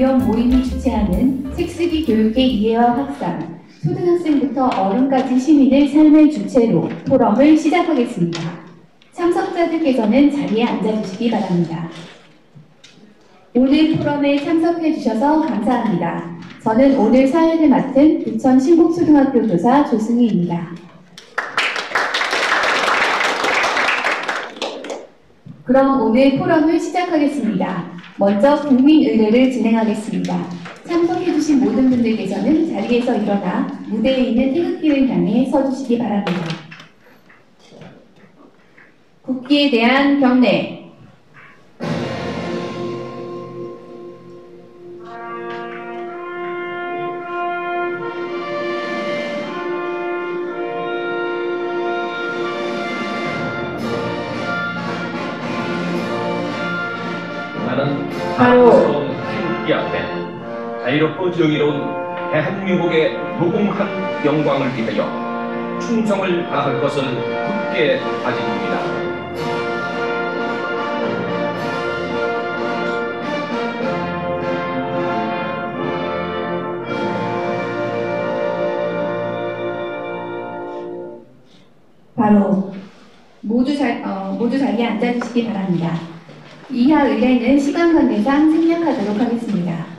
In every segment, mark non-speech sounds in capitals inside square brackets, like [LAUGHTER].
위원 모임이 주최하는 책쓰기 교육의 이해와 확산, 초등학생부터 어른까지 시민의 삶의 주체로 토론을 시작하겠습니다. 참석자들께서는 자리에 앉아주시기 바랍니다. 오늘 토론에 참석해 주셔서 감사합니다. 저는 오늘 사회를 맡은 부천 신곡초등학교 교사 조승희입니다. 그럼 오늘 포럼을 시작하겠습니다. 먼저 국민 의례를 진행하겠습니다. 참석해주신 모든 분들께서는 자리에서 일어나 무대에 있는 태극기를 향해 서주시기 바랍니다. 국기에 대한 경례. 자유롭고 정의로운 대한민국의 무궁한 영광을 위하여 충성을 다할 것을 굳게 다짐합니다. 바로 모두 잘, 어, 모두 자리에 앉아주시기 바랍니다. 이하 의뢰는 시간 관계상 생략하도록 하겠습니다.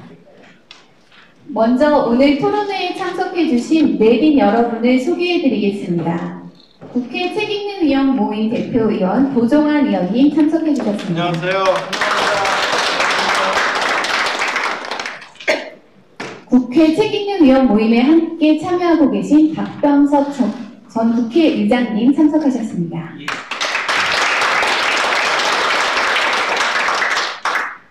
먼저 오늘 토론회에 참석해 주신 내빈 여러분을 소개해 드리겠습니다. 국회 책 읽는 위원 모임 대표의원 도종환 의원님 참석해 주셨습니다. 안녕하세요. 국회 책 읽는 위원 모임에 함께 참여하고 계신 박병석 전, 전 국회의장님 참석하셨습니다.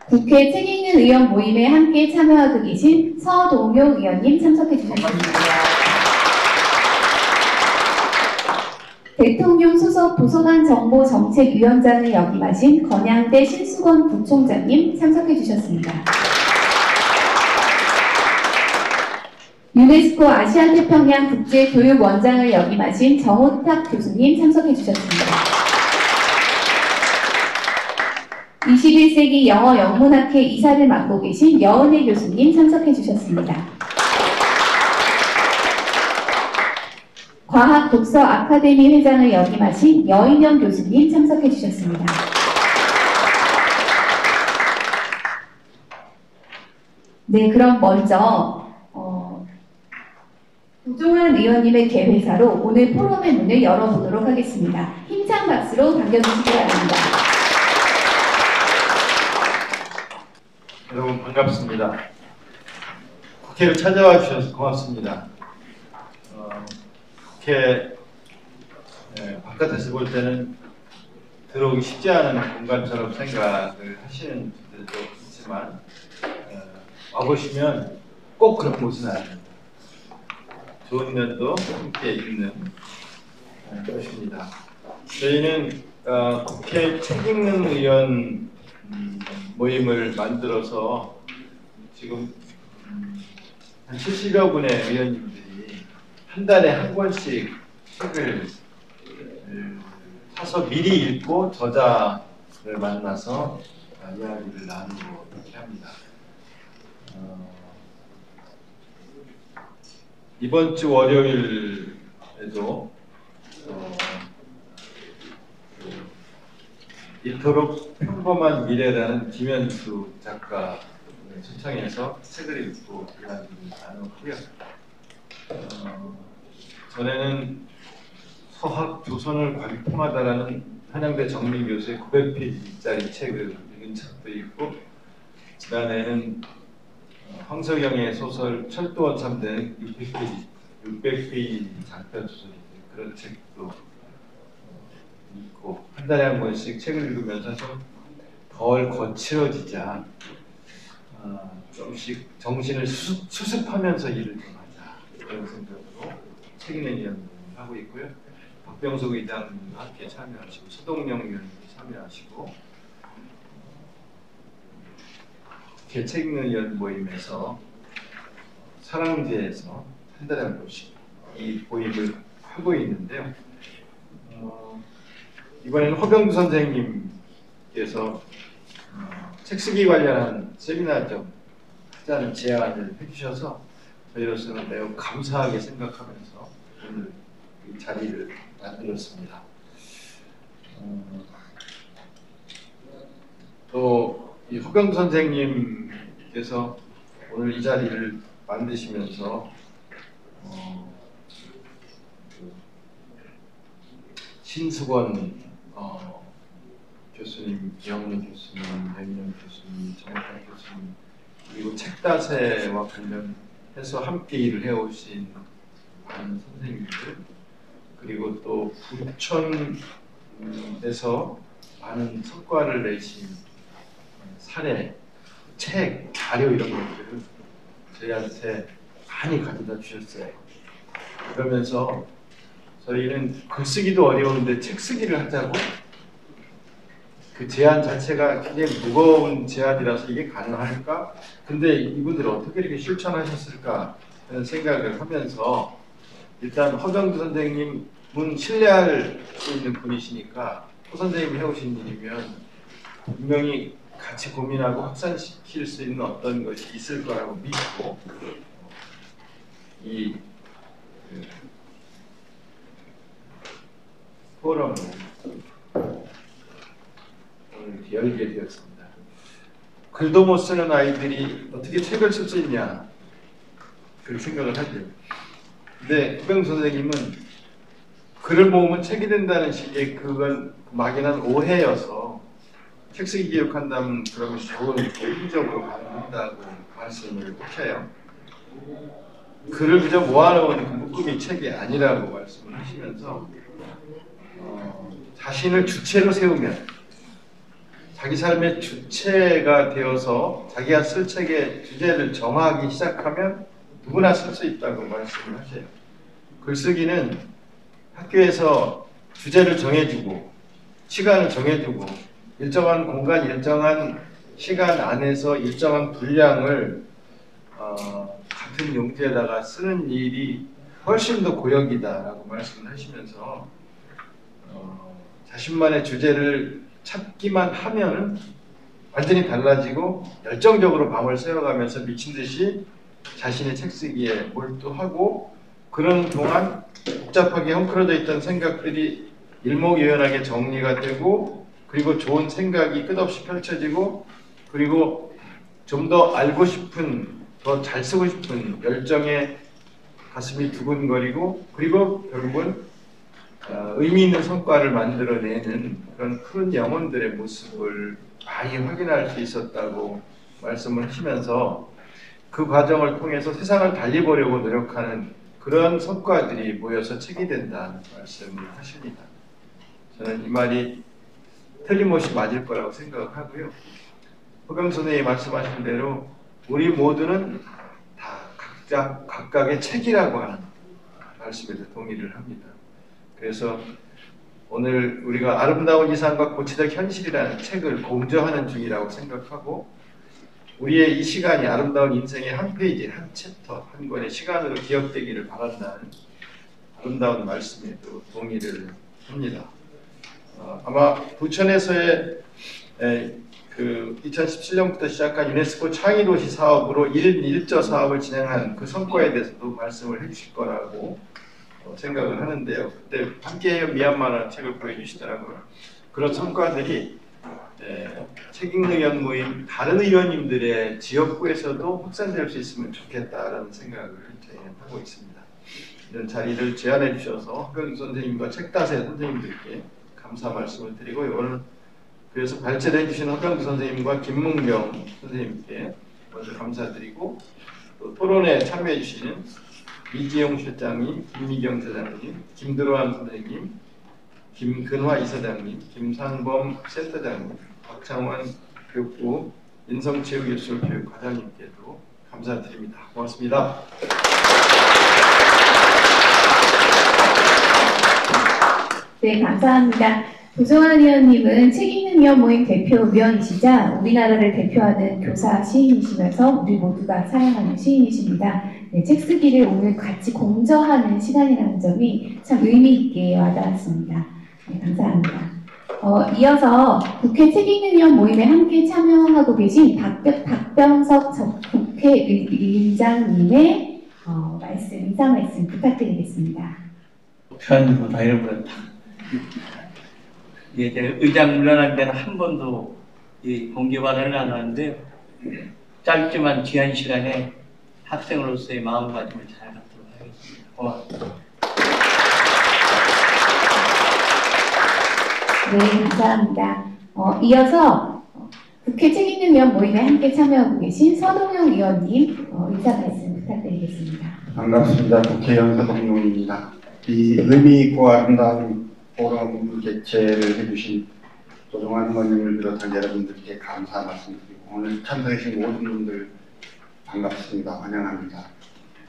국회 책 읽는 의원 모임에 함께 참여하고 계신 서동용 의원님 참석해 주셨습니다. 대통령 수석 도서관 정보 정책위원장을 역임하신 건양대 신수건 부총장님 참석해 주셨습니다. 유네스코 아시아태평양 국제교육원장을 역임하신 정호탁 교수님 참석해 주셨습니다. 21세기 영어 영문학회 이사를 맡고 계신 여은혜 교수님 참석해 주셨습니다. 과학 독서 아카데미 회장을 역임하신 여인영 교수님 참석해 주셨습니다. 네, 그럼 먼저 어, 도종환 의원님의 개회사로 오늘 포럼의 문을 열어보도록 하겠습니다. 힘찬 박수로 반겨주시기 바랍니다. 여러분 반갑습니다. 국회를 찾아와 주셔서 고맙습니다. 어, 국회 예, 바깥에서 볼 때는 들어오기 쉽지 않은 공간처럼 생각을 하시는 분들도 있지만 어, 와보시면 꼭 그런 곳은 아닙니다. 좋은 면도 함께 있는 어, 것입니다. 저희는 어, 국회 책 읽는 의원 음, 모임을 만들어서 지금 음, 한 70여 분의 의원님들이 한 달에 한 권씩 책을 음, 사서 미리 읽고 저자를 만나서 어, 이야기를 나누고 이렇게 합니다. 어, 이번 주 월요일에도 어, 이토록 평범한 미래라는 김현수 작가 초청해서 책을 읽고 이야기를 나누고요. 어, 전에는 서학 조선을 관통하다라는 한양대 정민 교수의 900페이지짜리 책을 읽은 책도 있고 지난해에는 어, 황석영의 소설 철도와 참된 600페이지 600페이지 장편 소설이 그런 책도 있고 한 달에 한 번씩 책을 읽으면서 좀 덜 거칠어지자 어, 좀씩 정신을 수, 수습하면서 일을 좀 하자 그런 생각으로 책 읽는 이야기를 하고 있고요. 박병석 의장님과 함께 참여하시고 서동영 의원님 참여하시고 이렇게 책 읽는 이야기 모임에서 사랑제에서 한 달에 한 번씩 이 모임을 하고 있는데요. 어, 이번에는 허병두 선생님께서 어, 책 쓰기 관련한 세미나 좀 하자는 제안을 해주셔서 저희로서는 매우 감사하게 생각하면서 오늘 이 자리를 만들었습니다. 어, 또이 허경 선생님께서 오늘 이 자리를 만드시면서 어, 그 신수건 어, 교수님, 이영민 교수님, 백명 교수님, 정탁 교수님 그리고 책다세와 관련해서 함께 일을 해오신 많은 선생님들 그리고 또 부천에서 많은 성과를 내신 사례, 책, 자료 이런 것들을 저희한테 많이 가져다 주셨어요. 그러면서 저희는 글 쓰기도 어려운데 책 쓰기를 하자고 그 제안 자체가 굉장히 무거운 제안이라서 이게 가능할까? 근데 이분들 어떻게 이렇게 실천하셨을까 하는 생각을 하면서 일단 허경주 선생님은 신뢰할 수 있는 분이시니까 허 선생님이 해오신 일이면 분명히 같이 고민하고 확산시킬 수 있는 어떤 것이 있을 거라고 믿고 이 그, 포럼을 오늘 열게 되었습니다. 글도 못 쓰는 아이들이 어떻게 책을 쓸 수 있냐 그렇게 생각을 하죠. 근데 후병 선생님은 글을 모으면 책이 된다는 식의 그건 막연한 오해여서 책 쓰기 교육한다면 그러면 좋은 개인적으로 가능한다고 말씀을 하셔요. 글을 그저 모아놓은 그 묶음이 책이 아니라고 말씀을 하시면서 어, 자신을 주체로 세우면 자기 삶의 주체가 되어서 자기가 쓸 책의 주제를 정하기 시작하면 누구나 쓸 수 있다고 말씀을 하세요. 글쓰기는 학교에서 주제를 정해주고 시간을 정해주고 일정한 공간, 일정한 시간 안에서 일정한 분량을 어, 같은 용지에다가 쓰는 일이 훨씬 더 고역이다라고 말씀을 하시면서 어, 자신만의 주제를 찾기만 하면은 완전히 달라지고 열정적으로 밤을 새워가면서 미친 듯이 자신의 책 쓰기에 몰두하고 그런 동안 복잡하게 헝클어져 있던 생각들이 일목요연하게 정리가 되고 그리고 좋은 생각이 끝없이 펼쳐지고 그리고 좀 더 알고 싶은 더 잘 쓰고 싶은 열정에 가슴이 두근거리고 그리고 결국은 어, 의미 있는 성과를 만들어내는 그런 큰 영혼들의 모습을 많이 확인할 수 있었다고 말씀을 하시면서 그 과정을 통해서 세상을 달리 보려고 노력하는 그런 성과들이 모여서 책이 된다는 말씀을 하십니다. 저는 이 말이 틀림없이 맞을 거라고 생각을 하고요. 허경 선생님이 말씀하신 대로 우리 모두는 다 각자 각각의 책이라고 하는 말씀에도 동의를 합니다. 그래서 오늘 우리가 아름다운 이상과 고치적 현실이라는 책을 공저하는 중이라고 생각하고 우리의 이 시간이 아름다운 인생의 한 페이지, 한 챕터, 한 권의 시간으로 기억되기를 바란다는 아름다운 말씀에도 동의를 합니다. 어, 아마 부천에서의 에, 그 2017년부터 시작한 유네스코 창의도시 사업으로 1인 1저 사업을 진행한 그 성과에 대해서도 말씀을 해주실 거라고 어, 생각을 하는데요. 그때 함께해요 미얀마라는 책을 보여주시더라고요. 그런 성과들이 네, 책 읽는 의원 모임 다른 의원님들의 지역구에서도 확산될 수 있으면 좋겠다라는 생각을 하고 있습니다. 이런 자리를 제안해 주셔서 허경 선생님과 책다세 선생님들께 감사 말씀을 드리고 오늘 그래서 발제해 주신 허경주 선생님과 김문경 선생님께 먼저 감사드리고 또 토론에 참여해 주시는 이지용 실장님, 김미경 사장님, 김들호한 선생님, 김근화 이사장님, 김상범 센터장님, 박창원 교육부 인성체육예술교육 과장님께도 감사드립니다. 고맙습니다. 네, 감사합니다. 조정환 의원님은 책 읽는 위원 모임 대표 위원이시자 우리나라를 대표하는 교사 시인이시면서 우리 모두가 사랑하는 시인이십니다. 네, 책 쓰기를 오늘 같이 공저하는 시간이라는 점이 참 의미 있게 와닿았습니다. 네, 감사합니다. 어, 이어서 국회 책 읽는 위원 모임에 함께 참여하고 계신 박병, 박병석 전 국회의장님의 어, 말씀, 인사 말씀 부탁드리겠습니다. 편으로 다 잃어버렸다. 예, 제가 의장 물러난 데는 한 번도 이 공개 발언을 안 하는데요. 짧지만 귀한 시간에 학생으로서의 마음가짐을 잘 갖도록 하겠습니다. 고맙습니다. 네, 감사합니다. 어, 이어서 국회 책 읽는 위원 모임에 함께 참여하고 계신 서동영 의원님 어, 인사 말씀 부탁드리겠습니다. 반갑습니다. 국회의원 서동용입니다. 이 의미 있고 아름다운 포럼 개최를 해주신 조정환 의원님을 비롯한 여러분들께 감사 말씀드리고 오늘 참석해주신 모든 분들 반갑습니다. 환영합니다.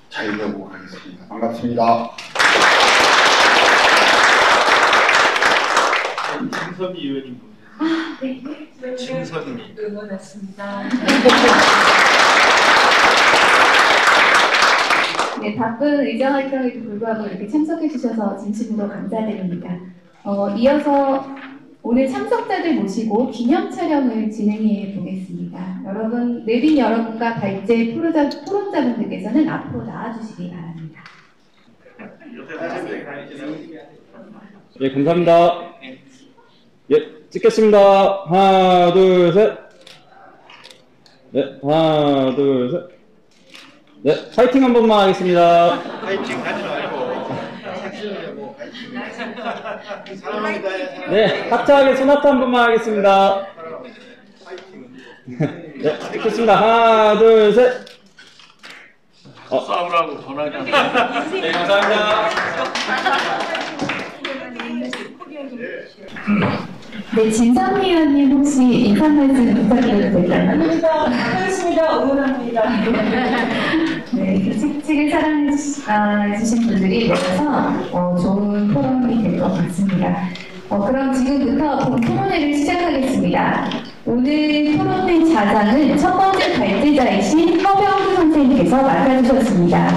잘 배우고 가겠습니다. 반갑습니다. 진섭이 의원님 네. 진섭이 응원했습니다. 네, 바쁜 의정 활동에도 불구하고 이렇게 참석해 주셔서 진심으로 감사드립니다. 어, 이어서 오늘 참석자들 모시고 기념 촬영을 진행해 보겠습니다. 여러분, 내빈 여러분과 발제 프로자, 토론자 분들께서는 앞으로 나와주시기 바랍니다. 예, 감사합니다. 예, 찍겠습니다. 하나, 둘, 셋. 네, 하나, 둘, 셋. 네, 파이팅 한 번만 하겠습니다. 파이팅 하지 말고 [LAUGHS] 사랑합니다. 네, 하트하게 손하트 한 번만 하겠습니다. 네, 찍겠습니다. 하나, 둘, 셋. 어. 싸우라고 전화기 안 해. 네, 감사합니다. 네, 진선미 의원님 혹시 말씀 부탁드려도 될까요? 반갑습니다. 응원합니다. 네, 책, 책을 사랑해 주시, 아, 분들이 모여서 어, 좋은 토론이 될 것 같습니다. 어, 그럼 지금부터 본 토론회를 시작하겠습니다. 오늘 토론회 자장은 첫 번째 발제자이신 허병수 선생님께서 맡아주셨습니다.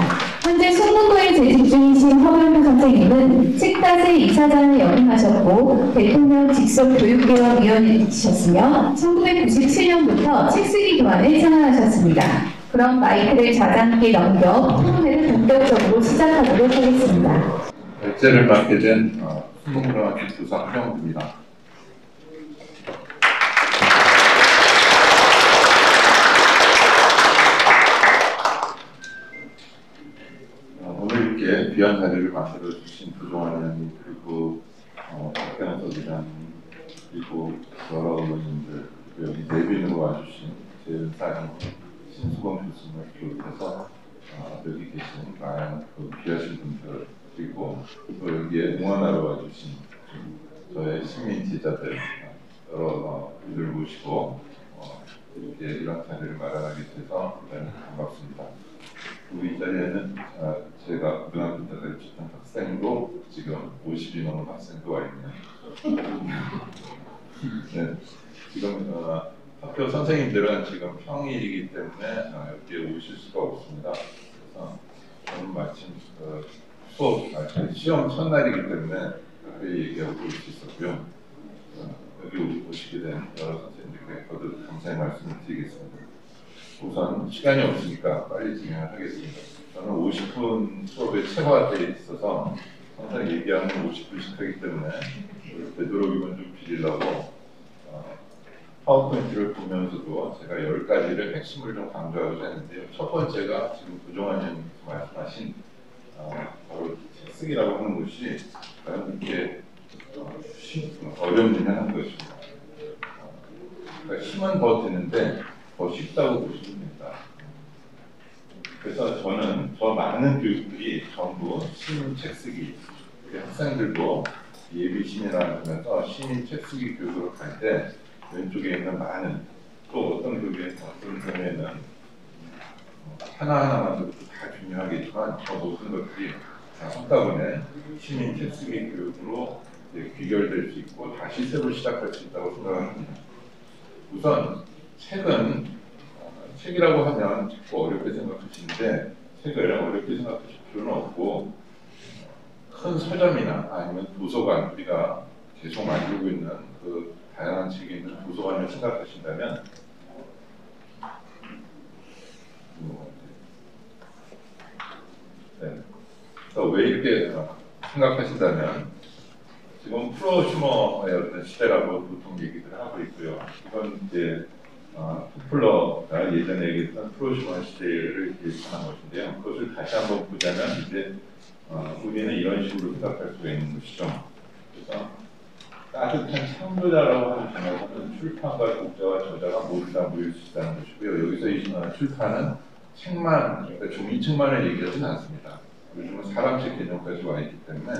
현재 송문도에 재직 중이신 허병수 선생님은 책다새 이사장을 역임하셨고 대통령 직속 교육개혁위원이셨으며 1997년부터 책쓰기 교환을 생활하셨습니다. 그럼 마이크를 자장께 넘겨 토론회를 본격적으로 시작하도록 하겠습니다. 결제를 맡게 된 어, 어, 오늘 이렇게 귀한 자리를 만들어 주신 조종환 의원님 그리고 어, 박병석 의장님 그리고 여러 그리고 여기 내빈으로 와주신 재은사님 신수건 교수님을 비롯해서 어, 여기 계신 많은 그 귀하신 분들 그리고 또 여기에 응원하러 와주신 저의 시민 제자들 여러 어, 분들 모시고 어, 이렇게 이런 자리를 마련하게 돼서 대단히 반갑습니다. 이 자리에는 아, 제가 고등학교 때 가르쳤던 학생도 지금 50이 넘은 학생도 와 있네요. [LAUGHS] 네, 지금 어, 학교 선생님들은 지금 평일이기 때문에 어, 여기에 오실 수가 없습니다. 그래서 저는 마침 어, 수업, 아, 시험 첫날이기 때문에 특별히 얘기하고 있었고요. 어, 여기 오시게 된 여러 선생님들께 거듭 감사의 말씀을 드리겠습니다. 우선 시간이 없으니까 빨리 진행을 하겠습니다. 저는 50분 수업에 체화되어 있어서 항상 얘기하면 50분씩 하기 때문에 되도록이면 좀 빌리려고 어, 파워포인트를 보면서도 제가 10가지를 핵심을 좀 강조하고자 했는데요. 첫 번째가 지금 부정환 의원님 말씀하신 쓰기라고 하는 것이 과연 이렇게 어렵느냐 하는 것입니다. 어, 그러니까 힘은 더 드는데 더 쉽다고 보시면 됩니다. 그래서 저는 더 많은 교육들이 전부 시민 책쓰기 학생들도 예비 시민을 하면서 시민 책쓰기 교육으로 갈 때 왼쪽에 있는 많은 또 어떤 교육에 어떤 경우에는 어, 하나하나 만들어도 다 중요하겠지만 더 모든 것들이 다 한꺼번에 시민 책쓰기 교육으로 귀결될 수 있고 다시 새로 시작할 수 있다고 생각합니다. 우선 책은 어, 책이라고 하면 자꾸 어렵게 생각하시는데 책을 어렵게 생각하실 필요는 없고 큰 서점이나 아니면 도서관 우리가 계속 만들고 있는 그 다양한 책이 있는 도서관을 생각하신다면 뭐, 네. 왜 이렇게 어, 생각하신다면 지금 프로슈머의 어떤 시대라고 보통 얘기를 하고 있고요. 이건 이제 어, 포플러가 예전에 얘기했던 프로슈머 시대를 예측한 것인데요. 그것을 다시 한번 보자면 이제 어, 우리는 이런 식으로 생각할 수가 있는 것이죠. 그래서 따뜻한 창조자라고 하는 점에서는 출판과 독자와 저자가 모두 다 모일 수 있다는 것이고요. 여기서 이 어, 출판은 책만, 그러니까 종이책만을 얘기하지는 않습니다. 요즘은 사람책 개념까지 와 있기 때문에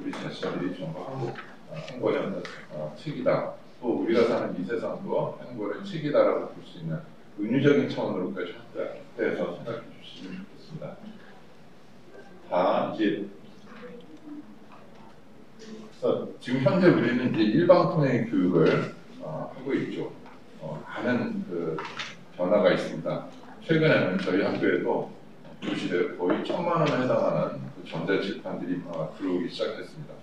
우리 자신들이 전부 한국 어, 한권의 어, 책이다. 또 우리가 사는 이 세상도 한권의 책이다라고 볼 수 있는 은유적인 차원으로까지 확대해서 생각해 주시면 좋겠습니다. 다 이제 그래서 지금 현재 우리는 이제 일방통행 교육을 어, 하고 있죠. 어, 많은 그 변화가 있습니다. 최근에는 저희 학교에도 교실에 거의 천만 원에 해당하는 그 전자칠판들이 어, 들어오기 시작했습니다.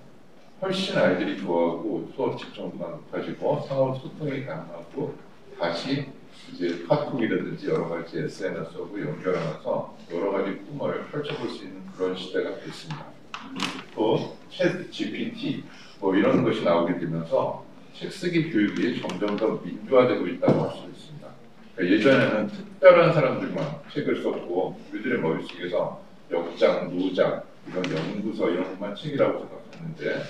훨씬 아이들이 좋아하고 수업 집중도가 높아지고 상호 소통이 가능하고 다시 이제 카톡이라든지 여러 가지 SNS하고 연결하면서 여러 가지 꿈을 펼쳐볼 수 있는 그런 시대가 됐습니다. 또 챗 GPT 뭐 이런 것이 나오게 되면서 책 쓰기 교육이 점점 더 민주화되고 있다고 할 수 있습니다. 그러니까 예전에는 특별한 사람들만 책을 썼고 우리들의 머릿속에서 역장, 노작, 이런 연구서 이런 것만 책이라고 생각했는데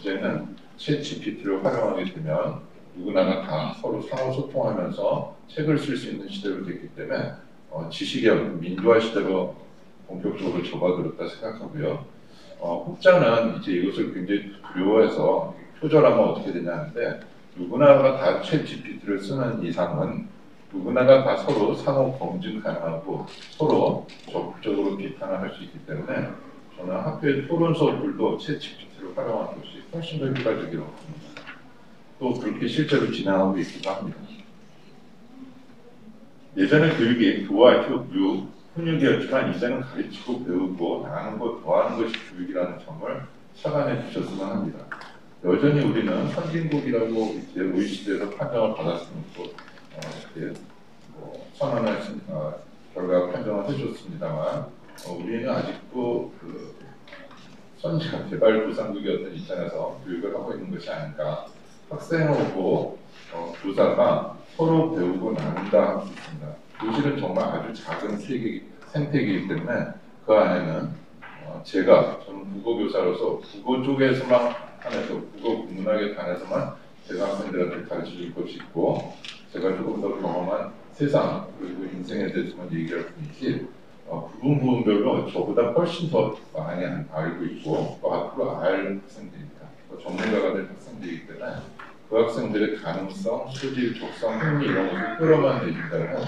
이제는 챗 GPT를 활용하게 되면 누구나가 다 서로 상호 소통하면서 책을 쓸 수 있는 시대로 됐기 때문에 어, 지식의 민주화 시대로 본격적으로 접어들었다 생각하고요. 어, 혹자는 이제 이것을 굉장히 두려워해서 표절하면 어떻게 되냐 하는데 누구나가 다챗 GPT를 쓰는 이상은 누구나가 다 서로 상호 검증 가능하고 서로 적극적으로 비판을 할 수 있기 때문에 저는 학교의 토론 수업들도 챗 GPT를 활용하는 것이 훨씬 더 효과적이라고 봅니다. 또 그렇게 실제로 진행하고 있기도 합니다. 예전에 교육이 교화, 교육, 훈육이었지만 이제는 가르치고 배우고 나누는 것, 더하는 것이 교육이라는 점을 착안해 주셨으면 합니다. 여전히 우리는 선진국이라고 이제 OECD에서 판정을 받았으면 이렇게 뭐 선언을 했- 어, 결과 판정을 해줬습니다만 어, 우리는 아직도 그 선진국 개발 도상국이었던 입장에서 교육을 하고 있는 것이 아닌가. 학생하고 어, 교사가 서로 배우고 나눈다 할수 있습니다. 교실은 정말 아주 작은 세계, 생태계이기 때문에 그 안에는 어, 제가 저는 국어 교사로서 국어 쪽에서만 한해서 국어 국문학에 관해서만 제가 학생들한테 가르쳐 줄 것이 있고 제가 조금 더 경험한 세상 그리고 인생에 대해서만 얘기할 뿐이지 어, 부분 부분별로 저보다 훨씬 더 많이 안- 알고 있고 또 앞으로 알 학생들입니다. 또 전문가가 될 학생들이기 때문에 그 학생들의 가능성, 소질, 적성, 흥미 이런 것을 끌어만 내준다면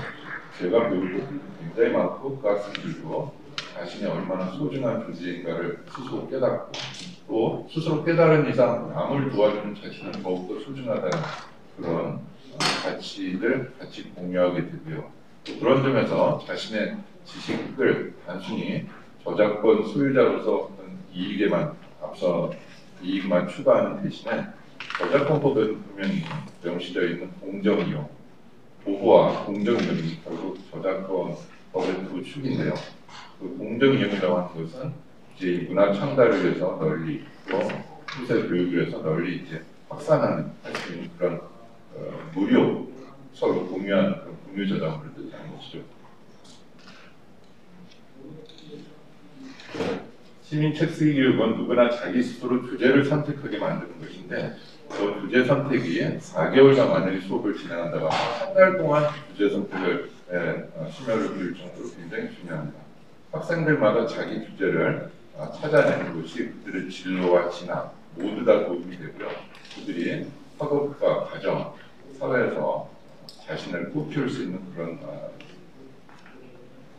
제가 배울 것들도 굉장히 많고 그 학생들도 자신이 얼마나 소중한 존재인가를 스스로 깨닫고 또 스스로 깨달은 이상 남을 도와주는 자신은 더욱더 소중하다는 그런 어, 가치를 같이 공유하게 되고요. 또 그런 점에서 자신의 지식을 단순히 저작권 소유자로서 어떤 이익에만 앞서 이익만 추구하는 대신에 저작권법에도 분명히 명시되어 있는 공정이용, 보호와 공정이용이 결국 저작권법의 두 축인데요. 그 공정이용이라고 하는 것은 이제 이 문화 창달을 위해서 널리 또 후세 교육을 위해서 널리 이제 확산하는 그런 어, 무료 서로 공유하는 그런 공유 저작물을 뜻하는 것이죠. 시민 책 쓰기 교육은 누구나 자기 스스로 주제를 선택하게 만드는 것인데 그 주제 선택이 4개월간 만약에 수업을 진행한다고 하면 한 달 동안 주제 선택을 에, 어, 심혈을 기울 정도로 굉장히 중요합니다. 학생들마다 자기 주제를 어, 찾아내는 것이 그들의 진로와 진학 모두 다 도움이 되고요. 그들이 학업과 가정, 사회에서 자신을 꽃피울 수 있는 그런 어,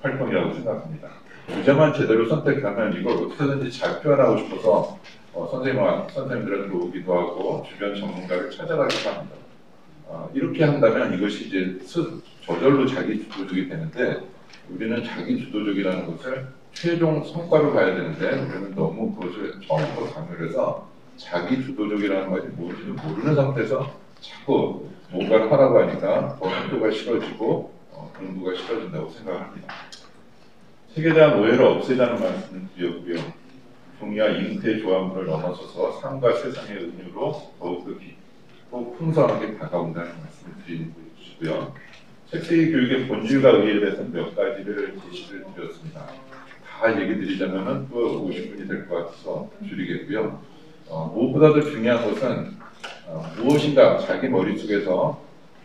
활동이라고 생각합니다. 주제만 제대로 선택하면 이걸 어떻게든지 잘 표현하고 싶어서 어, 선생님과 선생님들한테 오기도 하고 주변 전문가를 찾아가기도 합니다. 어, 이렇게 한다면 이것이 이제 스, 저절로 자기 주도적이 되는데 우리는 자기 주도적이라는 것을 최종 성과로 봐야 되는데 우리는 너무 그것을 처음부터 강요를 해서 자기 주도적이라는 것이 뭔지도 모르는 상태에서 자꾸 뭔가를 하라고 하니까 더 학교가 싫어지고 어, 공부가 싫어진다고 생각합니다. 책에 대한 오해를 없애자는 말씀을 드렸고요. 종이와 잉크의 조합을 넘어서서 삶과 세상의 은유로 더욱더 깊고 풍성하게 다가온다는 말씀을 드리고 싶고요. 책세기 교육의 본질과 의의에 대해서 몇 가지를 제시를 드렸습니다. 다 얘기 드리자면은 또 50분이 될 것 같아서 줄이겠고요. 어, 무엇보다도 중요한 것은 어, 무엇인가 자기 머릿속에서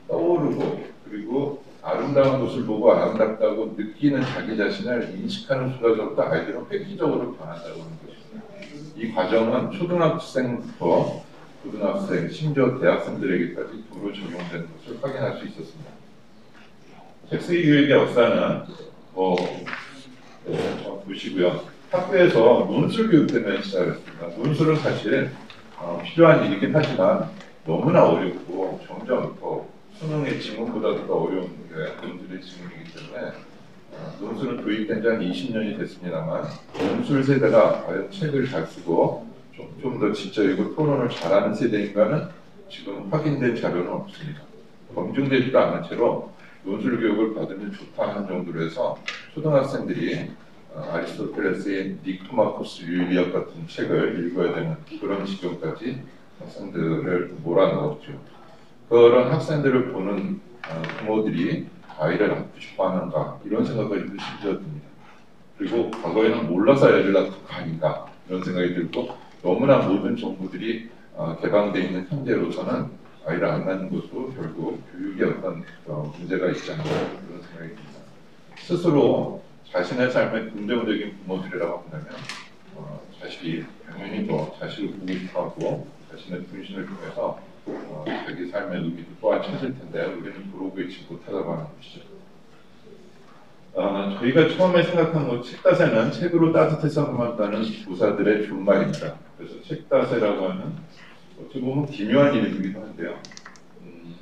떠오르고 그리고 아름다운 것을 보고 아름답다고 느끼는 자기 자신을 인식하는 순간부터 아이들은 획기적으로 변한다고 하는 것입니다. 이 과정은 초등학생부터 고등학생, 심지어 대학생들에게까지 두루 적용되는 것을 확인할 수 있었습니다. 책쓰기 교육의 역사는 뭐 어, 보시고요. 학교에서 논술 교육 때문에 시작했습니다. 논술은 사실 어, 필요한 일이긴 하지만 너무나 어렵고 점점 더 수능의 지문보다도 더 어려운 게 논술의 지문이기 때문에 어, 논술은 도입된 지 한 20년이 됐습니다만 논술 세대가 과연 책을 잘 쓰고 좀더 지적이고 토론을 잘하는 세대인가는 지금 확인된 자료는 없습니다. 검증되지도 않은 채로 논술 교육을 받으면 좋다 하는 정도로 해서 초등학생들이 어, 아리스토텔레스의 니코마코스 유일리학 같은 책을 읽어야 되는 그런 지경까지 학생들을 몰아넣었죠. 그런 학생들을 보는 어, 부모들이 아이를 낳고 싶어 하는가 이런 생각이 심지어 듭니다. 그리고 과거에는 몰라서 아이를 낳고 아닌가 이런 생각이 들고 너무나 모든 정보들이 어, 개방되어 있는 현재로서는 아이를 안 낳는 것도 결국 교육의 어떤 어, 문제가 있지 않나 그런 생각이 듭니다. 스스로 자신의 삶에 긍정적인 부모들이라고 한다면 어, 자식이 당연히 더 자식을 보고 싶어하고 자신의 분신을 통해서 어, 자기 삶의 의미도 또한 찾을 텐데 우리는 그러고 있지 못하다고 하는 것이죠. 어, 저희가 처음에 생각한 것 책다세는 책으로 따뜻해서 고맙다는 교사들의 준말입니다. 그래서 책다세라고 하는 어떻게 보면 기묘한 이름이기도 한데요. 음,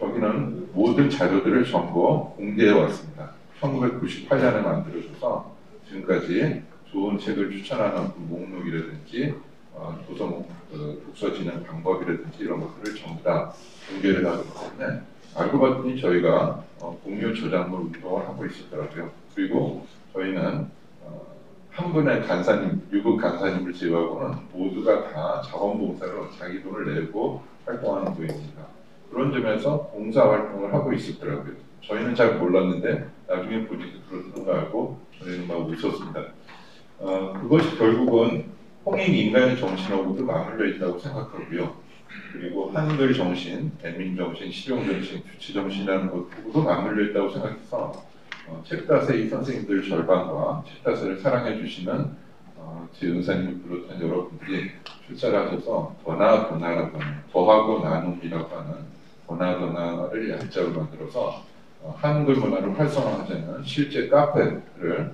저기는 모든 자료들을 전부 공개해 왔습니다. 1998년에 만들어져서 지금까지 좋은 책을 추천하는 그 목록이라든지 어, 도서 목, 그 독서 진행 방법이라든지 이런 것들을 전부 다 공개를 하기 때문에 알고 봤더니 저희가 어, 공유 저작물 운동을 하고 있었더라고요. 그리고 저희는 어, 한 분의 간사님, 유급 간사님을 제외하고는 모두가 다 자원봉사로 자기 돈을 내고 활동하는 분입니다. 그런 점에서 봉사 활동을 하고 있었더라고요. 저희는 잘 몰랐는데 나중에 보니까 그렇다는 거 알고 저희는 막 웃었습니다. 어, 그것이 결국은 홍익 인간의 정신하고도 맞물려 있다고 생각하고요. 그리고 한글 정신, 애민 정신, 실용 정신, 주치 정신이라는 것하고도 맞물려 있다고 생각해서 어, 책다세 이 선생님들 절반과 책다세를 사랑해 주시는 어, 제 은사님을 비롯한 여러분들이 출사를 하셔서 더나 더나라고 하는 더하고 나눔이라고 하는 더나 더나를 약자로 만들어서 어, 한글 문화를 활성화하자는 실제 카페를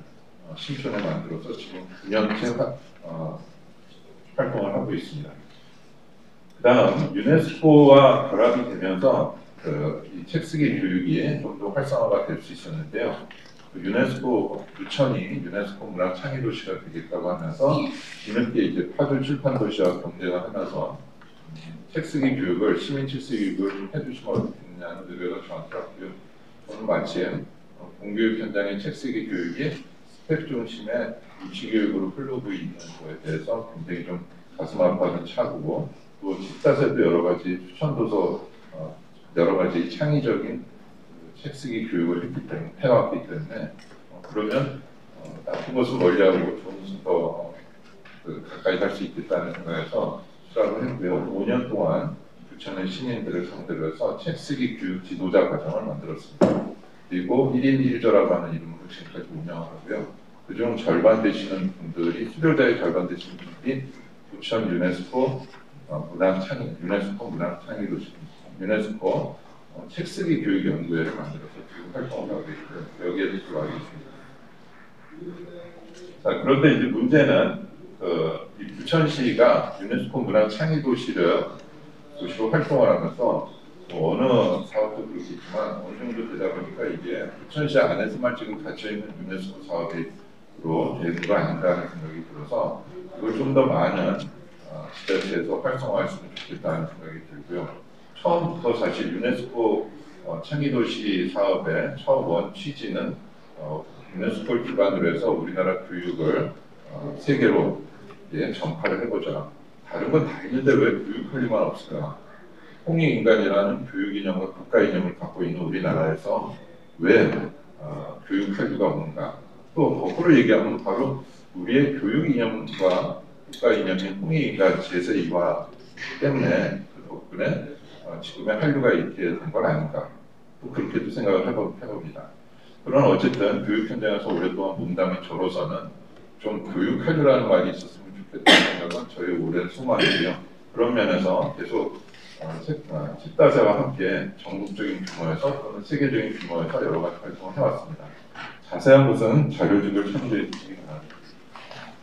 어, 신촌에 만들어서 지금 9년째 화, 어, 활동을 하고 있습니다. 그 다음 유네스코와 결합이 되면서 그, 이 책쓰기 교육이 좀 더 활성화가 될 수 있었는데요. 그 유네스코 부천이 유네스코 문학 창의 도시가 되겠다고 하면서 뒤늦게 이제 파주 출판 도시와 경쟁을 하면서 음, 책쓰기 교육을 시민 책쓰기 교육을 좀 해주시면 어떻겠느냐는 의뢰가 저한테 왔고요. 저는 마침 어, 공교육 현장의 책쓰기 교육이 스펙 중심의 유치 교육으로 흐르고 있는 거에 대해서 굉장히 좀 가슴 아파하는 차고 또 집사세도 여러 가지 추천 도서 어, 여러 가지 창의적인 그 책쓰기 교육을 했기 때문에 해왔기 때문에 어, 그러면 어, 나쁜 것은 멀리하고 좋은 것은 더 어, 그 가까이 갈 수 있겠다는 생각에서 수락을 했고요. 5년 동안 부천의 신인들을 상대로 해서 책쓰기 교육 지도자 과정을 만들었습니다. 그리고 1인 1조라고 하는 이름으로 지금까지 운영하고요. 그중 절반 되시는 분들이 수료자의 절반 되시는 분들이 부천 유네스코 어, 문학 창의 유네스코 문학 창의 도시 유네스코 어, 책쓰기 교육 연구회를 만들어서 지금 활동을 하고 있고요. 여기에 들어와 있습니다. 자 그런데 이제 문제는 그, 이 부천시가 유네스코 문학 창의 도시를 도시로 활동을 하면서 뭐 어느 사업도 그렇겠지만 어느 정도 되다 보니까 이게 부천시 안에서만 지금 갇혀 있는 유네스코 사업으로 거 아닌가 하는 생각이 들어서 이걸 좀 더 많은 어, 지자체에서 활성화했으면 좋겠다는 생각이 들고요. 처음부터 사실 유네스코 어, 창의도시 사업의 처원 취지는 어, 유네스코를 기반으로 해서 우리나라 교육을 어, 세계로 예, 전파를 해보자. 다른 건 다 있는데 왜 교육할 일만 없을까? 홍익인간이라는 교육 이념과 국가 이념을 갖고 있는 우리나라에서 왜 어, 교육할 이유가 없는가? 또 거꾸로 얘기하면 바로 우리의 교육 이념과 국가 이념인 홍익인간 제세 이화 때문에 그 덕분에 어, 지금의 한류가 이렇게 된 건 아닌가? 또 그렇게도 생각을 해봅니다. 그러나 어쨌든 교육 현장에서 오랫동안 몸담은 저로서는 좀 교육 한류라는 말이 있었으면 생각은 저의 오랜 소망이고요. 그런 면에서 계속 어, 책- 어, 집다세와 함께 전국적인 규모에서 또는 세계적인 규모에서 여러 가지 활동을 해왔습니다. 자세한 것은 자료집을 참조해 주시기 바랍니다.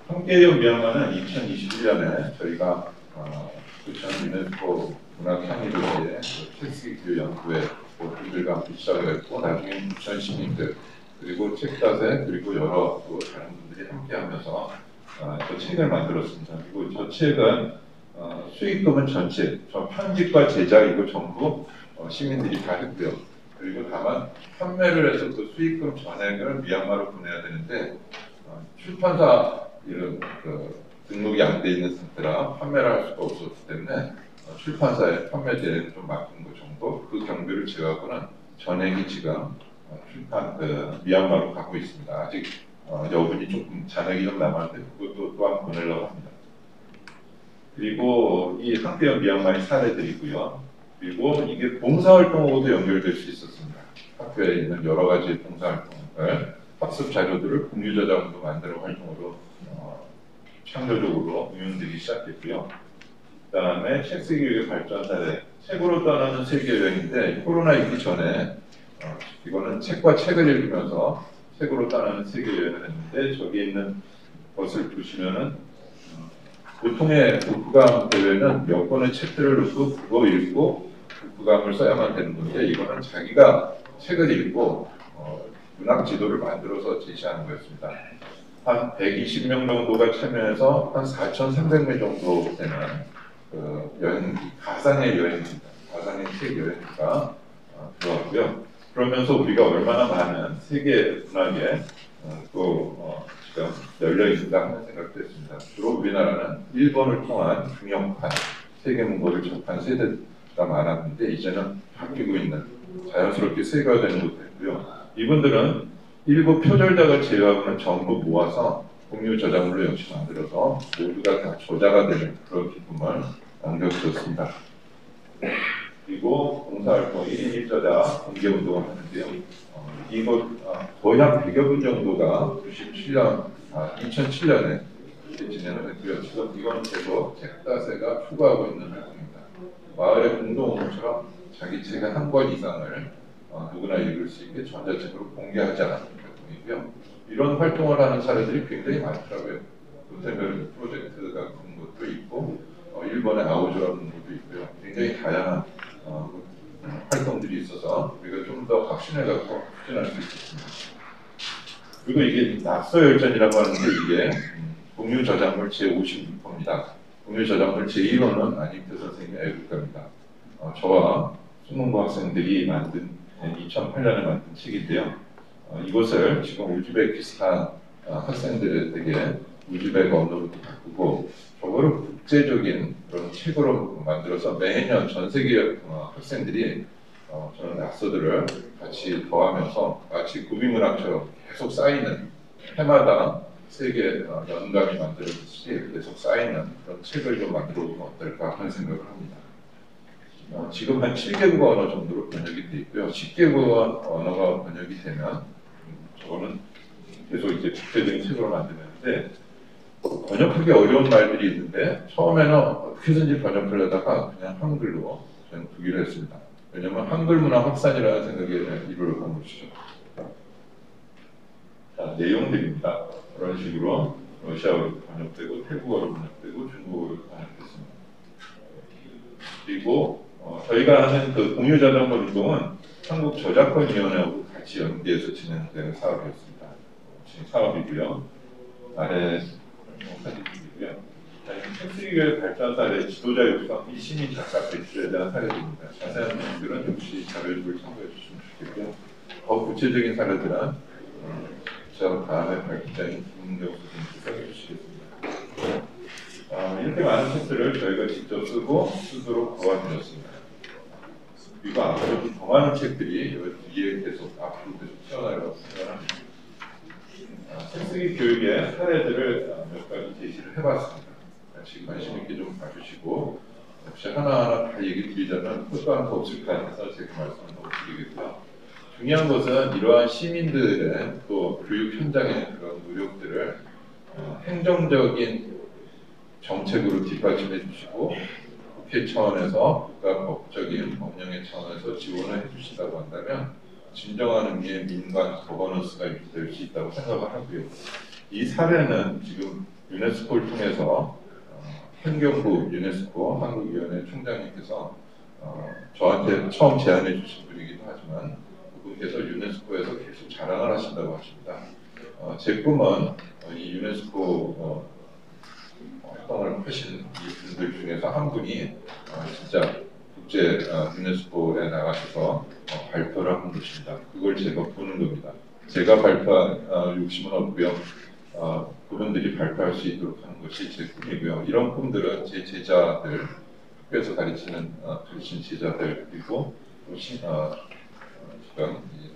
함께해요 미얀마는 2021년에 저희가 어, 부천 유네스코 문화창의도시의 책쓰기 연구회 모두들과 함께 시작을 했고 나중에 부천 시민들 그리고 책다세 그리고 여러 또 다른 분들이 함께하면서 어, 저 책을 만들었습니다. 그리고 저 책은 어, 수익금은 전체, 저 편집과 제작 이거 전부 어, 시민들이 다 했고요. 그리고 다만 판매를 해서 그 수익금 전액을 미얀마로 보내야 되는데 어, 출판사 이런 그 등록이 안 돼 있는 상태라 판매를 할 수가 없었기 때문에 어, 출판사에 판매 대행을 좀 맡긴 것 정도 그 경비를 제외하고는 전액이 지금 어, 출판 그 미얀마로 가고 있습니다. 아직 어, 여분이 조금 잔액이 좀 남았는데 그것도 또한 보내려고 합니다. 그리고 이 학교형 미얀마의 사례들이고요. 그리고 이게 봉사활동하고도 연결될 수 있었습니다. 학교에 있는 여러 가지 봉사활동을 학습 자료들을 공유 저장도 만드는 활동으로 어, 창조적으로 응용되기 시작했고요. 그다음에 책 교육의 발전 사례, 책으로 떠나는 세계 여행인데 코로나 있기 전에 어, 이거는 책과 책을 읽으면서 책으로 떠나는 세계 여행을 했는데 저기 있는 것을 보시면은 어, 보통의 독후감 대회는 몇 권의 책들을 놓고 그거 읽고 독후감을 써야만 되는 건데 이거는 자기가 책을 읽고 어, 문학 지도를 만들어서 제시하는 거였습니다. 한 120명 정도가 참여해서 한 4,300명 정도 되는 그 여행 가상의 여행입니다. 가상의 책 여행가 어, 들어왔고요. 그러면서 우리가 얼마나 많은 세계 문학에 어, 또 어, 지금 열려 있는가 하는 생각도 했습니다. 주로 우리나라는 일본을 통한 중역판 세계 문고를 접한 세대가 많았는데 이제는 바뀌고 있는 자연스럽게 세계화 되는 것도 있고요. 이분들은 일부 표절작을 제외하고는 전부 모아서 공유 저작물로 역시 만들어서 모두가 다 저자가 되는 그런 기쁨을 남겨주었습니다. 그리고 봉사활동이 일저자 공개운동을 하는데요. 어, 이곳 아, 거의 한 100여 분 정도가 97년, 아, 2007년에 진행을 했고요. 지금 이거는 계속 책다세가 추구하고 있는 활동입니다. 마을의 공동운동처럼 자기 책의 한 권 이상을 어, 누구나 읽을 수 있게 전자책으로 공개하자는 활동이고요. 이런 활동을 하는 사례들이 굉장히 많더라고요. 구텐베르 프로젝트 같은 것도 있고 어, 일본의 아오조라는 것도 있고요. 굉장히 다양한 어, 활동들이 있어서 우리가 좀 더 확신을 갖고 추진할 수 있었습니다. 그리고 이게 낙서 열전이라고 하는데 이게 음, 공유 저작물 제56호입니다. 공유 저작물 제1호는 안익태 선생님의 애국가입니다. 어, 저와 수능고 학생들이 만든 2008년에 만든 책인데요. 어, 이것을 지금 우즈베키스탄 어, 학생들에게 우즈벡 언어로 바꾸고 저거를 국제적인 그런 책으로 만들어서 매년 전 세계 어, 학생들이 어, 저는 낙서들을 같이 더하면서 마치 구비문학처럼 계속 쌓이는 해마다 세계 어, 연감이 만들어지듯이 계속 쌓이는 그런 책을 좀 만들어 보면 어떨까 하는 생각을 합니다. 어, 지금 한 7개국 언어 정도로 번역이 돼 있고요. 10개국 언어가 번역이 되면 음, 저거는 계속 이제 국제적인 책으로 만드는데 번역하기 어려운 말들이 있는데 처음에는 어떻게든지 번역을 하다가 그냥 한글로 저는 두기로 했습니다. 왜냐면 한글 문화 확산이라는 생각에 이루어진 것이죠. 자, 내용들입니다. 그런 식으로 러시아어로 번역되고 태국어로 번역되고 중국어로 번역됐습니다. 그리고 어, 저희가 하는 그 공유자전거 운동은 한국 저작권위원회하고 같이 연계해서 진행되는 사업이었습니다. 지금 사업이고요. 아래 책수교육 발전 사례 지도자 육성 이 시민 작가 배출에 대한 사례입니다. 자세한 내용들은 역시 자료집을 참고해 주시면 좋겠고요. 더 구체적인 사례들은 어, 저 다음에 발기자인 김은경 선생님께서 해주시겠습니다. 어, 이렇게 많은 책들을 저희가 직접 쓰고 스스로 도와드렸습니다. 그리고 앞으로 더 많은 책들이 뒤에 계속 앞으로 계속 튀어나가고 생각합니다. 아, 책쓰기 교육의 사례들을 아, 몇 가지 제시를 해봤습니다. 같이 관심 있게 좀 봐주시고 역시 하나하나 다 얘기 드리자면 끝도 한도 없을 것 같아서 제가 말씀을 못 드리겠고요. 중요한 것은 이러한 시민들의 또 교육 현장의 그런 노력들을 어, 행정적인 정책으로 뒷받침해 주시고 국회 차원에서 국가 법적인 법령의 차원에서 지원을 해 주신다고 한다면 진정한 의미의 민관 거버넌스가 될 수 있다고 생각을 하고요. 이 사례는 지금 유네스코를 통해서 어, 환경부 유네스코 한국위원회 총장님께서 어, 저한테 처음 제안해 주신 분이기도 하지만 그분께서 유네스코에서 계속 자랑을 하신다고 하십니다. 어, 제 꿈은 어, 이 유네스코 어, 활동을 하신 이 분들 중에서 한 분이 어, 진짜 국제 어, 유네스코에 나가셔서 어, 발표를 하는 것입니다. 그걸 제가 보는 겁니다. 제가 발표한 어, 욕심은 없고요. 어, 그분들이 발표할 수 있도록 하는 것이 제 꿈이고요. 이런 꿈들은 제 제자들, 학교에서 가르치는 어, 가르친 제자들 그리고 어, 어, 지금 이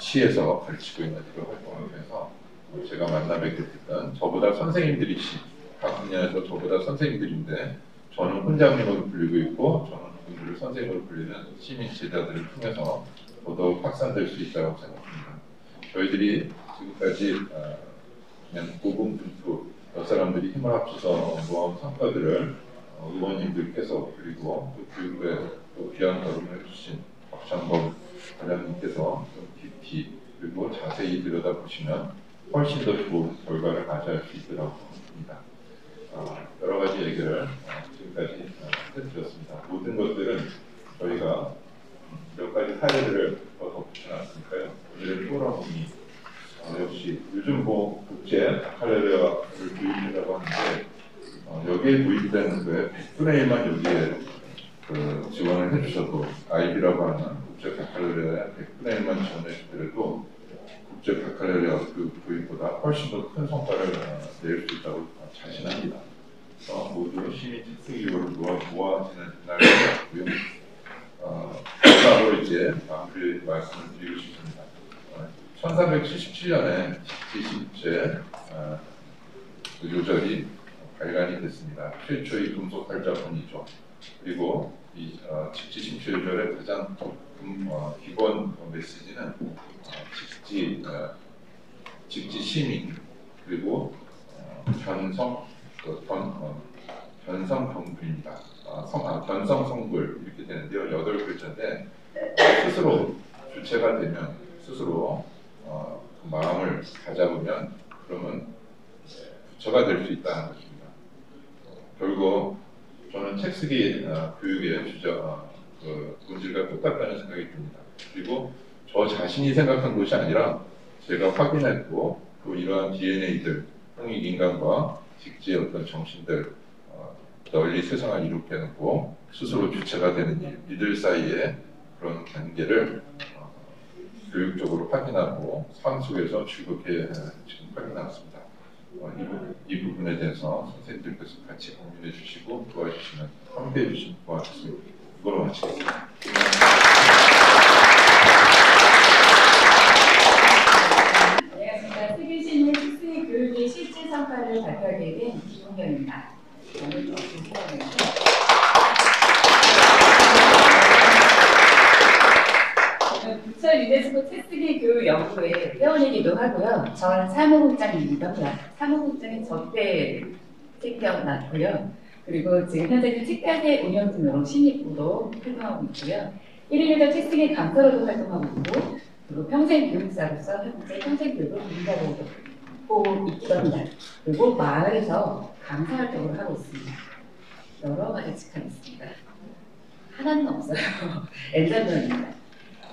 시에서 가르치고 있는 이런 활동을 통해서 어, 제가 만나 뵙게 됐던 저보다 선생님들이시 각 분야에서 저보다 선생님들인데 저는 훈장님으로 불리고 있고 저는 그분들을 선생님으로 불리는 시민 제자들을 통해서 더더욱 확산될 수 있다고 생각합니다. 저희들이 지금까지 어, 그냥 고군분투 몇 사람들이 힘을 합쳐서 모아온 성과들을 어, 의원님들께서 그리고 또 교육에 또 귀한 걸음을 해주신 박찬범 관장님께서 좀 깊이 그리고 자세히 들여다보시면 훨씬 더 좋은 결과를 가져갈 수. 어, 여러 가지 얘기를 어, 지금까지 어, 해드렸습니다. 모든 것들은 저희가 몇 가지 사례들을 더 덧붙여 놨으니까요. 오늘의 어, 역시 요즘 뭐 국제 바칼레리아를 도입한다고 하는데 어, 여기에 도입되는 거에 100분의 1만 여기에 그 지원을 해주셔도 IB라고 하는 국제 바칼레리아에 100분의 1만 지원해 주더라도 국제 바칼레리아 그 도입보다 훨씬 더 큰 성과를 어, 낼수 있다고 어, 자신합니다. 그래서 모두 시민 특수기구를 모아, 모아지는 날을 같고요. 어, 마지막으로 이제 마무리 말씀을 드리고 싶습니다. 어, 1377년에 제10제 어, 그 요절이 발간이 됐습니다. 최초의 금속 활자본이죠. 그리고 이 어, 직지심취 요절의 가장 금, 어, 기본 메시지는 어, 직지 어, 직지 시민 그리고 어, 견성 경불입니다. 아, 성, 아, 견성 성불 이렇게 되는데요. 여덟 글자인데 스스로 주체가 되면 스스로 어, 그 마음을 가져보면 그러면 부처가 될 수 있다는 것입니다. 결국 저는 책 쓰기 어, 교육의 주저 어, 그 본질과 똑같다는 생각이 듭니다. 그리고 저 자신이 생각한 것이 아니라 제가 확인했고 또 이러한 DNA들 홍익 인간과 직지의 어떤 정신들 어, 널리 세상을 이롭게 해놓고 스스로 주체가 되는 일, 이들 사이에 그런 관계를 어, 교육적으로 확인하고 삶 속에서 즐겁게 어, 지금 확인하습니다. 어, 이, 부, 이 부 분에 대해서 선생님들께서 같이 고민해 주시고 도와주시면 함께해 주시면 고맙겠습니다. 이걸로 마치겠습니다. 실질 성과를 발표하게 된 김홍경입니다. 오늘 좀 궁금하네요. 저는 부천 유네스코 책쓰기 교육 연구의 회원이기도 하고요. 전 사무국장이기도 합니다. 사무국장인 저때 책태어났고요. 그리고 지금 현재는 책가게 운영 등으로 신입부로 활동하고 있고요. 1일에서 책쓰기 강사로도 활동하고 있고 그리고 평생 교육사로서 현재 평생 교육을 공부하고 있기도 합니다. 그리고 마을에서 강사 활동을 하고 있습니다. 여러 가지 직함이 있습니다. 하나는 없어요. [LAUGHS] 엔전전입니다.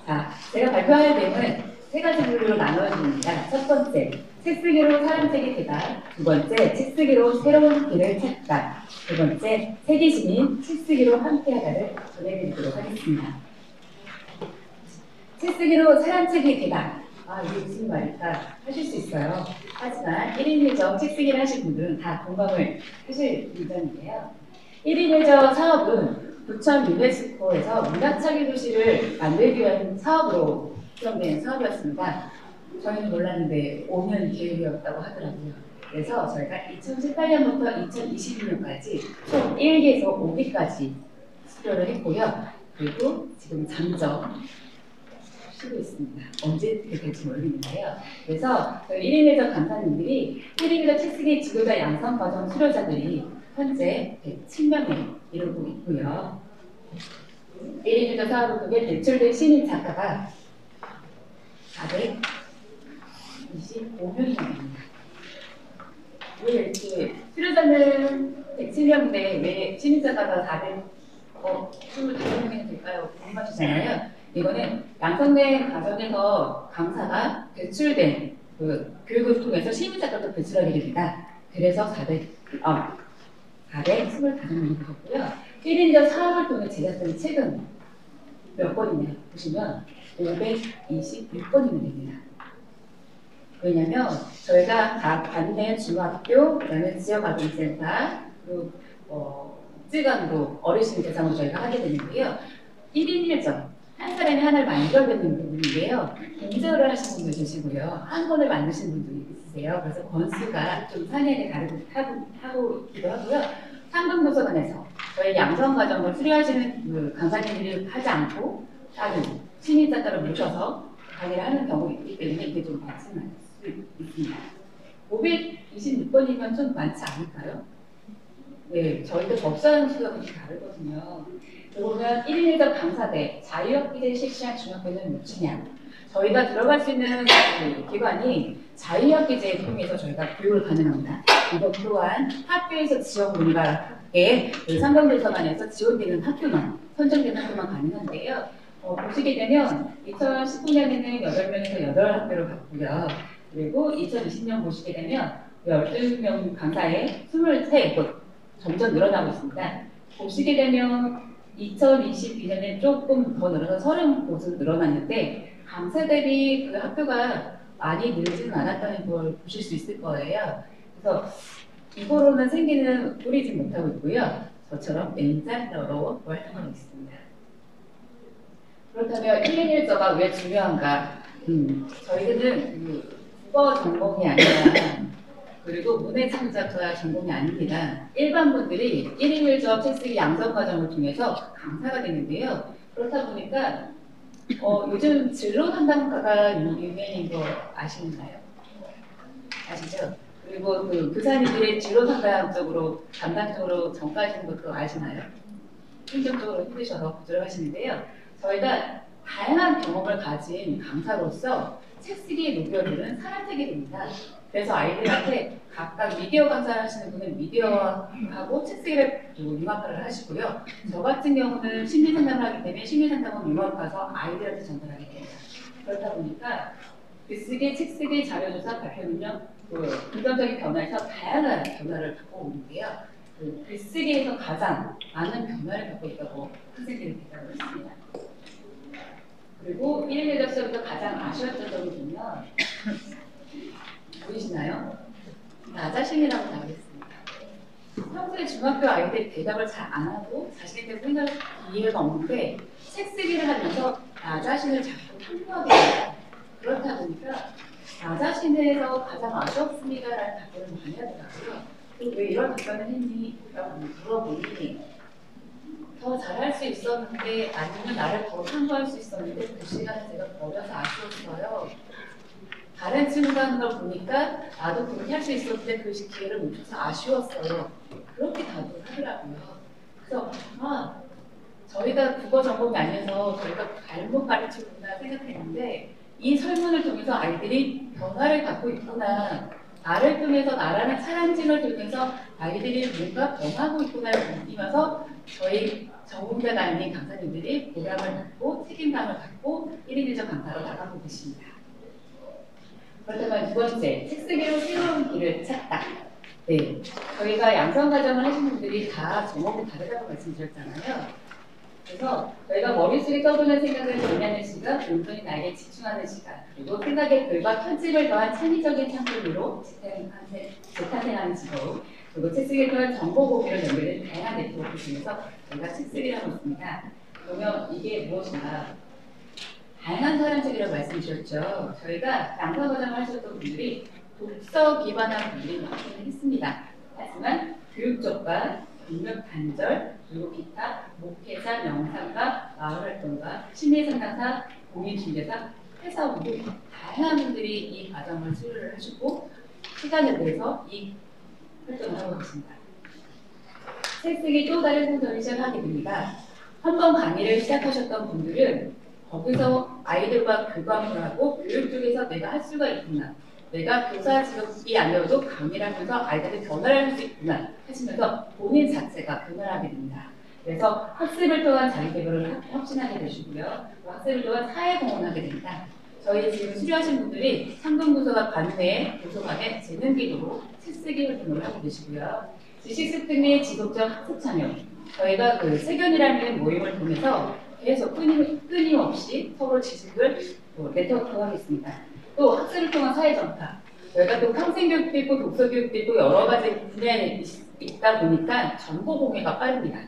자, 제가 발표할 내용은 세 가지 부류로 나눠집니다. 첫 번째, 책 쓰기로 사람책이 되다. 두 번째, 책 쓰기로 새로운 길을 찾다. 두 번째, 세계 시민 책 쓰기로 함께하다를 전해드리도록 하겠습니다. 책 쓰기로 사람책이 되다. 아, 이게 무슨 말일까 하실 수 있어요. 하지만 1인 1적 책 쓰기를 하신 분들은 다 공감을 하실 문장인데요. 1인 1적 사업은 부천 유네스코에서 문학차기 도시를 만들기 위한 사업으로 구성된 사업이었습니다. 저희는 몰랐는데 5년 계획이었다고 하더라고요. 그래서 저희가 2018년부터 2022년까지 총 1기에서 5기까지 수료를 했고요. 그리고 지금 잠정 쉬고 있습니다. 언제 될지 모르겠는데요. 그래서 저희 1인 회전 강사님들이 1인 회전 책쓰기 지도자 양성 과정 수료자들이 현재 107명에 이르고 있고요. 1인 회전 사업을 통해 대출된 신인 작가가 425명이 됩니다. 왜 이렇게 수료자는 107명인데 왜 신인 작가가 400, 어, 25명이 될까요? 궁금하시잖아요. 이거는 양성된 과정에서 강사가 배출된 그 교육을 통해서 시민작가도 배출하게 됩니다. 그래서 400, 어, 425명이 되었고요. 1인적 사업을 통해 제작된 책은 몇 권이냐 보시면 526권이면 됩니다. 왜냐면 저희가 각 관내 중학교, 그다음에 지역아동센터, 그리고 어, 어르신 대상으로 저희가 하게 되는데요. 1인 1점, 한 사람이 하나를 만들어내는 부분인데요. 공저를 하시는 분도 계시고요. 한 권을 만드신 분도 있으세요. 그래서 권수가 좀 상향에 다르고 하고, 하고 있기도 하고요. 상금도서관에서 저희 양성 과정을 수료하시는 그 강사님들이 하지 않고 다른 신인 작가를 모셔서 강의를 하는 경우가 있기 때문에 이게 좀 발생할 수 있습니다. 526번이면 좀 많지 않을까요? 네, 저희가 접수하는 수가 좀 다르거든요. 그러면 1인 1적 강사대 자유학기제 실시한 중학교는 몇 주냐? 저희가 들어갈 수 있는 그 기관이 자유학기제를 통해서 저희가 교육을 가능합니다. 이것 또한 학교에서 문의가 함께 그 상경도서관에서 지원되는 학교만 선정되는 학교만 가능한데요. 어, 보시게 되면 2019년에는 8명에서 8학교를 갔고요. 그리고 2020년 보시게 되면 12명 강사에 23곳 점점 늘어나고 있습니다. 보시게 되면 2022년에 조금 더 늘어서 30곳은 늘어났는데 강사 대비 그 학교가 많이 늘지는 않았다는 걸 보실 수 있을 거예요. 그래서 이거로는 생기는 뿌리지 못하고 있고요. 저처럼 멘탈러로 활동하고 있습니다. 그렇다면 1인 1저가 왜 중요한가? 음, 저희들은 그 국어 전공이 아니라 그리고 문해창작자 전공이 아닙니다. 일반 분들이 1인 1저 책쓰기 양성 과정을 통해서 강사가 되는데요. 그렇다 보니까 어, 요즘 진로 담당가가 유행인 거 아시나요? 아시죠? 그리고 그 교사님들의 진로 담당적으로 담당 적으로 전가하시는 것도 아시나요? 행정적으로 힘드셔서 들어가시는데요. 저희가 다양한 경험을 가진 강사로서 책 쓰기의 노별은 사람책이 됩니다. 그래서 아이들한테 각각 미디어 강사하시는 분은 미디어하고 책 쓰기를 융합화를 하시고요. 저 같은 경우는 심리 상담을 하기 때문에 심리 상담은 융합화해서 아이들한테 전달하게 됩니다. 그렇다 보니까 글쓰기, 책쓰기, 자료조사, 발표 능력, 그 긍정적인 변화에서 다양한 변화를 갖고 오는데요. 그 글쓰기에서 가장 많은 변화를 갖고 있다고 학생들이 대답을 했습니다. 그리고 1일 대답서부터 가장 아쉬웠던 점을 보면 보이시나요? 나 자신이라고 나오겠습니다. 평소에 중학교 아이들이 대답을 잘 안 하고 자신에 대해 생각 이해가 없는데 책 쓰기를 하면서 나 자신을 자꾸 통보하게 됩니다. 그렇다 보니까 나 자신에서 가장 아쉬웠습니다라는 답변을 많이 하더라고요. 그리고 왜 이런 답변을 했니? 라고 물어보니 더 잘할 수 있었는데 아니면 나를 더 참고할 수 있었는데 그 시간을 제가 버려서 아쉬웠어요. 다른 친구가 하는 걸 보니까 나도 그렇게 할 수 있었는데 그 기회를 못 줘서 아쉬웠어요. 그렇게 답을 하더라고요. 그래서 아 저희가 국어 전공이 아니어서 저희가 잘못 가르치구나 생각했는데 이 설문을 통해서 아이들이 변화를 갖고 있구나 나를 통해서 나라는 사람징을 통해서 아이들이 뭔가 변하고 있구나를 느끼면서 저희 전공자가 아닌 강사님들이 보람을 갖고 책임감을 갖고 1인 1적 강사로 나가고 계십니다. 그렇다면 두 번째, 책 쓰기로 새로운 길을 찾다. 네, 저희가 양성 과정을 하신 분들이 다 제목이 다르다고 말씀드렸잖아요. 그래서 저희가 머릿속에 떠도는 생각을 정리하는 시간, 온전히 나에게 집중하는 시간, 그리고 생각의 글과 편집을 더한 창의적인 재탄생- 재탄생하는 직업, 그리고 책 쓰기를 통한 정보 공유를 연결된 다양한 네트워크 중에서 저희가 책 쓰기를 하고 있습니다. 그러면 이게 무엇인가? 다양한 사람 책이라고 말씀 주셨죠. 저희가 양성 과정을 하셨던 분들이 독서 기반한 분들이 많기는 했습니다. 하지만 교육적과 교육 단절, 그리고 기타, 목회자, 명상가, 마을활동가, 심리상담사, 공익중개사, 회사원 등 다양한 분들이 이 과정을 수료를 하시고 시간에 대해서 이 활동을 하고 계십니다. 책 쓰기 또 다른 성전을 시작하게 됩니다. 한 번 강의를 시작하셨던 분들은 거기서 아이들과 교감을 하고 교육 쪽에서 내가 할 수가 있구나. 내가 교사 직업이 아니어도 강의를 하면서 아이들이 변화를 할 수 있구나 하시면서 본인 자체가 변화하게 됩니다. 그래서 학습을 통한 자기 개발을 확- 확신하게 되시고요. 또 학습을 통한 사회 공헌하게 됩니다. 저희 지금 수료하신 분들이 상동도서관 관내 도서관의 재능기도로 책쓰기 활동을 하고 계시고요. 지식 습득 및 지속적 학습 참여. 저희가 그 세견이라는 모임을 통해서 계속 끊임, 끊임없이 서로 지식을 또 네트워크하겠습니다. 또 학습을 통한 사회 전파. 저희가 또 평생교육도 있고 독서교육도 있고 여러 가지 분야에 있- 있다 보니까 정보 공유가 빠릅니다.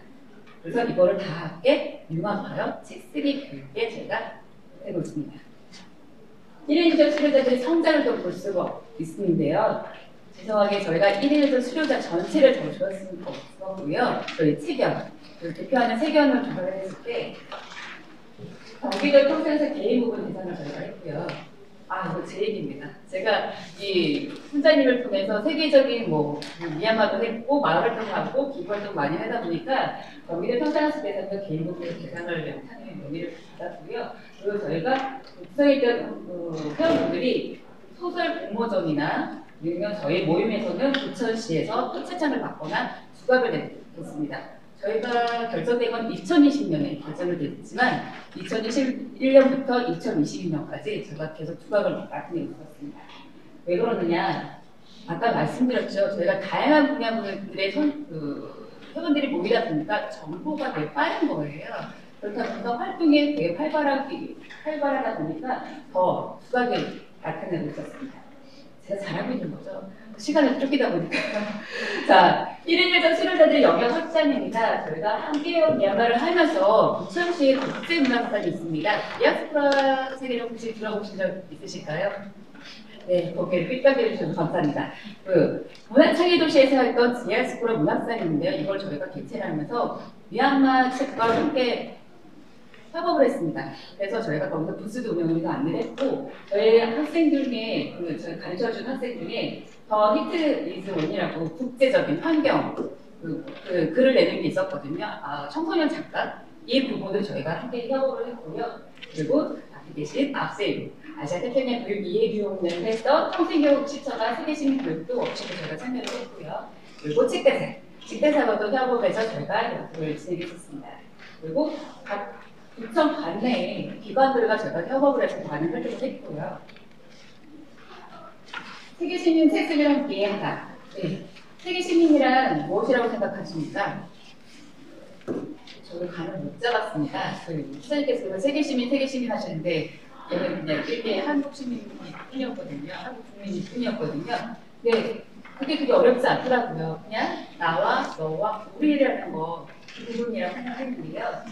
그래서 이거를 다 함께 융합하여 책쓰기 교육에 제가 하고 있습니다. 1인적 수료자들 성장을 좀 볼 수가 있는데요. 죄송하게 저희가 1인적 수료자 전체를 더줄 수는 없었고요. 저희 체견, 그 대표하는 체견을 조사를 했을 때 경기도 평생에서 개인 부분 대상을 저희가 했고요. 아, 이거 제 얘기입니다. 제가 이 훈자님을 통해서 세계적인 뭐 미얀마도 했고 마을 활동 하고 기부 활동 많이 하다 보니까 경기도 평산학습 대상과 개인 부분 대상을 타는 명의를 받았고요. 그리고 저희가 구성에 있던 어, 회원분들이 소설 공모전이나 아니면 저희 모임에서는 부천시에서 토채장을 받거나 수갑을 냈습니다. 저희가 결정된 건 2020년에 결정을 됐지만 2021년부터 2022년까지 제가 계속 맡은 게 있었습니다. 왜 그러느냐? 아까 말씀드렸죠. 저희가 다양한 분야들의 선, 그, 회원들이 모이다 보니까 정보가 되게 빠른 거예요. 그렇다 보니까 활동이 되게 활발하기, 활발하다 보니까 더 수박을 나타내고 있었습니다. 제가 잘하고 있는 거죠. 시간을 쫓기다 보니까. [LAUGHS] 자, 1인 예전 수료자들의 영역 확장입니다. 저희가 함께 미얀마를 하면서 부천시에 국제문화사관이 있습니다. 디아스포라 세계를 혹시 들어보신 적 있으실까요? 네, 거기에 삐까지 해주셔서 감사합니다. 그 문화창의 도시에서 했던 디아스포라 문학산인데요. 이걸 저희가 개최를 하면서 미얀마 책과 함께 협업을 했습니다. 그래서 저희가 거기서 부스도 운영해서 안내를 했고 저희 학생들 중에 그 저희 가르쳐준 학생 중에 더 히트 이즈 원이라고 국제적인 환경 그, 그 글을 내는 게 있었거든요. 아, 청소년 작가 이 부분을 저희가 함께 협업을 했고요. 그리고 계신 앞세유 아시아 태평양 교육 이해교육을 했던 평생교육 시처가 세계시민 교육도 워크숍에 저희가 참여를 했고요. 그리고 책대사 책대사와도 협업해서 저희가 연구를 진행했었습니다. 그리고 각 부천 관내에 기관들과 저희가 협업을 해서 많은 활동을 했고요. 세계시민 책쓰기를 함께 한다. 네. 세계시민이란 무엇이라고 생각하십니까? 저를 감을 못 잡았습니다. 저희 수사님께서 세계시민, 세계시민 하시는데 저는 그냥 일개 한국 시민이 뿐이었거든요. 한국 국민이 뿐이었거든요. 네, 그게 그게 어렵지 않더라고요. 그냥 나와 너와 우리라는 거 부분이라고 생각했는데요.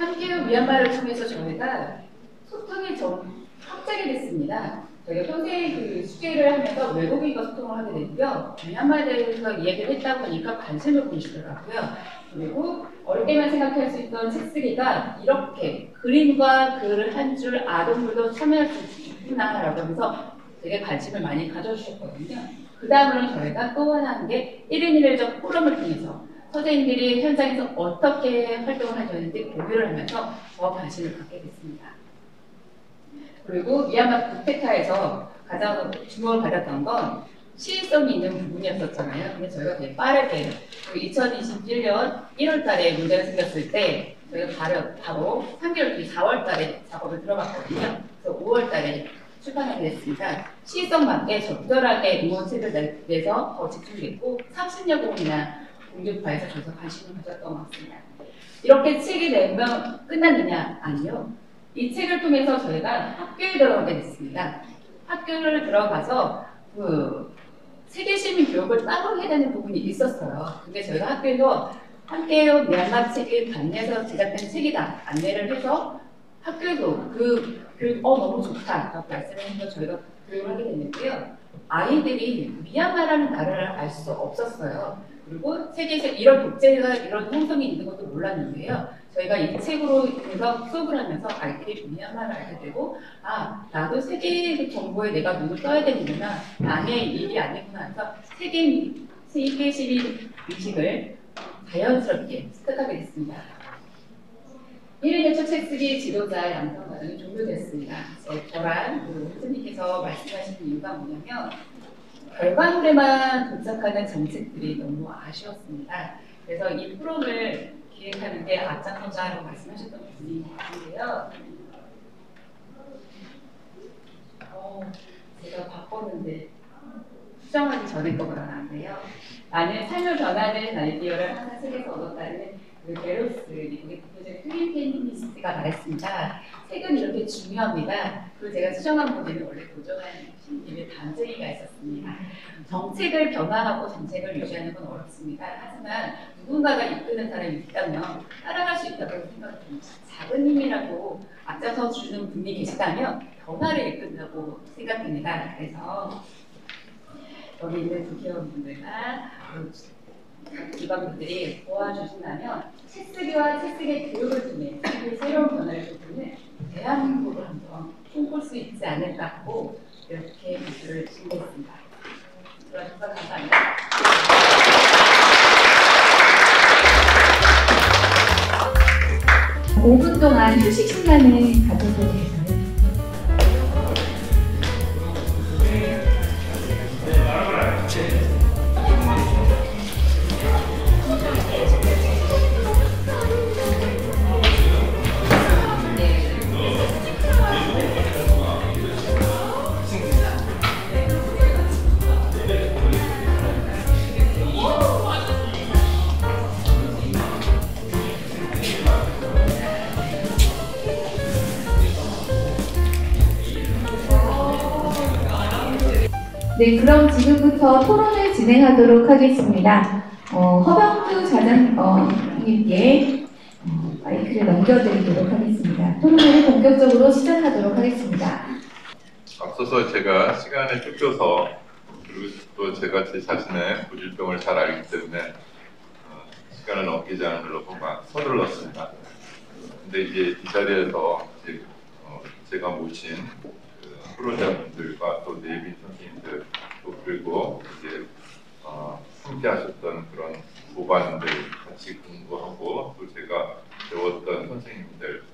함께 미얀마를 통해서 저희가 소통이 좀 확장이 됐습니다. 저희가 평생 그 수계를 하면서 외국인과 소통을 하게 됐고요. 미얀마에 대해서 이야기를 했다 보니까 관심을 보이시더라고요. 그리고 어렵게만 생각할 수 있던 책쓰기가 이렇게 그림과 글을 한 줄 아동들도 참여할 수 있구나라고 하면서 되게 관심을 많이 가져주셨거든요. 그 다음으로는 저희가 또 하나 하는 게 1인 1적 포럼을 통해서 선생님들이 현장에서 어떻게 활동을 하셨는지 공유를 하면서 더 관심을 갖게 됐습니다. 그리고 미얀마 국테카에서 가장 주목을 받았던 건 시의성이 있는 부분이었었잖아요. 근데 저희가 되게 빠르게 2021년 1월 달에 문제가 생겼을 때 저희가 바로, 바로 3개월 뒤 4월 달에 작업을 들어갔거든요. 그래서 5월 달에 출판하게 됐습니다. 시의성 맞게 적절하게 응원책을 내- 내서 더 집중됐고 30여 권이나 공중파에서 줘서 관심을 가졌던 것 같습니다. 이렇게 책이 내면 끝났느냐? 아니요. 이 책을 통해서 저희가 학교에 들어가게 됐습니다. 학교를 들어가서 그 세계 시민 교육을 따로 해야 되는 부분이 있었어요. 근데 저희가 학교에서 함께요 미얀마 책을 반내에서 제작된 책이다 안내를 해서 학교에도 그 교육 어 너무 좋다 라고 말씀을 해서 저희가 교육을 하게 됐는데요. 아이들이 미얀마라는 나라를 알 수 없었어요. 그리고 세계에서 이런 독재가 이런 형성이 있는 것도 몰랐는데요. 저희가 이 책으로 인해서 수업을 하면서 아이들이 미얀마를 알게 되고 아 나도 세계 정보에 내가 눈을 떠야 되는구나 남의 일이 아니구나 해서 세계 세계 시민 의식을 자연스럽게 습득하게 됐습니다. 1일 대초 책 쓰기 지도자 양성 과정이 종료됐습니다. 제- 저랑 그 교수님께서 말씀하신 이유가 뭐냐면 결과물에만 도착하는 정책들이 너무 아쉬웠습니다. 그래서 이 프로를 기획하는데 앞장서자라고 말씀하셨던 분이 있는데요. 어, 제가 바꿨는데 수정하기 전에 거가 나왔네요. 나는 삶을 변화하는 아이디어를 항상 책에서 얻었다는 그 베로스 미국의 대표적인 흑인 페미니스트가 말했습니다. 책은 이렇게 중요합니다. 그리고 제가 수정한 부분에는 원래 도전한 신님의 단정이가 있었습니다. 정책을 변화하고 정책을 유지하는 건 어렵습니다. 하지만 누군가가 이끄는 사람이 있다면 따라갈 수 있다고 생각합니다. 작은 힘이라고 앞장서 주는 분이 계시다면 변화를 이끈다고 생각됩니다. 그래서 여기 있는 국회의원분들과 각 기관분들이 도와주신다면 책쓰기와 책쓰기의 교육을 통해 그 새로운 변화를 쫓는 대한민국을 한번 꿈꿀 수 있지 않을까 하고 이렇게 기술을 준비했습니다. 들어주셔서 감사합니다. 5분 동안 휴식 시간을 가져도 될까요? 지금부터 토론을 진행하도록 하겠습니다. 어, 허병주 자장님께 어, 마이크를 넘겨드리도록 하겠습니다. 토론을 본격적으로 시작하도록 하겠습니다. 앞서서 제가 시간을 쫓겨서 그리고 또 제가 제 자신의 고질병을 잘 알기 때문에 어, 시간을 넘기지 않으려고 막 서둘렀습니다. 근데 이제 이 자리에서 이제 어, 제가 모신 그 프로자분들과 또 네이비 선생님들 또 그리고 이제 어, 함께 하셨던 그런 보반들 같이 공부하고 또 제가 배웠던 선생님들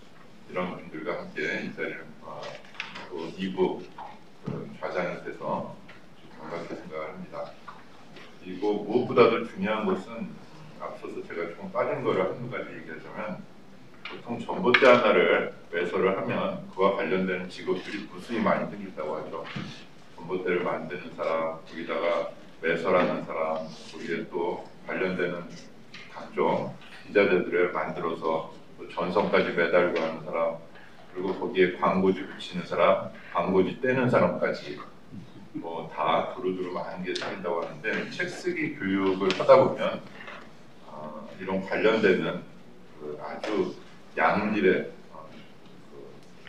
이런 분들과 함께 이 자리를 어, 또 2부 그 좌장이 돼서 좀 반갑게 생각합니다. 그리고 무엇보다도 중요한 것은 앞서서 제가 조금 빠진 거를 한두 가지 얘기하자면 보통 전봇대 하나를 매설을 하면 그와 관련된 직업들이 무수히 많이 생긴다고 하죠. 전봇대를 만드는 사람, 거기다가 매설하는 사람, 거기에 또 관련되는 각종 기자재들을 만들어서 또 전선까지 매달고 하는 사람, 그리고 거기에 광고지 붙이는 사람, 광고지 떼는 사람까지 뭐 다 두루두루 많은 게 생긴다고 하는데 책 쓰기 교육을 하다 보면 어, 이런 관련되는 그 아주 양질의 어,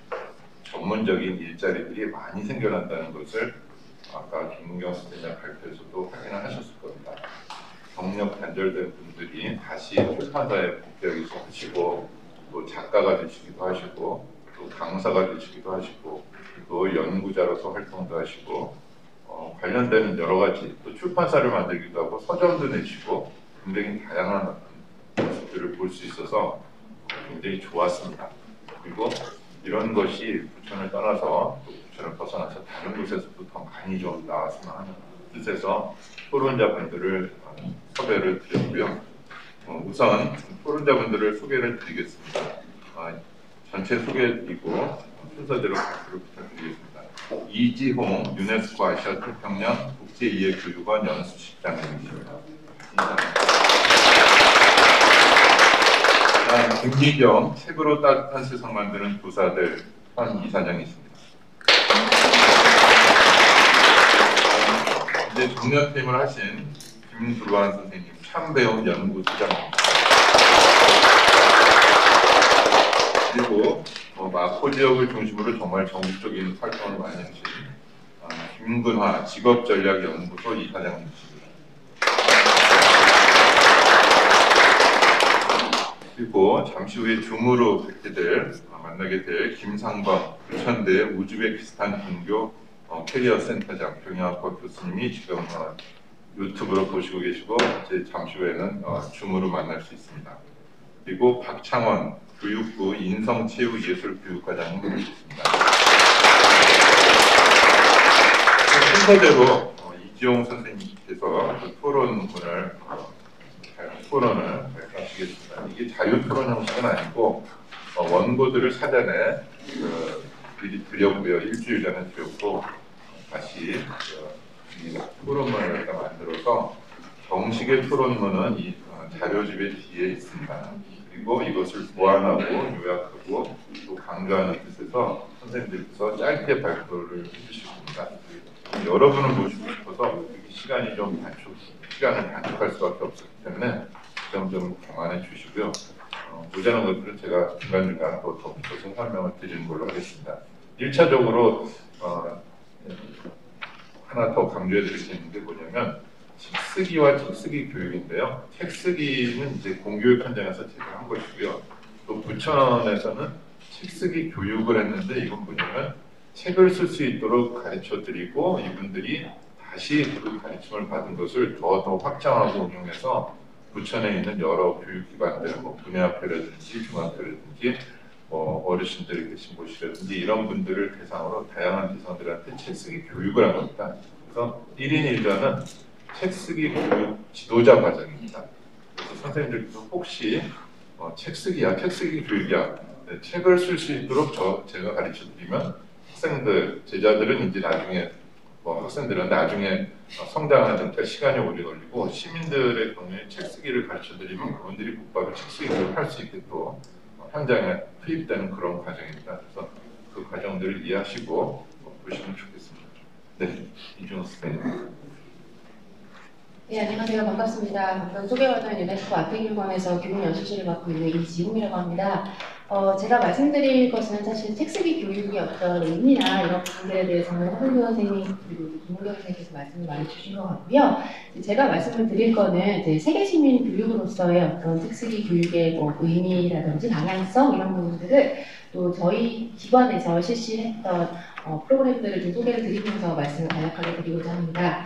그 전문적인 일자리들이 많이 생겨난다는 것을 아까 김문경 선생님 발표에서도 확인을 하셨을 겁니다. 경력 단절된 분들이 다시 출판사에 복귀하기 하시고 또 작가가 되시기도 하시고 또 강사가 되시기도 하시고 또 연구자로서 활동도 하시고 어, 관련되는 여러 가지 또 출판사를 만들기도 하고 서점도 내시고 굉장히 다양한 모습들을 볼 수 있어서 굉장히 좋았습니다. 그리고 이런 것이 부천을 떠나서 또 부천을 벗어나서 다른 곳에서도 더 많이 좀 나왔으면 하는 뜻에서 토론자분들을 어, 섭외를 드렸고요. 어, 우선 토론자분들을 소개를 드리겠습니다. 어, 전체 소개해드리고 순서대로 발표를 부탁드리겠습니다. 이지홍 유네스코 아시아 태평양 국제이해교육원 연수실장님이십니다. 다음 김기경 책으로 따뜻한 세상 만드는 부사들 현 이사장이십니다. 이제 정년퇴임을 하신 김두관 선생님 참배운 연구소장입니다. 그리고 어, 마포 지역을 중심으로 정말 전국적인 활동을 많이 하신 어, 김근화 직업전략연구소 이사장님이십니다. 그리고 잠시 후에 줌으로 뵙게 될 어, 만나게 될 김상범 부천대 우즈베키스탄 종교 어, 캐리어 센터장 경영학과 교수님이 지금 어, 유튜브로 보시고 계시고 이제 잠시 후에는 어, 줌으로 만날 수 있습니다. 그리고 박창원 교육부 인성체육예술교육과장님 모시겠습니다. 순서대로 어, 이지용 선생님께서 그 토론문을 어, 잘- 토론을 하시겠습니다. 이게 자유 토론 형식은 아니고 어, 원고들을 사전에 그, 드렸고요. 일주일 전에 드렸고 다시 어, 이 토론문을 갖다 만들어서 정식의 토론문은 이 어, 자료집의 뒤에 있습니다. 그리고 이것을 보완하고 요약하고 또 강조하는 뜻에서 선생님들께서 짧게 발표를 해주실 겁니다. 여러분을 모시고 싶어서 시간이 좀 단축, 시간을 단축할 수밖에 없었기 때문에 좀좀 감안해 주시고요. 어, 모자란 것들은 제가 중간중간 또 덧붙여서 설명을 드리는 걸로 하겠습니다. 1차적으로 어, 하나 더 강조해 드릴 수 있는 게 뭐냐면 책 쓰기와 책 쓰기 교육인데요. 책 쓰기는 이제 공교육 현장에서 책을 한 것이고요. 또 부천에서는 책 쓰기 교육을 했는데 이건 뭐냐면 책을 쓸 수 있도록 가르쳐 드리고 이분들이 다시 그 가르침을 받은 것을 더 더 확장하고 운용해서 부천에 있는 여러 교육기관들, 뭐 분야학교라든지 중학교라든지 뭐 어르신들이 계신 곳이라든지 이런 분들을 대상으로 다양한 대상들한테 책 쓰기 교육을 한 겁니다. 그래서 1인 1자는 책 쓰기 교육 지도자 과정입니다. 그래서 선생님들께서 혹시 어, 책 쓰기야, 책 쓰기 교육이야, 네, 책을 쓸 수 있도록 저 제가 가르쳐 드리면 학생들, 제자들은 이제 나중에 뭐 학생들은 나중에 어, 성장하니까 시간이 오래 걸리고 시민들의 경우에 책 쓰기를 가르쳐 드리면 그분들이 곧바로 책 쓰기를 할 수 있게 또 어, 현장에 투입되는 그런 과정입니다. 그래서 그 과정들을 이해하시고 어, 보시면 좋겠습니다. 네, 이준호 선생님. 네, 안녕하세요. 반갑습니다. 소개받은 유네스코 아태교관에서 교육연수실을 맡고 있는 이지웅이라고 합니다. 어, 제가 말씀드릴 것은 사실 책쓰기 교육의 어떤 의미나 이런 부분들에 대해서는 허블 선생님 그리고 김문경 선생님께서 말씀을 많이 주신 것 같고요. 제가 말씀을 드릴 거는 이제 세계시민 교육으로서의 어떤 책쓰기 교육의 뭐 의미라든지 방향성 이런 부분들을 또 저희 기관에서 실시했던 어, 프로그램들을 좀 소개를 드리면서 말씀을 간략하게 드리고자 합니다.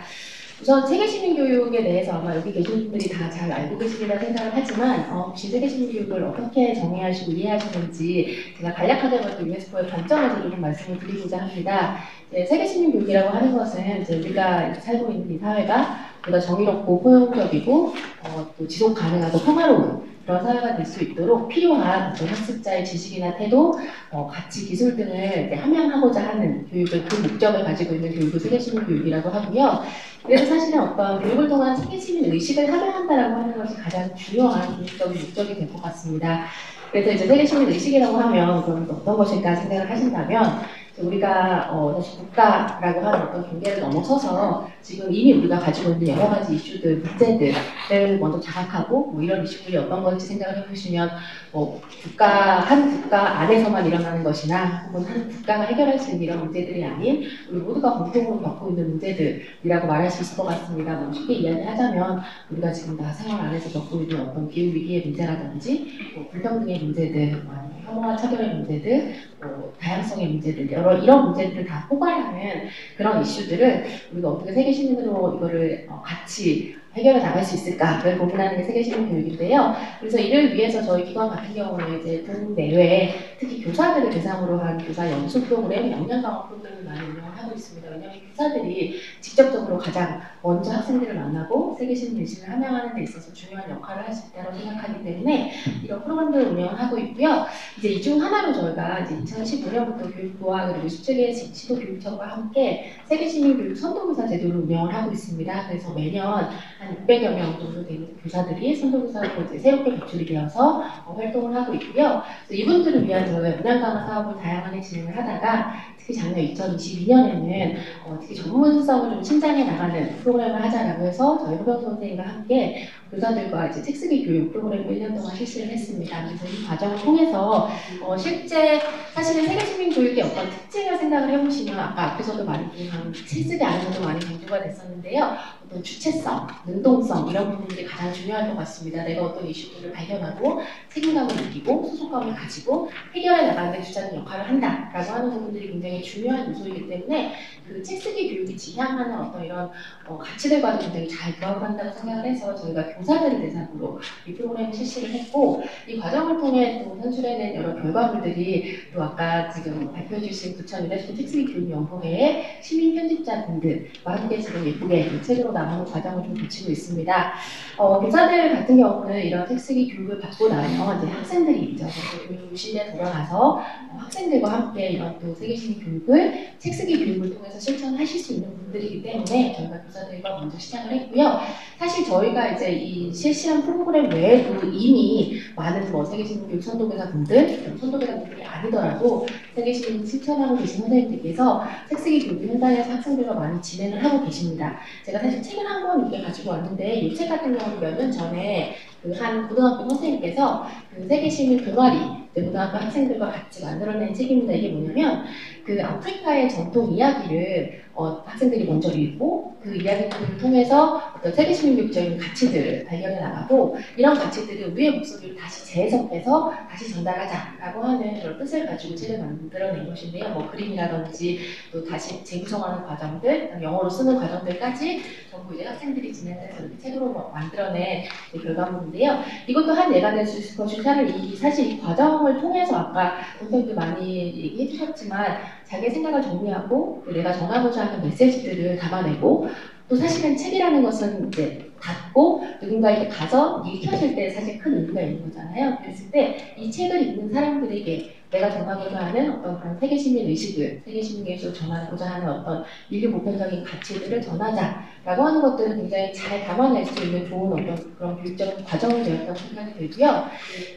우선 세계시민 교육에 대해서 아마 여기 계신 분들이 다 잘 알고 계시리라 생각을 하지만 어, 혹시 세계시민 교육을 어떻게 정의하시고 이해하시는지 제가 간략하게 먼저 유네스코의 관점에서 좀 말씀을 드리고자 합니다. 이제 세계시민 교육이라고 하는 것은 이제 우리가 살고 있는 이 사회가 보다 정의롭고 포용적이고 어, 또 지속 가능하고 평화로운 그런 사회가 될 수 있도록 필요한 어떤 학습자의 지식이나 태도, 어, 가치, 기술 등을 함양하고자 하는 교육을 그 목적을 가지고 있는 교육을 세계시민 교육이라고 하고요. 그래서 사실은 어떤 교육을 통한 세계시민 의식을 함양한다라고 하는 것이 가장 중요한 교육적인 목적이 될 것 같습니다. 그래서 이제 세계시민 의식이라고 하면 그럼 어떤 것일까 생각을 하신다면 우리가 어, 사실 국가라고 하는 어떤 경계를 넘어서서 지금 이미 우리가 가지고 있는 여러 가지 이슈들, 문제들을 먼저 자각하고 뭐 이런 이슈들이 어떤 건지 생각을 해보시면 뭐 국가 한 국가 안에서만 일어나는 것이나 혹은 한 국가가 해결할 수 있는 이런 문제들이 아닌 우리 모두가 공통으로 겪고 있는 문제들이라고 말할 수 있을 것 같습니다. 뭐 쉽게 이야기하자면 우리가 지금 다 생활 안에서 겪고 있는 어떤 기후 위기의 문제라든지 뭐 불평등의 문제들, 뭐 혐오와 차별의 문제들, 뭐 다양성의 문제들 여러 이런 문제들을 다 포괄하는 그런 이슈들을 우리가 어떻게 세계 시민으로 이거를 어, 같이 해결해 나갈 수 있을까를 고민하는 게 세계시민 교육인데요. 그래서 이를 위해서 저희 기관 같은 경우는 이제 국내외 특히 교사들을 대상으로 한 교사 연수 프로그램, 역량 강화 프로그램을 많이 운영을 하고 있습니다. 왜냐하면 교사들이 직접적으로 가장 먼저 학생들을 만나고 세계시민 의식을 함양하는 데 있어서 중요한 역할을 할 수 있다고 생각하기 때문에 이런 프로그램들을 운영을 하고 있고요. 이제 이 중 하나로 저희가 이제 2015년부터 교육부와 그리고 17개 시도 교육청과 함께 세계시민 교육 선도교사 제도를 운영을 하고 있습니다. 그래서 매년 한 600여 명 정도 되는 교사들이 선도교사로 이제 새롭게 배출이 되어서 어, 활동을 하고 있고요. 이분들을 위한 저희가 역량 강화 사업을 다양하게 진행을 하다가 특히 작년 2022년에는 어, 특히 전문성을 좀 신장해 나가는 프로그램을 하자라고 해서 저희 후병 선생님과 함께 교사들과 이제 책쓰기 교육 프로그램을 1년 동안 실시를 했습니다. 그래서 이 과정을 통해서 어, 실제 사실은 세계시민 교육의 어떤 특징을 생각을 해보시면 아까 앞에서도 말했지만 책쓰기 안에서도 많이 강조가 됐었는데요. 어떤 주체성, 능동성 이런 부분들이 가장 중요할 것 같습니다. 내가 어떤 이슈들을 발견하고 책임감을 느끼고 소속감을 가지고 해결해 나가는 데 주자는 역할을 한다라고 하는 부분들이 굉장히 중요한 요소이기 때문에 그 책쓰기 교육이 지향하는 어떤 이런 어, 가치들과도 굉장히 잘 부합을 한다고 생각을 해서 저희가 교사들을 대상으로 이 프로그램을 실시를 했고 이 과정을 통해 또 산출해낸 여러 결과물들이 또 아까 지금 발표해 주신 부천 유네스코 책쓰기 교육 연구회의 시민 편집자분들과 함께 지금 예쁘게 이 책으로 나오는 과정을 좀 거치고 있습니다. 어, 교사들 같은 경우는 이런 책쓰기 교육을 받고 나면 이제 학생들이 있죠. 그래서 교육실에 돌아가서 어, 학생들과 함께 이런 또 세계시민 교육을 책쓰기 교육을 통해서 실천하실 수 있는 분들이기 때문에 저희가 교사들과 먼저 시작을 했고요. 사실 저희가 이제 이 실시한 프로그램 외에도 이미 많은 뭐 세계시민 교육 선도교사 분들, 선도교사 분들이 아니더라도 세계시민 실천하고 계신 선생님들께서 책쓰기 교육 현장에서 학생들과 많이 진행을 하고 계십니다. 제가 사실 책을 한 권 이렇게 가지고 왔는데 이 책 같은 경우는 몇 년 전에 그 한 고등학교 선생님께서 그 세계시민 동아리 네, 고등학교 학생들과 같이 만들어낸 책입니다. 이게 뭐냐면 그 아프리카의 전통 이야기를 어, 학생들이 먼저 읽고 그 이야기들을 통해서 어떤 세계시민교육적인 가치들을 발견해 나가고 이런 가치들을 우리의 목소리를 다시 재해석해서 다시 전달하자라고 하는 그런 뜻을 가지고 책을 만들어낸 것인데요. 뭐 그림이라든지 또 다시 재구성하는 과정들, 영어로 쓰는 과정들까지 전부 이제 학생들이 진행해서 이렇게 책으로 뭐 만들어낸 이 결과물인데요. 이것도 한 예가 될 수 있을 것이고 사실 이, 사실 이 과정을 통해서 아까 선생님도 많이 얘기해 주셨지만 자기의 생각을 정리하고 또 내가 전하고자 하는 메시지들을 담아내고 또 사실은 책이라는 것은 이제 닫고 누군가에게 가서 읽혀질 때 사실 큰 의미가 있는 거잖아요. 그랬을 때 이 책을 읽는 사람들에게 내가 전하고자 하는 어떤 그런 세계 시민 의식을, 세계 시민에서 전하고자 하는 어떤 인류 보편적인 가치들을 전하자라고 하는 것들을 굉장히 잘 담아낼 수 있는 좋은 어떤 그런 교육적인 과정이 되었다고 생각이 들고요.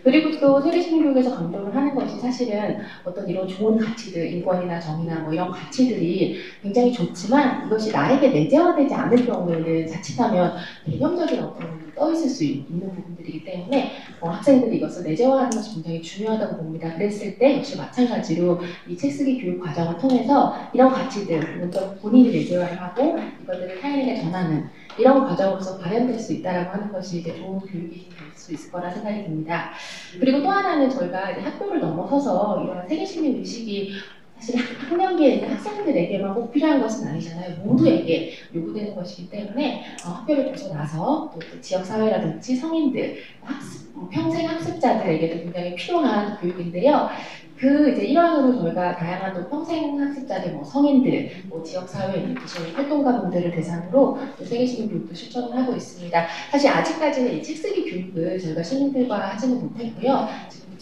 그리고 또 세계 시민 교육에서 강조를 하는 것이 사실은 어떤 이런 좋은 가치들, 인권이나 정의나 뭐 이런 가치들이 굉장히 좋지만 이것이 나에게 내재화되지 않을 경우에는 자칫하면 개념적인 어떤 떠 있을 수 있는 부분들이기 때문에 어, 학생들이 이것을 내재화하는 것이 굉장히 중요하다고 봅니다. 그랬을 때 역시 마찬가지로 이 책쓰기 교육 과정을 통해서 이런 가치들, 먼저 본인이 내재화를 하고 이것들을 타인에게 전하는 이런 과정으로서 발현될 수 있다라고 하는 것이 이제 좋은 교육이 될 수 있을 거라 생각이 듭니다. 그리고 또 하나는 저희가 학교를 넘어서서 이런 세계시민 의식이 사실 학년기에 있는 학생들에게만 꼭 필요한 것은 아니잖아요. 모두에게 요구되는 것이기 때문에 어, 학교를 벗어나서 또 지역 사회라든지 성인들, 학습, 뭐 평생 학습자들에게도 굉장히 필요한 교육인데요. 그 이제 일환으로 저희가 다양한 또 평생 학습자들, 뭐 성인들, 뭐 지역 사회에 계신 활동가분들을 대상으로 또 세계시민 교육도 실천을 하고 있습니다. 사실 아직까지는 이 책쓰기 교육을 저희가 시민들과 하지는 못했고요.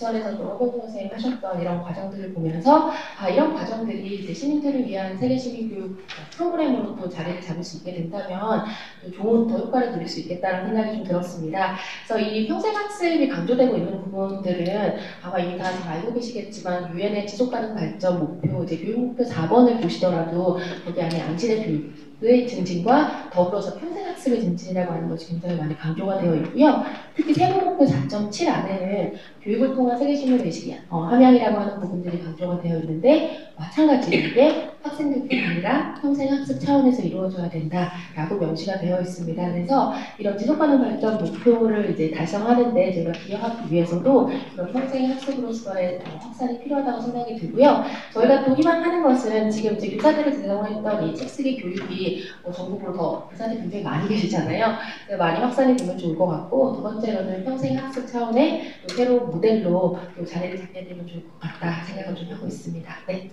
허경 선생님 하셨던 이런 과정들을 보면서 아 이런 과정들이 이제 시민들을 위한 세계 시민 교육 프로그램으로 또 자리를 잡을 수 있게 된다면 또 좋은 더 효과를 누릴 수 있겠다는 생각이 좀 들었습니다. 그래서 이 평생학습이 강조되고 있는 부분들은 아마 이미 다 잘 알고 계시겠지만 유엔의 지속가능 발전 목표 이제 교육 목표 4번을 보시더라도 거기 안에 양질의 교육 의 증진과 더불어서 평생학습의 증진이라고 하는 것이 굉장히 많이 강조가 되어 있고요. 특히 세부 목표 4.7 안에는 교육을 통한 세계시민 의식이 어, 함양이라고 하는 부분들이 강조가 되어 있는데 마찬가지로 이게 학생들뿐 아니라 평생 학습 차원에서 이루어져야 된다라고 명시가 되어 있습니다. 그래서 이런 지속가능 발전 목표를 이제 달성하는데 저희가 기여하기 위해서도 이런 평생 학습으로서의 어, 확산이 필요하다고 생각이 들고요. 저희가 또 희망하는 것은 지금 이제 교사들을 대상으로 했던 이 책쓰기 교육이 어, 전국으로 더 교사들 굉장히 많이 계시잖아요. 네, 많이 확산이 되면 좋을 것 같고 두 번째로는 평생 학습 차원의 또 새로운 모델로 또 자리를 잡게 되면 좋을 것 같다 생각을 좀 하고 있습니다. 네,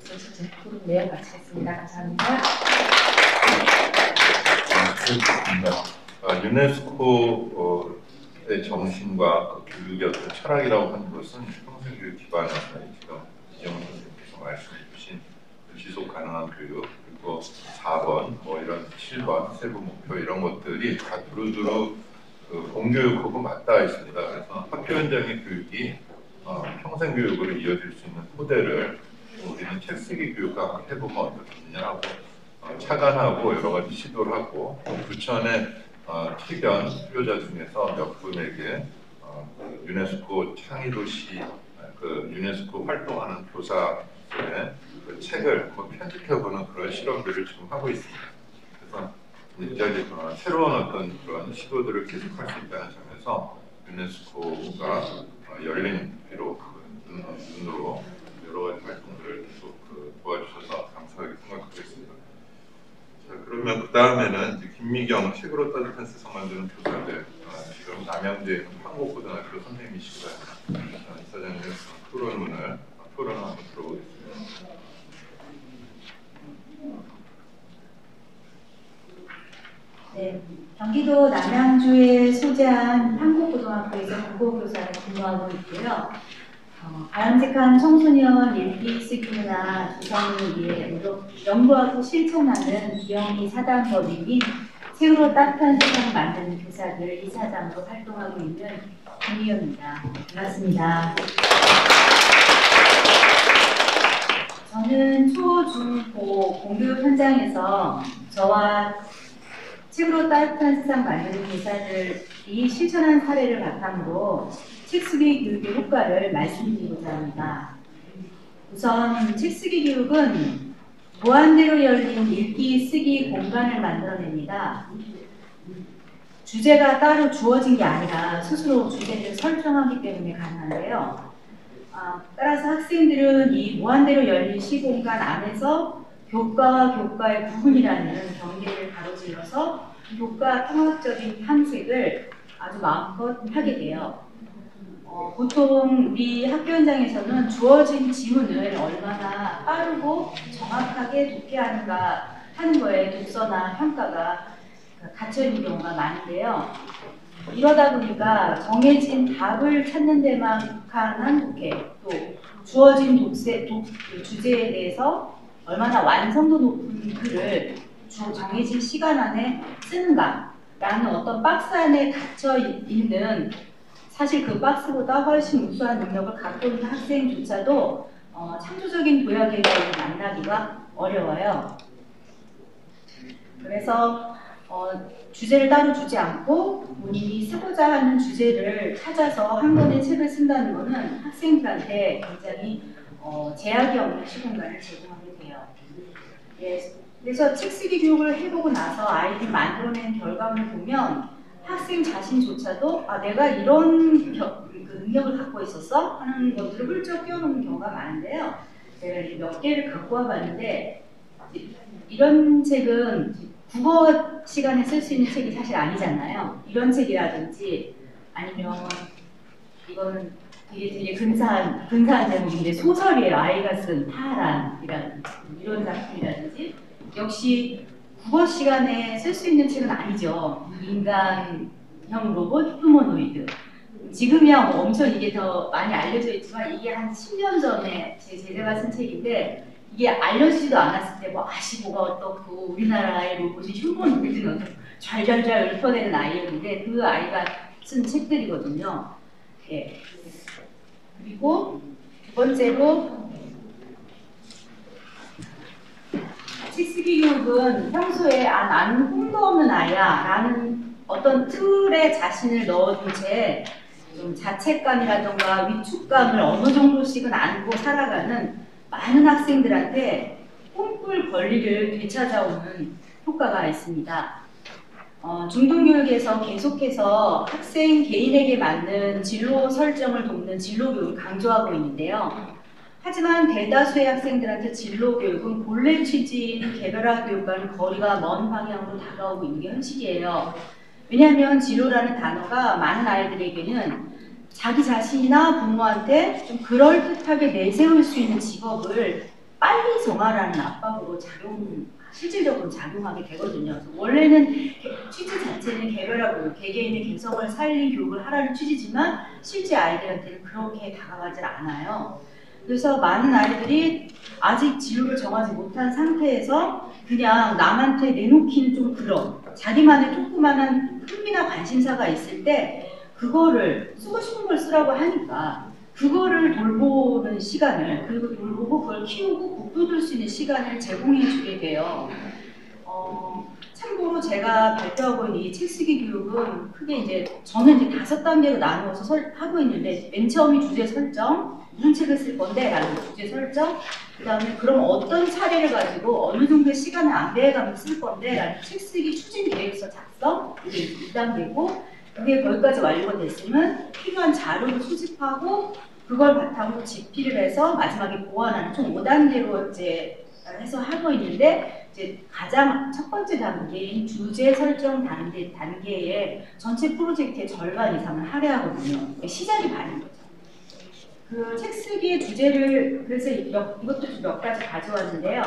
감사합니다. 그렇습니다. 아, 유네스코의 정신과 그 교육의 어떤 철학이라고 하는 것은 평생 교육 기반에서 지금 이정훈 선생님께서 말씀해 주신 그 지속 가능한 교육 그리고 4번 뭐 이런 7번 세부 목표 이런 것들이 다 두루두루 그 공교육하고 맞닿아 있습니다. 그래서 학교 현장의 교육이 어, 평생 교육으로 이어질 수 있는 토대를 우리는 책 쓰기 교육과 해보면 어떻겠느냐고 어, 차관하고 여러 가지 시도를 하고 부천의 어, 티변 수료자 중에서 몇 분에게 어, 그 유네스코 창의도시 어, 그 유네스코 활동하는 교사의 그 책을 편집해보는 그런 실험들을 지금 하고 있습니다. 그래서 이제 어, 새로운 어떤 그런 시도들을 계속할 수 있다는 점에서 유네스코가 어, 열린 귀로 그 눈, 눈으로 여러 가지 활동 들을 계속 그 도와주셔서 감사하게 생각하겠습니다. 자 그러면 그 다음에는 김미경 책으로 따뜻한 세상 만드는 교사들 어, 지금 있는 한국고등학교 선생님이시고요. 어, 이사장님 토론문을 어, 토론을 한번 들어보겠습니다. 네, 경기도 남양주에 소재한 한국고등학교에서 국어교사를 근무하고 있고요. 어, 바람직한 청소년 일기 쓰기나 조성을 위해 연구- 연구하고 실천하는 기영이 사단법인인 책으로 따뜻한 세상 만드는 교사들 이사장으로 활동하고 있는 김희영입니다. 반갑습니다. 저는 초, 중, 고 공교육 현장에서 저와 책으로 따뜻한 세상 만드는 교사들이 실천한 사례를 바탕으로 책 쓰기 교육의 효과를 말씀드리고자 합니다. 우선 책 쓰기 교육은 무한대로 열린 읽기 쓰기 공간을 만들어냅니다. 주제가 따로 주어진 게 아니라 스스로 주제를 설정하기 때문에 가능한데요. 아, 따라서 학생들은 이 무한대로 열린 시공간 안에서 교과와 교과의 구분이라는 경계를 가로질러서 교과 통합적인 탐색을 아주 마음껏 하게 돼요. 어, 보통 우리 학교 현장에서는 주어진 지문을 얼마나 빠르고 정확하게 독해하는가 하는 거에 독서나 평가가 갇혀 있는 경우가 많은데요. 이러다 보니까 정해진 답을 찾는 데만 한한 독해, 또 주어진 독세, 독, 그 주제에 대해서 얼마나 완성도 높은 글을 주 정해진 시간 안에 쓰는가라는 어떤 박스 안에 갇혀 있는 사실 그 박스보다 훨씬 우수한 능력을 갖고 있는 학생조차도 어, 창조적인 도약의 길을 만나기가 어려워요. 그래서 어, 주제를 따로 주지 않고 본인이 쓰고자 하는 주제를 찾아서 한 권의 책을 쓴다는 것은 학생들한테 굉장히 어, 제약이 없는 시공간을 제공하게 돼요. 예, 그래서 책 쓰기 교육을 해보고 나서 아이들이 만들어낸 결과물을 보면 학생 자신조차도 아 내가 이런 겨, 그 능력을 갖고 있었어 하는 것들을 훌쩍 뛰어넘는 경우가 많은데요. 제가 이제 몇 개를 갖고 와봤는데 이런 책은 국어 시간에 쓸 수 있는 책이 사실 아니잖아요. 이런 책이라든지 아니면 이거는 되게 되게 근사한 근사한 제목인데 소설이에요. 아이가 쓴 타란이라는 이런 작품이라든지 역시 국어 시간에 쓸 수 있는 책은 아니죠. 인간형 로봇 휴머노이드. 지금이야 뭐 엄청 이게 더 많이 알려져 있지만 이게 한 10년 전에 제 제자가 쓴 책인데 이게 알려지지도 않았을 때 뭐 아시고가 어떻고 우리나라의 로봇이 휴머노이드는 어떻고 잘잘잘 읊어내는 아이였는데 그 아이가 쓴 책들이거든요. 예. 그리고 두 번째로 책 쓰기 교육은 평소에 아 나는 꿈도 없는 아이야 라는 어떤 틀에 자신을 넣어둔 채 좀 자책감이라던가 위축감을 어느 정도씩은 안고 살아가는 많은 학생들한테 홈불 권리를 되찾아오는 효과가 있습니다. 어, 중등교육에서 계속해서 학생 개인에게 맞는 진로 설정을 돕는 진로 교육을 강조하고 있는데요. 하지만 대다수의 학생들한테 진로 교육은 본래 취지인 개별화 교육과는 거리가 먼 방향으로 다가오고 있는 게 현실이에요. 왜냐하면 진로라는 단어가 많은 아이들에게는 자기 자신이나 부모한테 좀 그럴듯하게 내세울 수 있는 직업을 빨리 정하라는 압박으로 작용, 실질적으로 작용하게 되거든요. 원래는 개- 취지 자체는 교육, 개개인의 개성을 살린 교육을 하라는 취지지만 실제 아이들한테는 그렇게 다가가질 않아요. 그래서 많은 아이들이 아직 진로를 정하지 못한 상태에서 그냥 남한테 내놓기는 좀 그런 자기만의 조그마한 흥미나 관심사가 있을 때 그거를 쓰고 싶은 걸 쓰라고 하니까 그거를 돌보는 시간을 그리고 돌보고 그걸 키우고 북돋을 수 있는 시간을 제공해 주게 돼요. 어, 참고로 제가 발표하고 있는 이 책쓰기 교육은 크게 이제 저는 이제 다섯 단계로 나누어서 설- 하고 있는데 맨 처음이 주제 설정, 무슨 책을 쓸 건데 라는 주제 설정, 그 다음에 그럼 어떤 차례를 가지고 어느 정도의 시간을 안배해가며 쓸 건데 라는 책 쓰기 추진 계획서 작성, 이게 2단계고 그게 거기까지 완료가 됐으면 필요한 자료를 수집하고 그걸 바탕으로 집필을 해서 마지막에 보완하는 총 5단계로 이제 해서 하고 있는데 이제 가장 첫 번째 단계인 주제 설정 단계, 단계에 전체 프로젝트의 절반 이상을 할애하거든요. 시작이 반인 거죠. 그 책 쓰기의 주제를 그래서 몇, 이것도 몇 가지 가져왔는데요.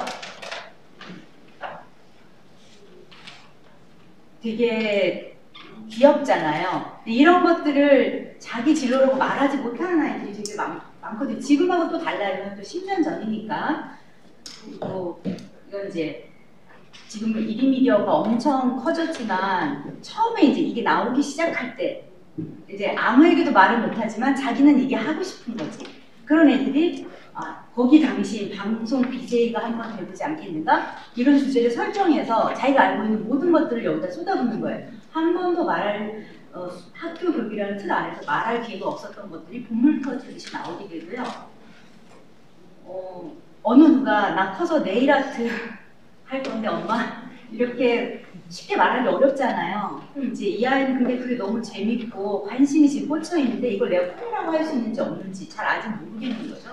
되게 귀엽잖아요. 이런 것들을 자기 진로라고 말하지 못하는 아이들이 되게 많, 많거든요. 지금하고 또 달라요. 또 10년 전이니까. 그리고 이건 이제 지금 1인 미디어가 엄청 커졌지만 처음에 이제 이게 나오기 시작할 때 이제 아무에게도 말을 못하지만 자기는 이게 하고 싶은 거지. 그런 애들이 아, 거기 당시 방송 BJ가 한번 해보지 않겠는가? 이런 주제를 설정해서 자기가 알고 있는 모든 것들을 여기다 쏟아붓는 거예요. 한 번도 말할 어, 학교 교육이라는 틀 안에서 말할 기회가 없었던 것들이 본물 터지듯이 나오게 되고요. 어, 어느 누가 나 커서 네일 아트 [LAUGHS] 할 건데 엄마 이렇게 쉽게 말하기 어렵잖아요. 그럼 이제 이 아이는 근데 그게 너무 재밌고 관심이 지금 꽂혀 있는데 이걸 내가 꿈이라고 할 수 있는지 없는지 잘 아직 모르겠는 거죠.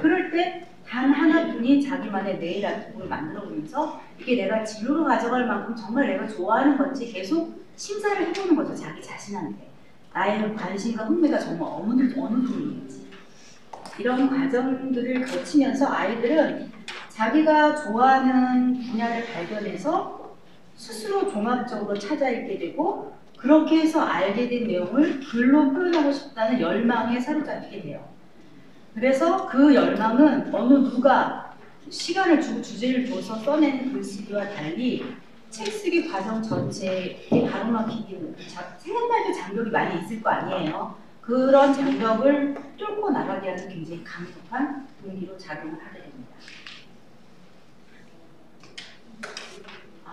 그럴 때 단 하나뿐인 자기만의 네일 아트를 만들어 보면서 이게 내가 진로로 가져갈 만큼 정말 내가 좋아하는 건지 계속 심사를 해보는 거죠. 자기 자신한테. 나의 관심과 흥미가 정말 어느, 어느 정도인지. 이런 과정들을 거치면서 아이들은 자기가 좋아하는 분야를 발견해서 스스로 종합적으로 찾아 읽게 되고 그렇게 해서 알게 된 내용을 글로 표현하고 싶다는 열망에 사로잡히게 돼요. 그래서 그 열망은 어느 누가 시간을 주고 주제를 줘서 써낸 글쓰기와 달리 책 쓰기 과정 전체에 가로막히기는 자- 생각날도 장벽이 많이 있을 거 아니에요. 그런 장벽을 뚫고 나가게 하는 굉장히 강력한 동기로 작용을 하게 됩니다.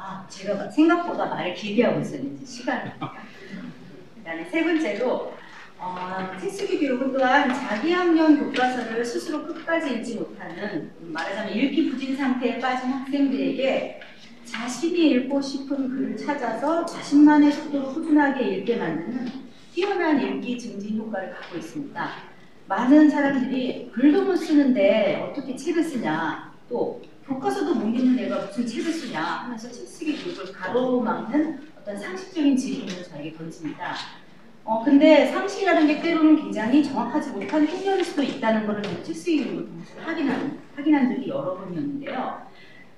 아, 제가 생각보다 말을 길게 하고 있었는지 시간이. 그다음에 세 번째로 어, 책쓰기 교육은 또한 자기 학년 교과서를 스스로 끝까지 읽지 못하는 음, 말하자면 읽기 부진 상태에 빠진 학생들에게 자신이 읽고 싶은 글을 찾아서 자신만의 속도로 꾸준하게 읽게 만드는 뛰어난 읽기 증진 효과를 갖고 있습니다. 많은 사람들이 글도 못 쓰는데 어떻게 책을 쓰냐 또 교과서도 못 읽는 애가 무슨 책을 쓰냐 하면서 책 쓰기 교육을 가로막는 어떤 상식적인 질문을 저에게 던집니다. 어, 근데 상식이라는 게 때로는 굉장히 정확하지 못한 행렬일 수도 있다는 것을 저는 책 쓰기 교육을 확인한, 확인한 적이 여러 번이었는데요.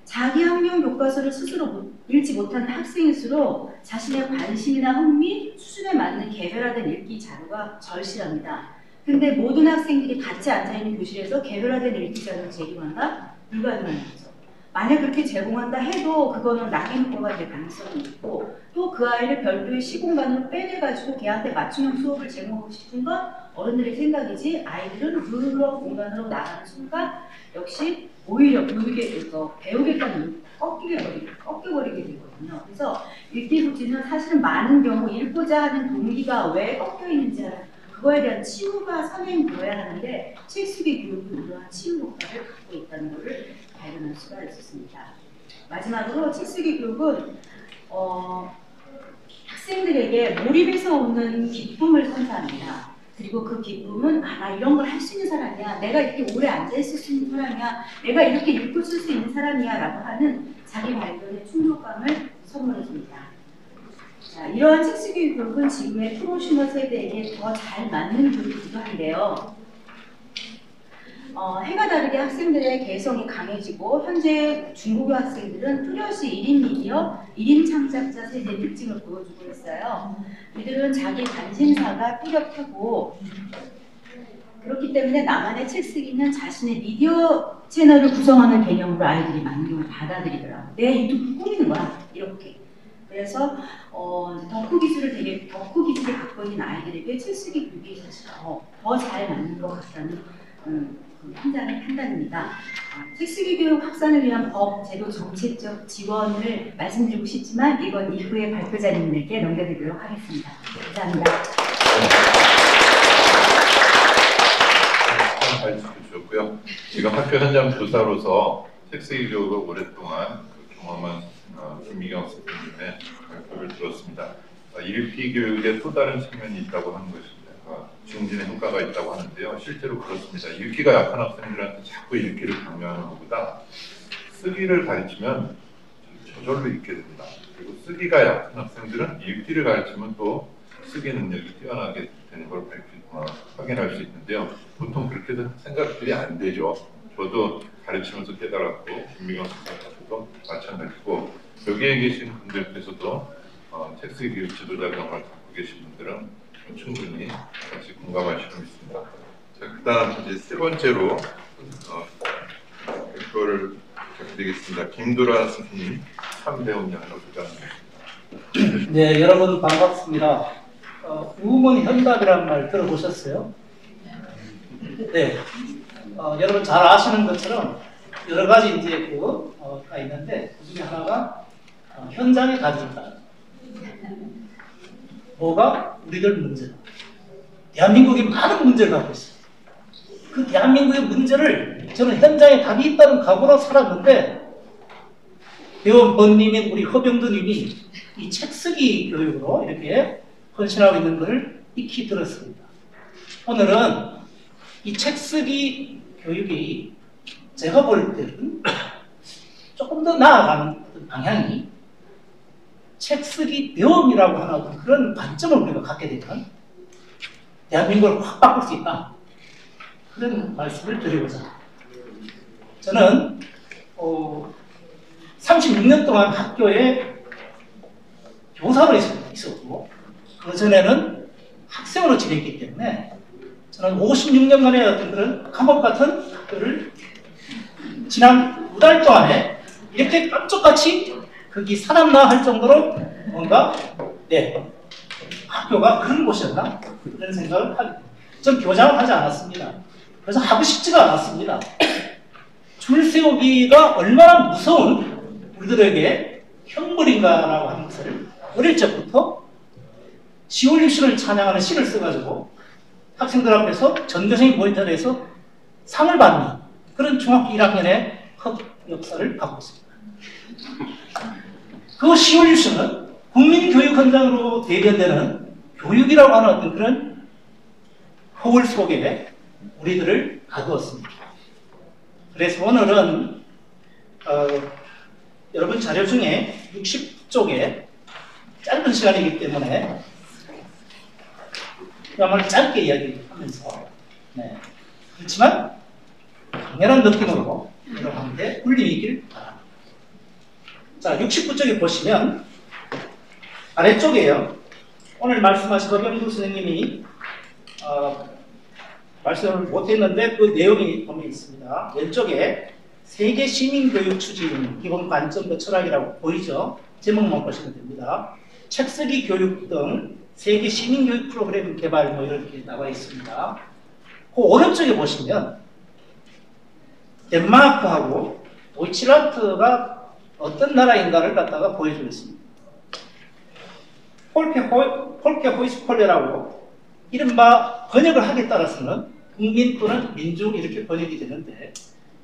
자기 학년 교과서를 스스로 못- 읽지 못하는 학생일수록 자신의 관심이나 흥미, 수준에 맞는 개별화된 읽기 자료가 절실합니다. 근데 모든 학생들이 같이 앉아있는 교실에서 개별화된 읽기 자료를 제공한다? 불가능한 거죠. 만약 그렇게 제공한다 해도 그거는 낙인 효과가 될 가능성이 있고 또 그 아이를 별도의 시공간으로 빼내가지고 걔한테 맞춤형 수업을 제공하고 싶은 건 어른들의 생각이지 아이들은 그런 공간으로 나가는 순간 역시 오히려 교육에 대해서 배우겠다는 꺾이게 버리게, 꺾여버리게 되거든요. 그래서 읽기 부지는 사실은 많은 경우 읽고자 하는 동기가 왜 꺾여 있는지 그거에 대한 치유가 선행되어야 하는데 책 쓰기 교육은 이러한 치유 효과를 갖고 있다는 것을 발견할 수가 있었습니다. 마지막으로 책쓰기 교육은 어, 학생들에게 몰입해서 오는 기쁨을 선사합니다. 그리고 그 기쁨은 아, 나 이런 걸 할 수 있는 사람이야. 내가 이렇게 오래 앉아있을 수 있는 사람이야. 내가 이렇게 읽고 쓸 수 있는 사람이야. 라고 하는 자기 발견의 충족감을 선물해 줍니다. 자, 이러한 책쓰기 교육은 지금의 프로슈머 세대에게 더 잘 맞는 교육이기도 한데요. 어, 해가 다르게 학생들의 개성이 강해지고 현재 중고교 학생들은 뚜렷이 1인 미디어, 1인 창작자 세대 특징을 보여주고 있어요. 이들은 자기 관심사가 뚜렷하고 그렇기 때문에 나만의 책 쓰기는 자신의 미디어 채널을 구성하는 개념으로 아이들이 경우 받아들이더라고요. 내 유튜브 꾸미는 거야. 이렇게. 그래서 어, 덕후 기술을 되게 덕후 기술을 갖고 있는 아이들에게 책 쓰기 교육이 사실 더잘 맞는 것 같다는 음, 그 판단을 판단입니다. 어, 책 쓰기 교육 확산을 위한 법, 제도, 정책적 지원을 말씀드리고 싶지만 이건 이후에 발표자님들께 넘겨드리도록 하겠습니다. 감사합니다. 잘 지켜주셨고요. 지금 학교 현장 교사로서 책쓰기 교육을 오랫동안 그 경험한 어, 김미경 선생님의 발표를 들었습니다. 어, 읽기 교육에 또 다른 측면이 있다고 하는 것입니다. 어, 증진의 효과가 있다고 하는데요. 실제로 그렇습니다. 읽기가 약한 학생들한테 자꾸 읽기를 강요하는 것보다 쓰기를 가르치면 저절로 읽게 됩니다. 그리고 쓰기가 약한 학생들은 읽기를 가르치면 또 쓰기 능력이 뛰어나게 되는 걸 확인할 수 있는데요. 보통 그렇게 생각들이 안 되죠. 저도 가르치면서 깨달았고 김미경 선생님도 마찬가지고 여기에 계신 분들께서도 어, 책쓰기 교육 지도자 경험을 갖고 계신 분들은 충분히 같이 공감하실 수 있습니다. 자, 그 다음 이제 세 번째로 어, 발표를 부탁드리겠습니다. 김두라 선생님, 참배운 양로 부장님. 네, 여러분 반갑습니다. 어, 우문 현답이라는 말 들어보셨어요? 네. 어, 여러분 잘 아시는 것처럼 여러 가지 이제 그, 어, 가 있는데 그 중에 하나가 어, 현장에 가진다. 뭐가? 우리들 문제. 대한민국이 많은 문제를 갖고 있어요. 그 대한민국의 문제를 저는 현장에 답이 있다는 각오로 살았는데 배원 번님인 우리 허병두님이 이 책 쓰기 교육으로 이렇게 헌신하고 있는 것을 익히 들었습니다. 오늘은 이 책 쓰기 교육이 제가 볼 때는 조금 더 나아가는 방향이 책 쓰기 배움이라고 하는 그런 관점을 우리가 갖게 되면 대한민국을 확 바꿀 수 있다. 그런 말씀을 드리고자. 저는 어, 36년 동안 학교에 교사로 있었고 그 전에는 학생으로 지냈기 때문에 저는 56년간의 어떤 그런 감옥 같은 학교를 지난 두 달 동안에 이렇게 깜짝같이 거기 살았나 할 정도로 뭔가 네 학교가 그런 곳이었나 그런 생각을 하게 전 교장을 하지 않았습니다. 그래서 하고 싶지가 않았습니다. 줄 세우기가 얼마나 무서운 우리들에게 형벌인가라고 하는 것을 어릴 적부터 시올리시를 찬양하는 시를 써가지고 학생들 앞에서 전교생이 모니터에서 상을 받는 그런 중학교 1학년의 역사를 갖고 있습니다. 그 시올리시는 국민교육 현장으로 대변되는 교육이라고 하는 어떤 그런 허울 속에 우리들을 가두었습니다. 그래서 오늘은 어, 여러분 자료 중에 60쪽에 짧은 시간이기 때문에 그야말로 짧게 이야기하면서 네. 그렇지만 강렬한 느낌으로 여러분한테 울림이 있길 바랍니다. 자, 69쪽에 보시면 아래쪽에요. 오늘 말씀하신 허병두 선생님이 어, 말씀을 못했는데 그 내용이 보면 있습니다. 왼쪽에 세계 시민교육 추진 기본 관점과 철학이라고 보이죠? 제목만 보시면 됩니다. 책 쓰기 교육 등 세계 시민교육 프로그램 개발 뭐 이렇게 나와 있습니다. 그 오른쪽에 보시면 덴마크하고 도이치란트가 어떤 나라인가를 갖다가 보여주고 있습니다. 폴케, 호, 폴케 호이스폴레라고 이른바 번역을 하기에 따라서는 국민 또는 민중 이렇게 번역이 되는데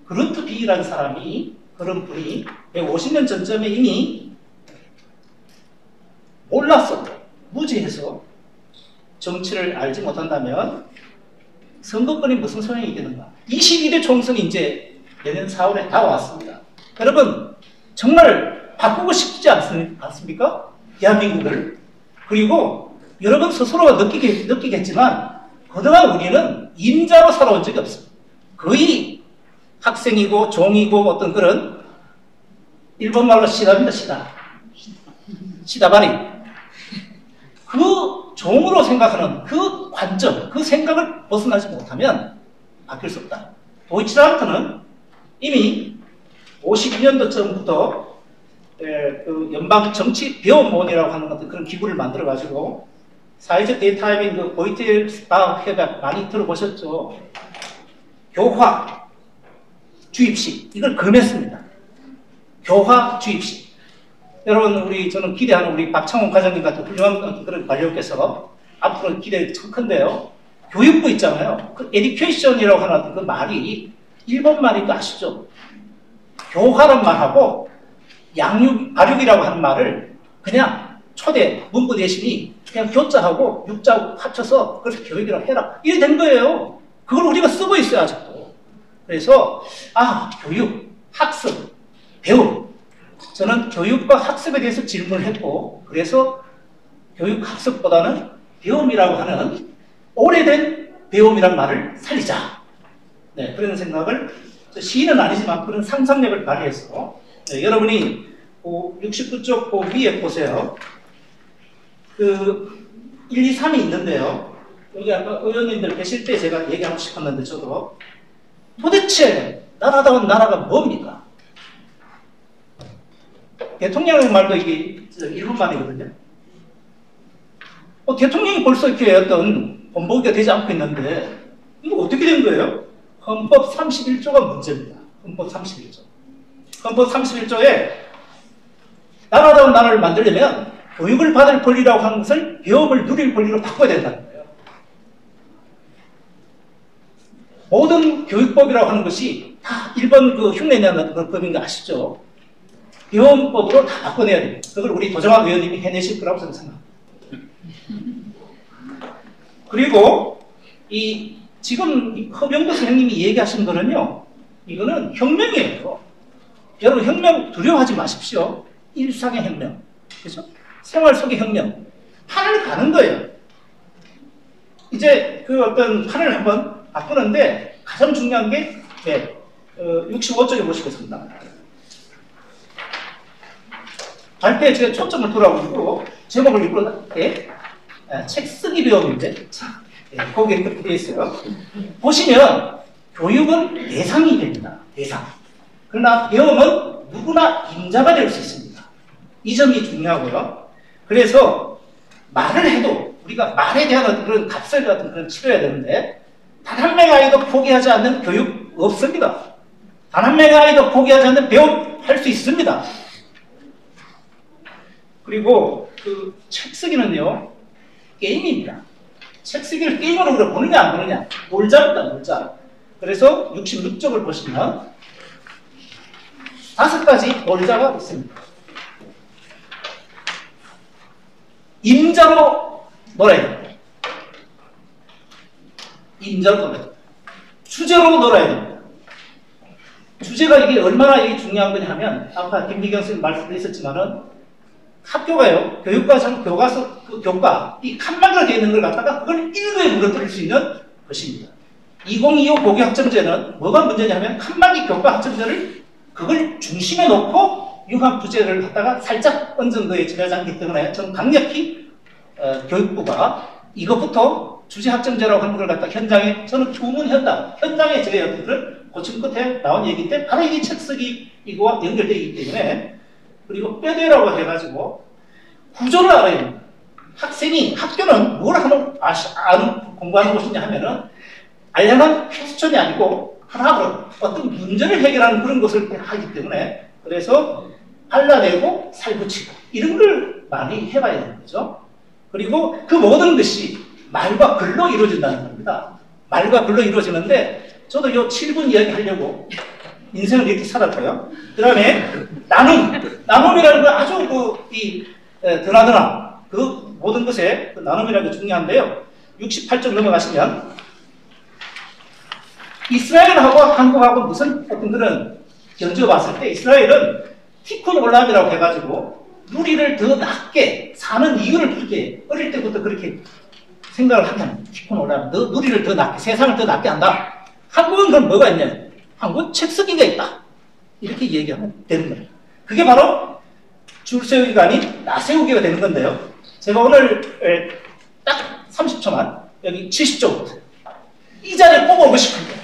그루트 B라는 사람이 그런 분이 150년 전쯤에 이미 몰랐어 무지해서 정치를 알지 못한다면 선거권이 무슨 소용이 있겠는가 22대 총선이 이제 내년 4월에 다가왔습니다 여러분 정말 바꾸고 싶지 않습- 않습니까? 대한민국을. 그리고 여러분 스스로가 느끼게, 느끼겠지만 그동안 우리는 임자로 살아온 적이 없습니다. 거의 학생이고 종이고 어떤 그런 일본 말로 시다입니다 시다 시다바리. 그 종으로 생각하는 그 관점 그 생각을 벗어나지 못하면 바뀔 수 없다. 도이치란트는 이미 52년도쯤부터 그 연방 정치 배움원이라고 하는 어떤 그런 기구를 만들어 가지고 사회적 데이터입인 그 보이텔스바 협약 많이 들어보셨죠? 교화 주입식 이걸 금했습니다. 교화 주입식 여러분 우리 저는 기대하는 우리 박창훈 과장님 같은 훌륭한 그런 관료께서 앞으로 기대 참 큰데요. 교육부 있잖아요. 그 에듀케이션이라고 하는 그 말이 일본 말인 거 아시죠? 교화란 말하고 양육, 발육이라고 하는 말을 그냥 초대 문구 대신이 그냥 교자하고 육자하고 합쳐서 그래서 교육이라고 해라. 이래 된 거예요. 그걸 우리가 쓰고 있어요, 아직도. 그래서, 아, 교육, 학습, 배움. 저는 교육과 학습에 대해서 질문을 했고, 그래서 교육, 학습보다는 배움이라고 하는 오래된 배움이란 말을 살리자. 네, 그런 생각을 시인은 아니지만 그런 상상력을 발휘해서 네, 여러분이 69쪽 그 위에 보세요. 그 1, 2, 3이 있는데요. 여기 아까 의원님들 계실 때 제가 얘기하고 싶었는데 저도 도대체 나라다운 나라가 뭡니까? 대통령의 말도 이게 일본말이거든요. 어, 대통령이 벌써 이렇게 어떤 본보기가 되지 않고 있는데 이거 어떻게 된 거예요? 헌법 31조가 문제입니다. 헌법 31조. 헌법 31조에 나라다운 나라를 만들려면 교육을 받을 권리라고 하는 것을 배움을 누릴 권리로 바꿔야 된다는 거예요. 모든 교육법이라고 하는 것이 다 일본 그 흉내내는 그런 법인 거 아시죠? 배움법으로 다 바꿔내야 됩니다. 그걸 우리 도정학 의원님이 해내실 거라고 저는 생각합니다. 그리고 이 지금 이 허병도 선생님이 얘기하신 거는요, 이거는 혁명이에요. 여러분 혁명 두려워하지 마십시오. 일상의 혁명, 그죠? 생활 속의 혁명, 판을 가는 거예요. 이제 그 어떤 판을 한번 바꾸는데 가장 중요한 게 네, 어, 65쪽에 보시겠습니다. 발표에 제가 초점을 돌아오고 제목을 읽고 때 네, 책 쓰기 배움인데 자, 네, 거기에 되어 있어요. 보시면 교육은 대상이 됩니다. 대상. 그러나 배움은 누구나 임자가 될 수 있습니다. 이 점이 중요하고요. 그래서 말을 해도 우리가 말에 대한 어떤 그런 값을 같은 그런 치료해야 되는데 단 한 명의 아이도 포기하지 않는 교육 없습니다. 단 한 명의 아이도 포기하지 않는 배움 할 수 있습니다. 그리고 그 책 쓰기는요 게임입니다. 책 쓰기를 게임으로 그래 보느냐 안 보느냐 놀자입니다 놀자. 그래서 66쪽을 보시면 다섯 가지 놀자가 있습니다. 임자로 놀아야 됩니다. 임자로 놀아야 됩니다. 주제로 놀아야 됩니다. 주제가 이게 얼마나 중요한 거냐 하면 아까 김미경 선생님 말씀드렸지만은 학교가요 교육과 교과서 그 교과 이 칸막이로 되어 있는 걸 갖다가 그걸 일부에 물어뜨릴 수 있는 것입니다. 2025 고교 학점제는 뭐가 문제냐면 칸막이 교과 학점제를 그걸 중심에 놓고 융합 부제를 갖다가 살짝 얹은 거에 지나지 때문에 저는 강력히 어, 교육부가 이것부터 주제 학점제라고 하는 걸 갖다 현장에 저는 주문한다. 현장에 어떤 걸 고침 끝에 나온 얘기인데 바로 이게 책 쓰기 이거와 연결되기 때문에 그리고 뼈대라고 해가지고 구조를 알아야 됩니다. 학생이 학교는 뭘 하는 아시, 아는 공부하는 곳이냐 하면은 알량한 퀘스천이 아니고 하나로 어떤 문제를 해결하는 그런 것을 하기 때문에 그래서 발라내고 살붙이고 이런 걸 많이 해봐야 되는 거죠. 그리고 그 모든 것이 말과 글로 이루어진다는 겁니다. 말과 글로 이루어지는데 저도 요 7분 이야기 하려고 인생을 이렇게 살았고요. 그 다음에 나눔, 나눔이라는 건 아주 그이 드나드나 그 모든 것에 그 나눔이라는 게 중요한데요. 68쪽 넘어가시면 이스라엘하고 한국하고 무슨 그런 견주어 봤을 때 이스라엘은 티쿤 올람이라고 해가지고 누리를 더 낮게 사는 이유를 그렇게 어릴 때부터 그렇게 생각을 한다는 티쿤 올람, 너 누리를 더 낮게 세상을 더 낮게 한다. 한국은 그럼 뭐가 있냐? 한국은 책 쓰기가 있다. 이렇게 얘기하면 되는 거예요. 그게 바로 줄 세우기가 아닌 나 세우기가 되는 건데요. 제가 오늘 에, 딱 30초만 여기 70조 보세요. 이 자리에 꼭 오고 싶은 거예요.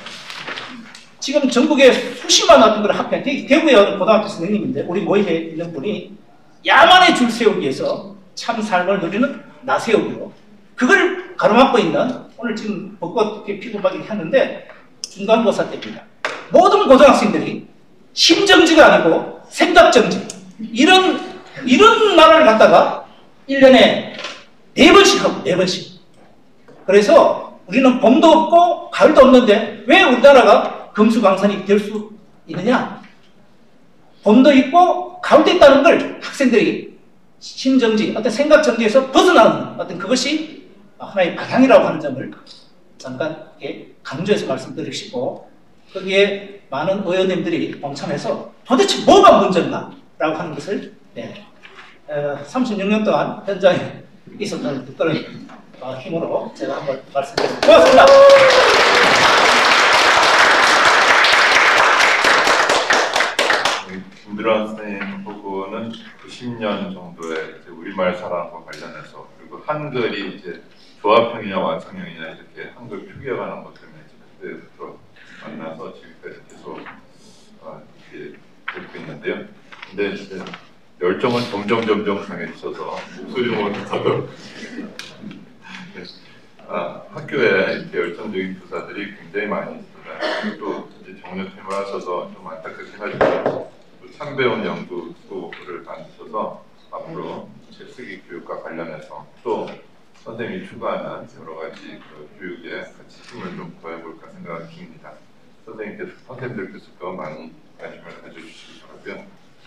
지금 전국에 수십만 같은 걸 합해 대- 대구에 어느 고등학교 선생님인데 우리 모임에 있는 분이 야만의 줄 세우기에서 참 삶을 누리는 나 세우기로 그걸 가로막고 있는 오늘 지금 벚꽃 이렇게 했는데 중간고사 때입니다. 모든 고등학생들이 심정지가 아니고 생각정지. 이런 이런 말을 갖다가 1년에 네 번씩 하고 네 번씩. 그래서 우리는 봄도 없고 가을도 없는데 왜 우리나라가 금수강산이 될 수 있느냐? 봄도 있고 가을도 있다는 걸 학생들이 심정지 어떤 생각정지에서 벗어나는 어떤 그것이 하나의 방향이라고 하는 점을 잠깐 강조해서 말씀드리고 싶고 거기에 많은 의원님들이 동참해서 도대체 뭐가 문제인가 라고 하는 것을 네, 어, 36년 동안 현장에 있었던 그런 어, 힘으로 제가 한번 말씀드리겠습니다. 고맙습니다. 김들환 선생님 부분은 90년 정도의 이제 우리말 사랑과 관련해서 그리고 한글이 이제 조합형이냐 완성형이냐 이렇게 한글 표기해가는 것 때문에 그때부터 만나서 지금까지 계속 어, 이렇게 듣고 있는데요. 근데 열정은 점점 점점 강해지셔서 목소리 모아서 [LAUGHS] 아, 학교에 이렇게 열정적인 교사들이 굉장히 많이 있습니다. 또 이제 정년 퇴임을 하셔서 좀 안타깝긴 하지만 또 창배원 연구 수고를 만드셔서 앞으로 책쓰기 교육과 관련해서 또 선생님이 추구하는 여러 가지 그 교육에 같이 힘을 좀 더해볼까 생각이 듭니다. 선생님께서 선생님들께서도 많이 관심을 가져주시기 바라고요.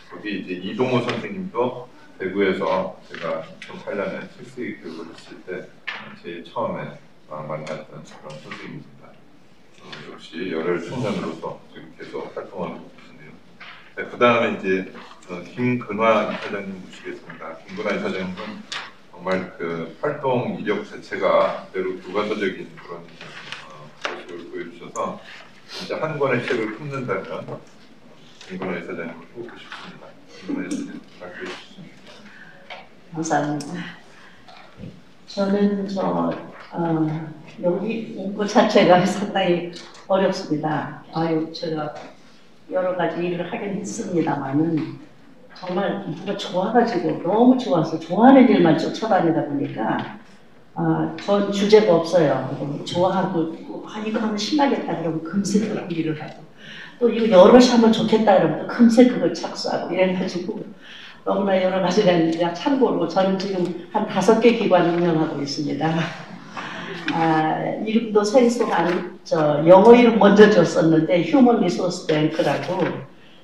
거기 이제 이동호 선생님도 대구에서 제가 2008년에 책쓰기 교육을 했을 때 제일 처음에 어, 만났던 그런 선생님입니다. 어, 역시 열혈 청년으로서 지금 계속 활동하고 계신데요. 네, 그 다음에 이제 어, 김근화 이사장님 모시겠습니다. 김근화 이사장님은 정말 그 활동 이력 자체가 그대로 교과서적인 그런 어, 모습을 보여주셔서 진짜 한 권의 책을 품는다면 김근화 이사장님을 뽑고 싶습니다. 김근화 이사장님 발표해 주십시오. 감사합니다. 저는 저 어, 여기 온것 자체가 [LAUGHS] 상당히 어렵습니다. 아유 제가 여러 가지 일을 하긴 했습니다만은 정말 누가 좋아가지고 너무 좋아서 좋아하는 일만 쭉 쳐다니다 보니까 아, 전 주제가 없어요. 좋아하고 아 이거 하면 신나겠다 그러면 금세 그 일을 하고 또 이거 여럿이 하면 좋겠다 그러면 또 금세 그걸 착수하고 이래가지고 너무나 여러 가지가 있는데 참고로 저는 지금 한 다섯 개 기관 운영하고 있습니다. 아, 이름도 생소한 저 영어 이름 먼저 줬었는데 Human Resource Bank라고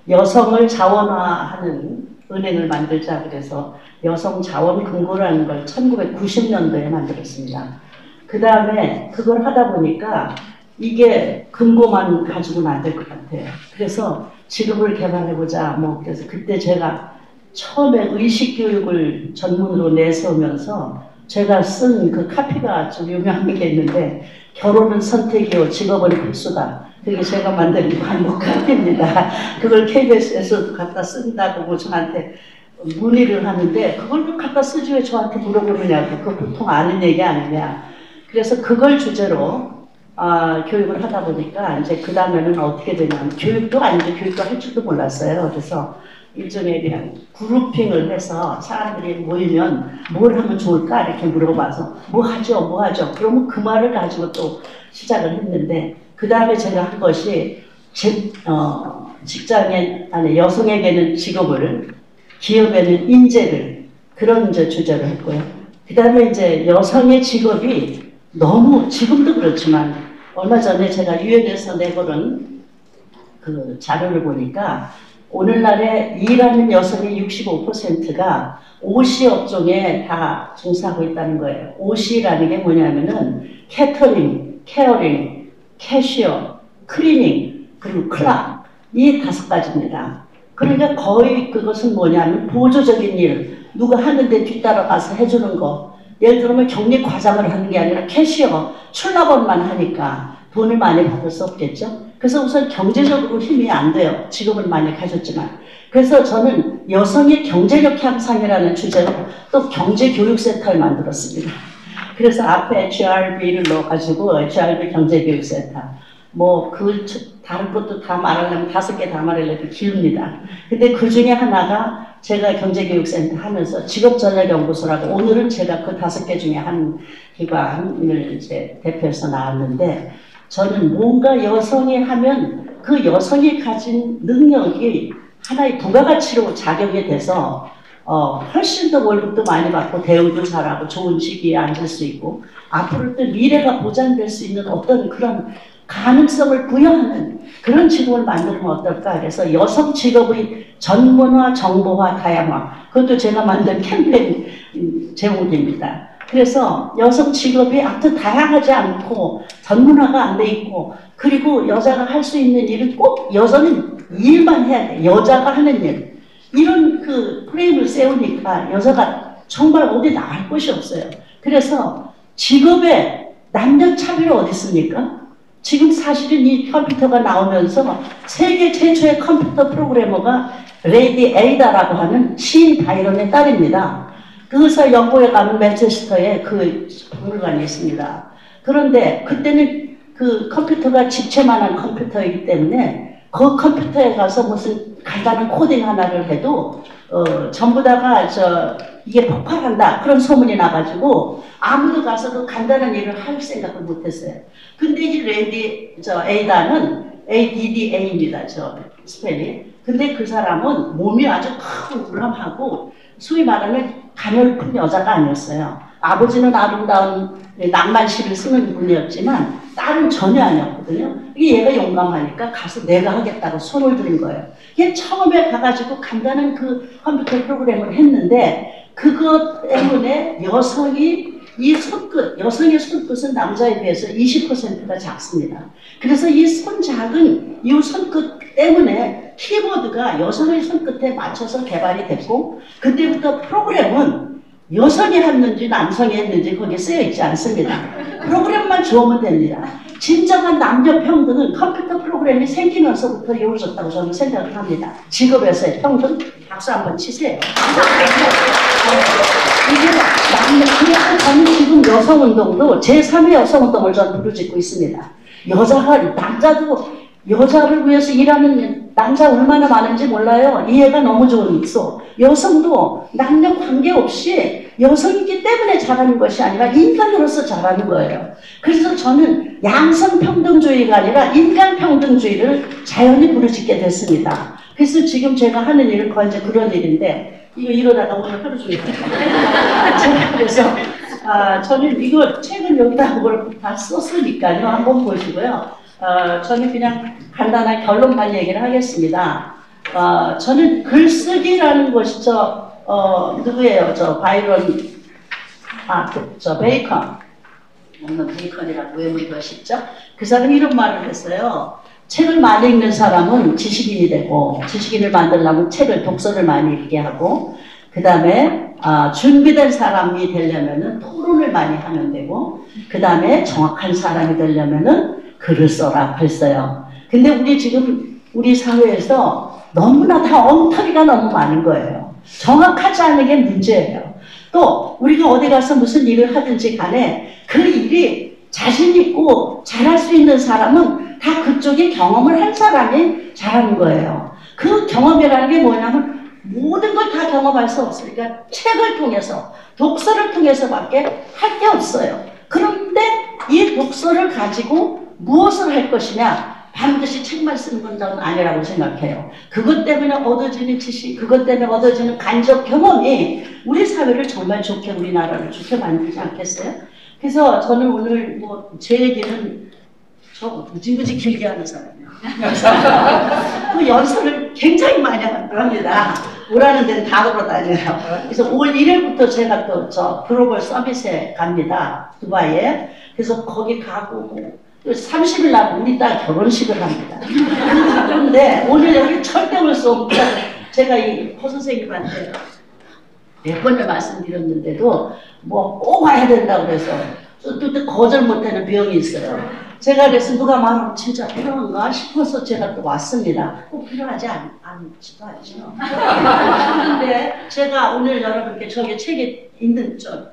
여성을 자원화하는 은행을 만들자 그래서 여성 자원 금고라는 걸 1990년도에 만들었습니다. 그 다음에 그걸 하다 보니까 이게 금고만 가지고는 안 될 것 같아요. 그래서 지금을 개발해보자. 뭐 그래서 그때 제가 처음에 의식 교육을 전문으로 내세우면서 제가 쓴 그 카피가 좀 유명한 게 있는데 결혼은 선택이요 직업은 필수다. 그게 제가 만든 반복 카피입니다. 그걸 KBS에서도 갖다 쓴다고 뭐 저한테 문의를 하는데 그걸 좀 갖다 쓰지 왜 저한테 물어보느냐고 그거 보통 아는 얘기 아니냐. 그래서 그걸 주제로 아, 교육을 하다 보니까 이제 그 다음에는 어떻게 되냐면 교육도 아니고 교육도 할 줄도 몰랐어요. 그래서 일종의 그냥 그룹핑을 해서 사람들이 모이면 뭘 하면 좋을까 이렇게 물어봐서 뭐 하죠 뭐 하죠 그러면 그 말을 가지고 또 시작을 했는데 그 다음에 제가 한 것이 제, 어, 직장에 아니 여성에게는 직업을 기업에는 인재를 그런 이제 주제를 했고요 그 다음에 이제 여성의 직업이 너무 지금도 그렇지만 얼마 전에 제가 유엔에서 내걸은 그 자료를 보니까 오늘날에 일하는 여성의 65%가 5C 업종에 다 종사하고 있다는 거예요. 5C라는 게 뭐냐면은 catering, caring, cashier, cleaning, 그리고 clerk 이 다섯 가지입니다. 그러니까 거의 그것은 뭐냐면 보조적인 일, 누가 하는데 뒤따라가서 해주는 거. 예를 들면 경리 과장을 하는 게 아니라 cashier, 출납원만 하니까 돈을 많이 받을 수 없겠죠. 그래서 우선 경제적으로 힘이 안 돼요. 직업을 많이 가졌지만. 그래서 저는 여성의 경제력 향상이라는 주제로 또 경제교육센터를 만들었습니다. 그래서 앞에 HRB를 넣어가지고 HRB 경제교육센터. 뭐 그 다른 것도 다 말하려면 다섯 개 다 말하려면 기웁니다. 근데 그 중에 하나가 제가 경제교육센터 하면서 직업전략연구소라고 오늘은 제가 그 다섯 개 중에 한 기관을 이제 대표해서 나왔는데 저는 뭔가 여성이 하면 그 여성이 가진 능력이 하나의 부가가치로 작용이 돼서 어, 훨씬 더 월급도 많이 받고 대우도 잘하고 좋은 직위에 앉을 수 있고 앞으로 또 미래가 보장될 수 있는 어떤 그런 가능성을 부여하는 그런 직업을 만들면 어떨까 그래서 여성 직업의 전문화, 정보화, 다양화 그것도 제가 만든 캠페인 제목입니다. 그래서 여성 직업이 아무튼 다양하지 않고 전문화가 안 돼 있고 그리고 여자가 할 수 있는 일은 꼭 여자는 일만 해야 돼. 여자가 하는 일. 이런 그 프레임을 세우니까 여자가 정말 어디 나갈 곳이 없어요. 그래서 직업에 남녀 차별이 어디 있습니까? 지금 사실은 이 컴퓨터가 나오면서 세계 최초의 컴퓨터 프로그래머가 Lady Ada라고 하는 시인 바이런의 딸입니다. 그래서 영국에 가면 맨체스터에 그 박물관이 있습니다. 그런데 그때는 그 컴퓨터가 집채만한 컴퓨터이기 때문에 그 컴퓨터에 가서 무슨 간단한 코딩 하나를 해도 어, 전부 다가 저 이게 폭발한다 그런 소문이 나가지고 아무도 가서 그 간단한 일을 할 생각을 못했어요. 근데 이 Lady 저 Ada는 ADA입니다. 저 spell이. 근데 그 사람은 몸이 아주 크고 우람하고 소위 말하는 가냘픈 여자가 아니었어요. 아버지는 아름다운 낭만시를 쓰는 분이었지만 딸은 전혀 아니었거든요. 이게 얘가 용감하니까 가서 내가 하겠다고 손을 들은 거예요. 얘 처음에 가가지고 간단한 그 컴퓨터 프로그램을 했는데 그것 때문에 여성이 이 손끝, 여성의 손끝은 남자에 비해서 20%가 작습니다. 그래서 이 손 작은 이 손끝 때문에 키보드가 여성의 손끝에 맞춰서 개발이 됐고 그때부터 프로그램은 여성이 했는지 남성이 했는지 거기에 쓰여 있지 않습니다. 프로그램만 좋으면 됩니다. 진정한 남녀 평등은 컴퓨터 프로그램이 생기면서부터 이루어졌다고 저는 생각을 합니다. 직업에서의 평등 박수 한번 치세요. 이게 남녀 그래서 저는 지금 여성운동도 제3의 여성운동을 저는 부르짖고 있습니다. 여자가 남자도 여자를 위해서 일하는 남자 얼마나 많은지 몰라요. 이해가 너무 있어. 여성도 남녀 관계없이 여성이기 때문에 잘하는 것이 아니라 인간으로서 잘하는 거예요. 그래서 저는 양성평등주의가 아니라 인간평등주의를 자연히 부르짖게 됐습니다. 그래서 지금 제가 하는 일은 거의 이제 그런 일인데 이거 이러다가 오늘 하루 종일 [LAUGHS] 제가 그래서 아, 저는 이거 책은 여기다 그걸 다 썼으니까요. 한번 보시고요. 어, 저는 그냥 간단한 결론만 얘기를 하겠습니다. 어, 저는 글쓰기라는 것이 저, 어, 누구예요? 저 바이런, 아, 그, 저 베이컨. 없는 베이컨이라고 외우기가 쉽죠? 그 사람이 이런 말을 했어요. 책을 많이 읽는 사람은 지식인이 되고, 지식인을 만들려면 책을, 독서를 많이 읽게 하고, 그 다음에 아, 준비된 사람이 되려면은 토론을 많이 하면 되고, 그 다음에 정확한 사람이 되려면은 글을 써라 했어요. 근데 우리 지금 우리 사회에서 너무나 다 엉터리가 너무 많은 거예요. 정확하지 않은 게 문제예요. 또 우리가 어디 가서 무슨 일을 하든지 간에 그 일이 자신 있고 잘할 수 있는 사람은 다 그쪽에 경험을 한 사람이 잘하는 거예요. 그 경험이라는 게 뭐냐면 모든 걸 다 경험할 수 없으니까 책을 통해서 독서를 통해서밖에 할 게 없어요. 그런데 이 독서를 가지고 무엇을 할 것이냐? 반드시 책만 쓰는 건 아니라고 생각해요. 그것 때문에 얻어지는 지식, 그것 때문에 얻어지는 간접 경험이 우리 사회를 정말 좋게, 우리나라를 좋게 만들지 않겠어요? 그래서 저는 오늘 뭐 제 얘기는 저 무지무지 길게 하는 사람이에요. 그 연설을 굉장히 많이 합니다. 오라는 데는 다 걸어다녀요. 그래서 5월 1일부터 제가 또 저 글로벌 서밋에 갑니다. 두바이에. 그래서 거기 가고 30일 날 우리 딸 결혼식을 합니다. 그런데 오늘 여기 절대 올 수 없고 제가 이 호 선생님한테 몇 번을 말씀드렸는데도 뭐 꼭 와야 된다고 그래서 또, 또 거절 못하는 병이 있어요. 제가 그래서 누가 말하면 진짜 필요한가 싶어서 제가 또 왔습니다. 꼭 필요하지 않, 않지도 않죠. 근데 제가 오늘 여러분께 저기 책에 있는 저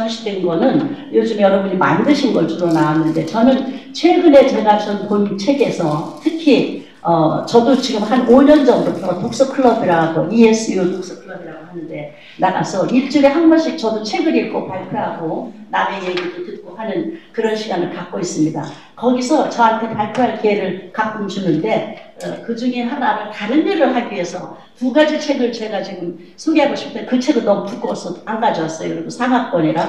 전시된 거는 요즘 여러분이 만드신 걸 주로 나왔는데 저는 최근에 제가 전 본 책에서 특히 어, 저도 지금 한 5년 전부터 독서클럽이라고 ESU 독서클럽이라고 하는데 나가서 일주일에 한 번씩 저도 책을 읽고 발표하고 남의 얘기도 듣고 하는 그런 시간을 갖고 있습니다. 거기서 저한테 발표할 기회를 가끔 주는데 어, 그 중에 하나를 다른 일을 하기 위해서 두 가지 책을 제가 지금 소개하고 싶은데 그 책은 너무 두꺼워서 안 가져왔어요. 그리고 상하권이라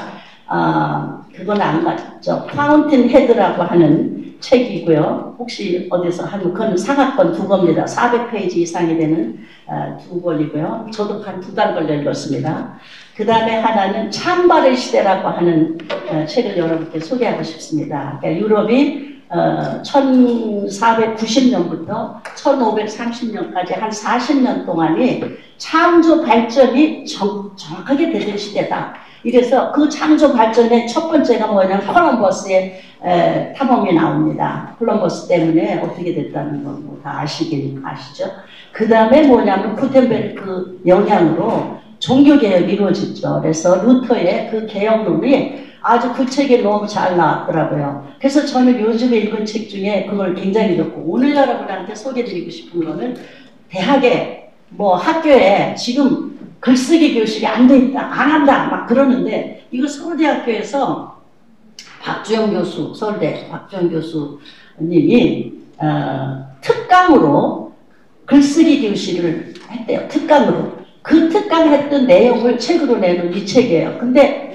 아 그건 안 가졌죠. 파운틴 헤드라고 하는 책이고요. 혹시 어디서 하면 그건 상하권 두 권입니다. 400페이지 이상이 되는 아, 두 권이고요. 저도 한 두 달 걸려 읽었습니다. 그 다음에 하나는 참발의 시대라고 하는 어, 책을 여러분께 소개하고 싶습니다. 그러니까 유럽이 어, 1490년부터 1530년까지 한 40년 동안이 창조 발전이 정, 정확하게 되는 시대다. 이래서 그 창조 발전의 첫 번째가 뭐냐면 콜럼버스의 에, 탐험이 나옵니다. 콜럼버스 때문에 어떻게 됐다는 건뭐다 아시긴 아시죠. 그 다음에 뭐냐면 구텐베르크 영향으로 종교개혁이 이루어졌죠. 그래서 루터의 그 개혁론이 아주 그 책이 너무 잘 나왔더라고요. 그래서 저는 요즘에 읽은 책 중에 그걸 굉장히 좋고 오늘 여러분한테 소개드리고 싶은 거는 대학에 뭐 학교에 지금 글쓰기 교실이 안 돼 있다, 안 한다, 막 그러는데 이거 서울대학교에서 박주영 교수, 서울대 박주영 교수님이 어, 특강으로 글쓰기 교실을 했대요. 특강으로. 그 특강했던 내용을 책으로 내는 이 책이에요. 근데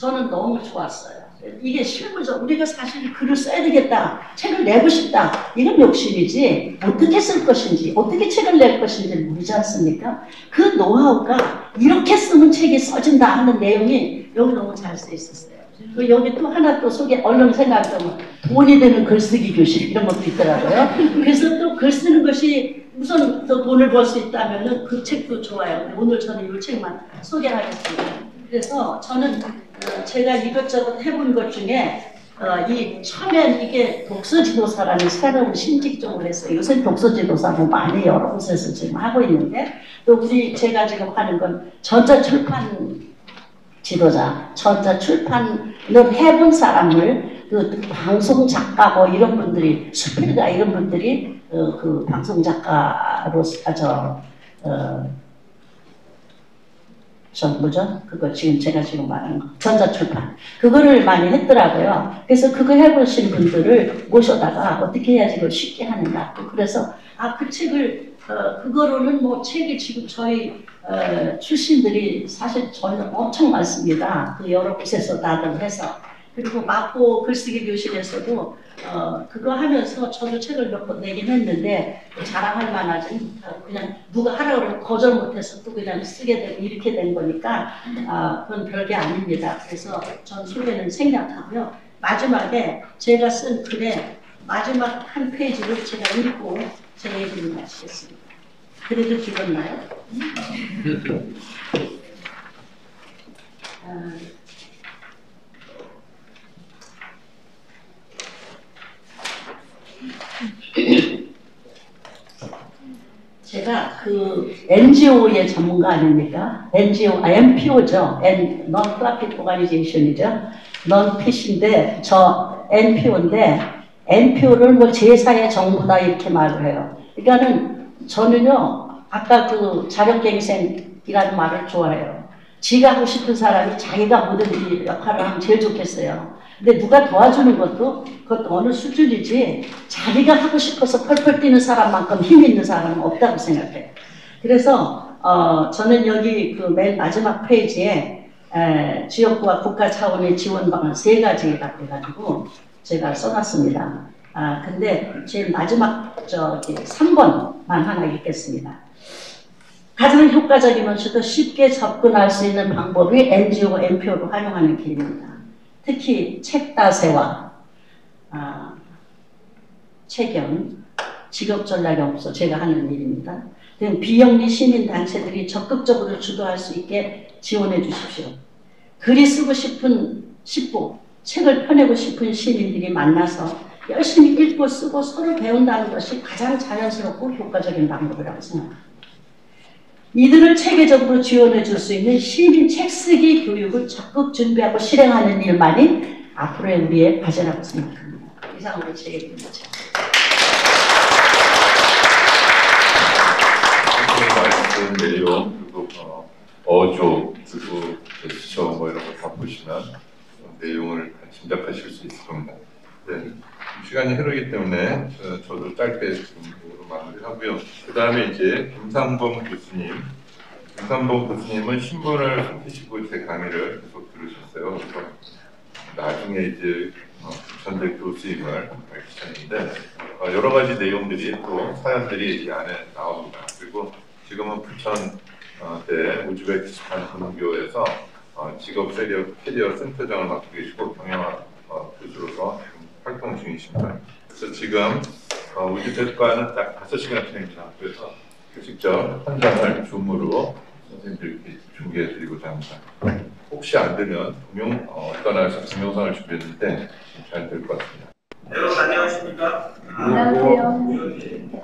저는 너무 좋았어요. 이게 실무적 우리가 사실 글을 써야 되겠다, 책을 내고 싶다 이런 욕심이지 어떻게 쓸 것인지 어떻게 책을 낼 것인지 모르지 않습니까? 그 노하우가 이렇게 쓰면 책이 써진다 하는 내용이 여기 너무 잘 써 있었어요. 그 여기 또 하나 또 소개 얼른 생각하면 돈이 되는 글쓰기 교실 이런 것도 있더라고요. 그래서 또 글 쓰는 것이 우선 더 돈을 벌 수 있다면은 그 책도 좋아요. 오늘 저는 이 책만 소개하겠습니다. 그래서 저는 어, 제가 이것저것 해본 것 중에 어, 이 처음엔 이게 독서지도사라는 새로운 신직종을 했어요. 요새 독서지도사 뭐 많이 여러 곳에서 지금 하고 있는데 또 우리 제가 지금 하는 건 전자출판 지도자, 전자출판을 해본 사람을 그 방송 작가 뭐 이런 분들이 수필가 이런 분들이 어, 그 방송 작가로 아 저 어, 저 뭐죠? 그거 지금 제가 지금 말하는 거 전자출판 그거를 많이 했더라고요. 그래서 그거 해보신 분들을 모셔다가 어떻게 해야지 그걸 쉽게 하는가 또 그래서 아 그 책을 어, 그거로는 뭐 책이 지금 저희 어, 출신들이 사실 저는 엄청 많습니다. 그 여러 곳에서 다들 해서 그리고 마포 글쓰기 교실에서도 어, 그거 하면서 저도 책을 몇번 내긴 했는데 자랑할 만하지 못하고 그냥 누가 하라고 그러면 거절 못해서 또 그냥 쓰게 되고 이렇게 된 거니까 아, 그건 별게 아닙니다. 그래서 전 소개는 생략하고요. 마지막에 제가 쓴 글의 마지막 한 페이지를 제가 읽고 제 얘기를 마치겠습니다. 그래도 죽었나요? 아, 제가 그 NGO의 전문가 아닙니까? NGO, 아, NPO죠. N, Non-Profit Organization이죠. Non-PIT인데, 저 NPO인데, NPO를 뭐 제4의 정부다 이렇게 말을 해요. 그러니까는 저는요, 아까 그 자력갱생이라는 말을 좋아해요. 지가 하고 싶은 사람이 자기가 모든 이 역할을 하면 제일 좋겠어요. 근데 누가 도와주는 것도 그것도 어느 수준이지 자기가 하고 싶어서 펄펄 뛰는 사람만큼 힘 있는 사람은 없다고 생각해요. 그래서 어, 저는 여기 그 맨 마지막 페이지에 에, 지역구와 국가 차원의 지원 방안 세 가지라고 해가지고 제가 써놨습니다. 아, 근데 제일 마지막 저기 3번만 하나 읽겠습니다. 가장 효과적이면서도 쉽게 접근할 수 있는 방법이 NGO, NPO를 활용하는 길입니다. 특히 책다세와 아, 체견, 직업 전략이 없어 제가 하는 일입니다. 등 비영리 시민 단체들이 적극적으로 주도할 수 있게 지원해 주십시오. 글이 쓰고 싶은 싶고 책을 펴내고 싶은 시민들이 만나서 열심히 읽고 쓰고 서로 배운다는 것이 가장 자연스럽고 효과적인 방법이라고 생각합니다. 이들을 체계적으로 지원해 줄 수 있는 시민 책 쓰기 교육을 적극 준비하고 실행하는 일만이 앞으로의 우리의 과제라고 생각합니다. 이상으로 제 얘기입니다. 말씀 내용 그리고 어, 어조 그리고 제스처 뭐 이런 거 다 보시면 내용을 다 짐작하실 수 있을 겁니다. 네. 시간이 흐르기 때문에 저, 저도 짧게 지금으로 마무리하고요. 그 다음에 이제 김상범 교수님, 김상범 교수님은 신분을 숨기시고 제 강의를 계속 들으셨어요. 그래서 나중에 이제 어, 전대 교수임을 밝히셨는데 어, 여러 가지 내용들이 또 사연들이 이 안에 나옵니다. 그리고 지금은 부천 어, 대 우즈베키스탄 분교에서 어, 직업 캐리어, 캐리어 센터장을 맡고 계시고 경영학 어, 교수로서 활동 중이십니다. 그래서 지금 어, 우즈베크과는 딱 5시간 차입니다. 그래서 직접 현장을 줌으로 선생님들께 중계해드리고자 합니다. 혹시 안 되면 동영, 어, 날에서 동영상을 준비했는데 잘 될 것 같습니다. 여러분 안녕하십니까? 안녕하세요.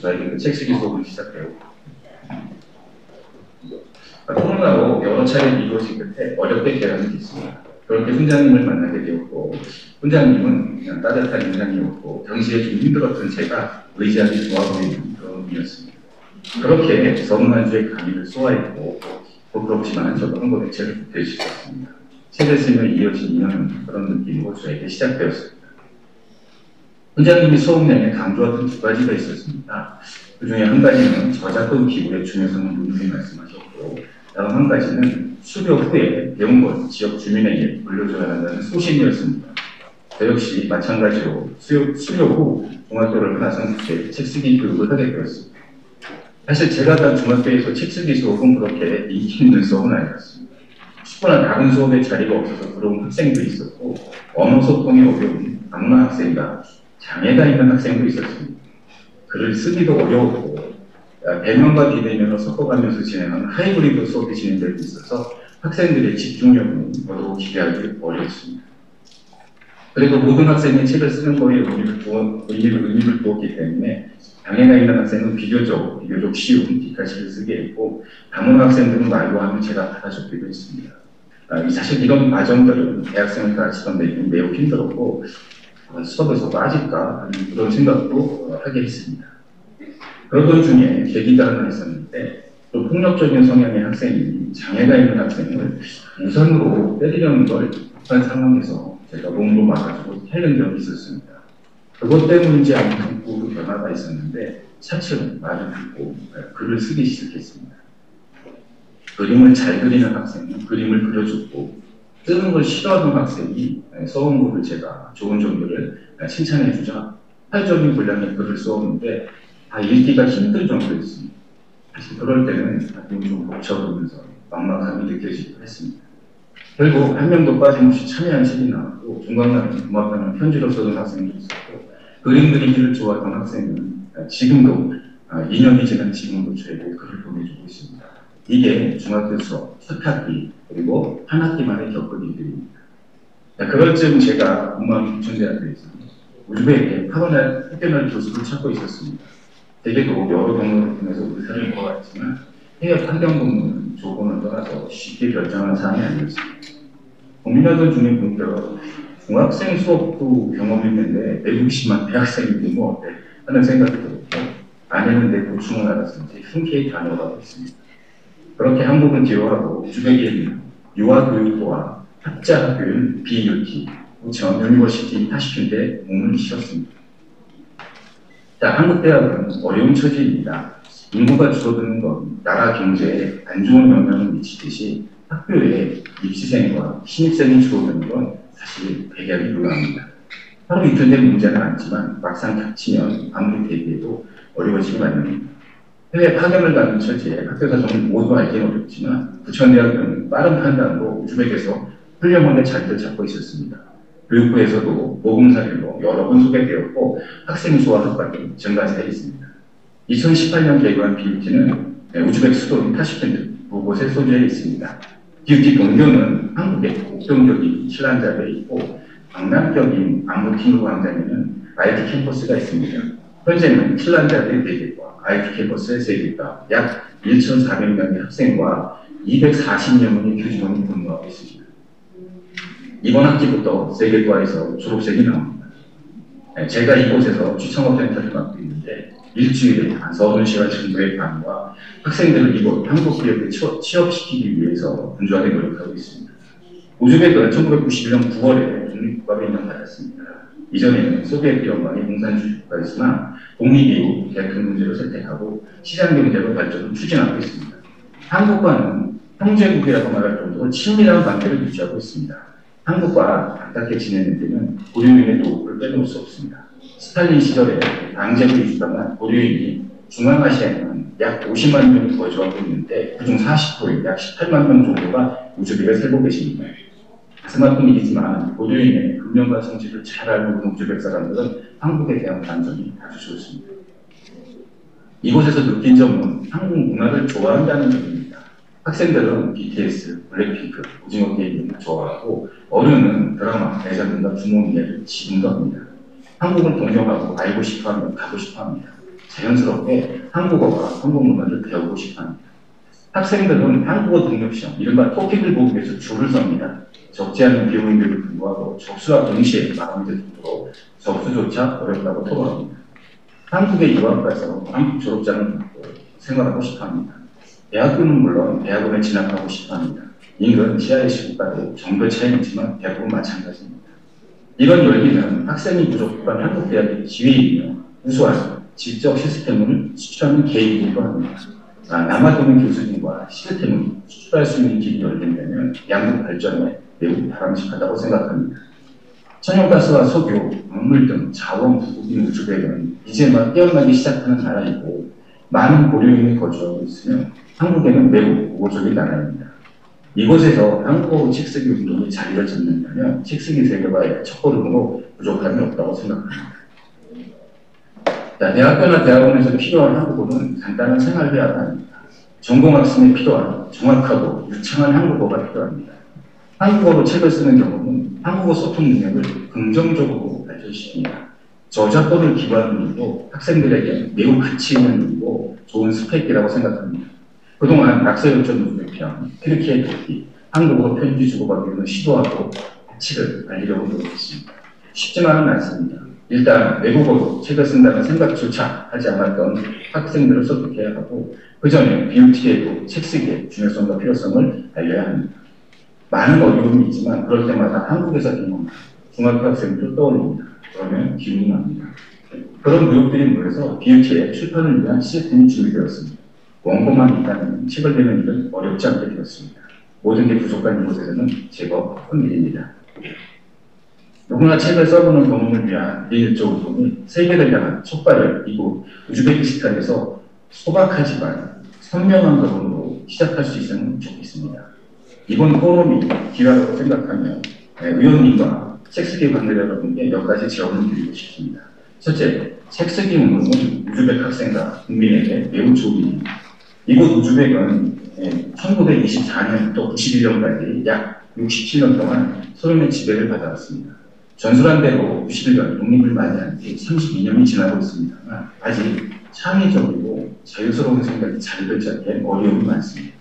저희는 책 쓰기 수업을 시작해요. 통로나고 여러 차례 이루어진 끝에 어렵게 결연이 됐습니다. 그렇게 훈장님을 만나게 되었고 훈장님은 그냥 따뜻한 인상이었고 당시에 좀 힘들었던 제가 의지하기 좋아 보이는 그런 분이었습니다. 그렇게 서문한주의 강의를 소화했고 부끄럽지만 저도 한 권의 책을 붙여 주셨습니다. 책을 쓰면 이어진 인연 그런 느낌으로 저에게 시작되었습니다. 훈장님이 수업 내내 강조하던 두 가지가 있었습니다. 그 중에 한 가지는 저작권 기부의 중요성을 분명히 말씀하셨고, 다음 한 가지는 수료 후에 배운 것 지역 주민에게 물려줘야 한다는 소신이었습니다. 저 역시 마찬가지로 수료, 수료 후 중학교를 나선 후에 책 쓰기 교육을 하게 되었습니다. 사실 제가 간 중학교에서 책 쓰기 수업은 그렇게 인기 있는 수업은 아니었습니다. 쉽거나 다른 수업에 자리가 없어서 들어온 학생도 있었고, 언어 소통이 어려운 악마 학생과 장애가 있는 학생도 있었습니다. 글을 쓰기도 어려웠고 대면과 비대면을 섞어가면서 진행하는 하이브리드 수업이 진행되고 있어서 학생들의 집중력은 더더욱 기대하기 어렵습니다. 그리고 모든 학생이 책을 쓰는 거에 의미를, 두어, 의미를, 의미를 두었기 때문에 장애가 있는 학생은 비교적, 비교적 쉬운 뒷가시를 쓰게 했고 다문 학생들은 말로 하면 제가 받아 적기도 했습니다. 아, 사실 이런 과정들은 대학생을 가르치던 데 매우 힘들었고 수업에서 빠질까 하는 그런 생각도 하게 했습니다. 그러던 중에 계기가 하나 있었는데 또 폭력적인 성향의 학생이 장애가 있는 학생을 우선으로 때리려는 걸 급한 상황에서 제가 몸으로 막아주고 해낸 적이 있었습니다. 그것 때문인지 아무튼 그 변화가 있었는데 차츰 말을 듣고 글을 쓰기 시작했습니다. 그림을 잘 그리는 학생은 그림을 그려줬고 쓰는 걸 싫어하는 학생이 써온 글을 제가 좋은 정도를 칭찬해 주자 8점인 분량의 글을 써오는데 다 읽기가 힘들 정도였습니다. 사실 그럴 때는 가끔 좀 벅차오르면서 막막함이 느껴지기도 했습니다. 결국 한 명도 빠짐없이 참여한 책이 나왔고 중간간에 고맙다는 편지로 써준 학생도 있었고 그림 그리기를 좋아하던 학생은 지금도 2년이 지난 지금도 저에게 글을 보내주고 있습니다. 이게 중학교 수업 첫 학기 그리고 한 학기만에 겪은 일들입니다. 그럴 즈음 제가 공무원 부천대학교에서 우즈베크에 파견할 학교날 교수를 찾고 있었습니다. 대개도 여러 경로를 통해서 의사를 모아왔지만 해외 환경 근무는 조건을 떠나서 쉽게 결정한 사항이 아니었습니다. 중에 본격 중학생 수업도 경험했는데 외국이지만 대학생인데 뭐 어때 하는 생각이 들었고 아내는 내 고충을 알았는지 흔쾌히 다녀가고 있습니다. 그렇게 한국은 우즈베키에 있는 유아교육부와 학자학교인 BUT, 우천 유니버시티 타시켄데 몸을 실었습니다. 자, 한국 대학은 어려운 처지입니다. 인구가 줄어드는 건 나라 경제에 안 좋은 영향을 미치듯이 학교에 입시생과 신입생이 줄어드는 건 사실 백약이 불가합니다. 하루 이틀 된 문제는 아니지만 막상 닥치면 아무리 대비해도 어려워지기 마련입니다. 해외 파견을 가는 처지에 학교 사정을 모두 알기는 어렵지만 부천대학교는 빠른 판단으로 우즈벡에서 훌륭하게 자리를 잡고 있었습니다. 교육부에서도 모범 사례로 여러 번 소개되었고 학생 수와 학과도 증가세에 있습니다. 2018년 개교한 BUT는 우즈벡 수도인 타시켄트 두 곳에 소재해 있습니다. BUT 동경은 한국의 북동격인 신란자에 있고 강남격인 안무팅루 광장에는 IT 캠퍼스가 있습니다. 현재는 칠란자대 4개과 IT 캠퍼스 3개가 약 1,400명의 학생과 240명의 교직원이 근무하고 있습니다. 이번 학기부터 세계과에서 졸업생이 나옵니다. 네, 제가 이곳에서 추천업 센터를 맡고 있는데 일주일에 한 서른 시간 정도의 강의와 학생들을 이곳 한국 기업에 취업시키기 위해서 분주하게 노력하고 있습니다. 우즈벡은 1991년 9월에 독립국가로 인정받았습니다. 이전에는 소비에트 연방의 공산주의 국가였으나 독립 이후 대통령 문제로 선택하고 시장 경제로 발전을 추진하고 있습니다. 한국과는 형제국이라고 말할 정도로 친밀한 관계를 유지하고 있습니다. 한국과 가깝게 지내는 데는 고려인의 도움을 빼놓을 수 없습니다. 스탈린 시절에 강제로 이주당한 고려인이 중앙아시아에는 약 50만 명이 거주하고 있는데 그중 40%인 약 18만 명 정도가 우즈벡에 살고 계십니다. 가슴 아픈 일이지만 고려인의 금년과 성질을 잘 알고 있는 우즈벡 사람들은 한국에 대한 반전이 아주 좋습니다. 이곳에서 느낀 점은 한국 문화를 좋아한다는 점입니다. 학생들은 BTS, 블랙핑크, 오징어 게임을 좋아하고 어른은 드라마, 대사들과 주몽이를 지금도 합니다. 한국을 동경하고 알고 싶어하며 가고 싶어합니다. 자연스럽게 한국어와 한국 문화를 배우고 싶어합니다. 학생들은 한국어 등록시험, 이른바 토픽을 보기 위해서 줄을 섭니다. 적지 않은 비용인데도 불구하고 접수와 동시에 마감이 될 정도로 접수조차 어렵다고 토로합니다. 한국에 유학 가서 한국 받고 생활하고 싶어합니다. 대학교는 물론 대학원에 진학하고 싶어합니다. 인근 지하의 시국과도 정도 차이는 있지만 대부분 마찬가지입니다. 이런 열기는 학생이 부족한 한국 대학의 지위이며 우수한 지적 시스템을 수출하는 계획이기도 합니다. 아, 남아도는 교수님과 시스템을 수출할 수 있는 길이 열린다면 양국 발전에 매우 바람직하다고 생각합니다. 천연가스와 석유, 광물 등 자원 부국인 우주백은 이제 막 깨어나기 시작하는 나라이고 많은 고려인이 거주하고 있으며 한국에는 매우 우호적인 나라입니다. 이곳에서 한국어 책쓰기 운동이 자리를 잡는다면 책쓰기 세계화의 첫걸음으로 부족함이 없다고 생각합니다. 자, 대학교나 대학원에서 필요한 한국어는 간단한 생활대화가 아닙니다. 전공학생에 필요한 정확하고 유창한 한국어가 필요합니다. 한국어로 책을 쓰는 경우는 한국어 소통 능력을 긍정적으로 발전시킵니다. 저작권을 기반한 일도 학생들에게 매우 가치 있는 일이고 좋은 스펙이라고 생각합니다. 그동안 낙서요점 노동편, 트리키의 도피, 한국어 편지 주고받기는 시도하고 가치를 알리려고 노력했습니다. 쉽지만은 않습니다. 일단 외국어로 책을 쓴다는 생각조차 하지 않았던 학생들을 설득해야 하고 그 전에 BUT에도 책 쓰기의 중요성과 필요성을 알려야 합니다. 많은 어려움이 있지만 그럴 때마다 한국에서 경험한 중학교 학생들 떠올립니다. 그러면 기운이 납니다. 그런 노력들이 모여서 BUT의 출판을 위한 시스템이 준비되었습니다. 원고만 있다면 책을 내는 일은 어렵지 않게 되었습니다. 모든 게 부족한 이곳에서는 제법 큰 일입니다. 누구나 책을 써보는 경험을 위한 비일적 운동이 세계를 향한 촉발을 이곳 우즈베키스탄에서 소박하지만 선명한 걸음으로 시작할 수 있으면 좋겠습니다. 이번 포럼이 기회라고 생각하며 의원님과 책쓰기 관계 여러분께 몇 가지 제언을 드리고 싶습니다. 첫째, 책쓰기 운동은 우즈벡 학생과 국민에게 매우 좋은 일입니다. 이곳 우즈벡은 1924년부터 91년까지 약 67년 동안 소련의 지배를 받아왔습니다. 전술한 대로 91년 독립을 맞이한 지 32년이 지나고 있습니다만 아직 창의적이고 자유스러운 생각이 자리를 잡기엔 어려움이 많습니다.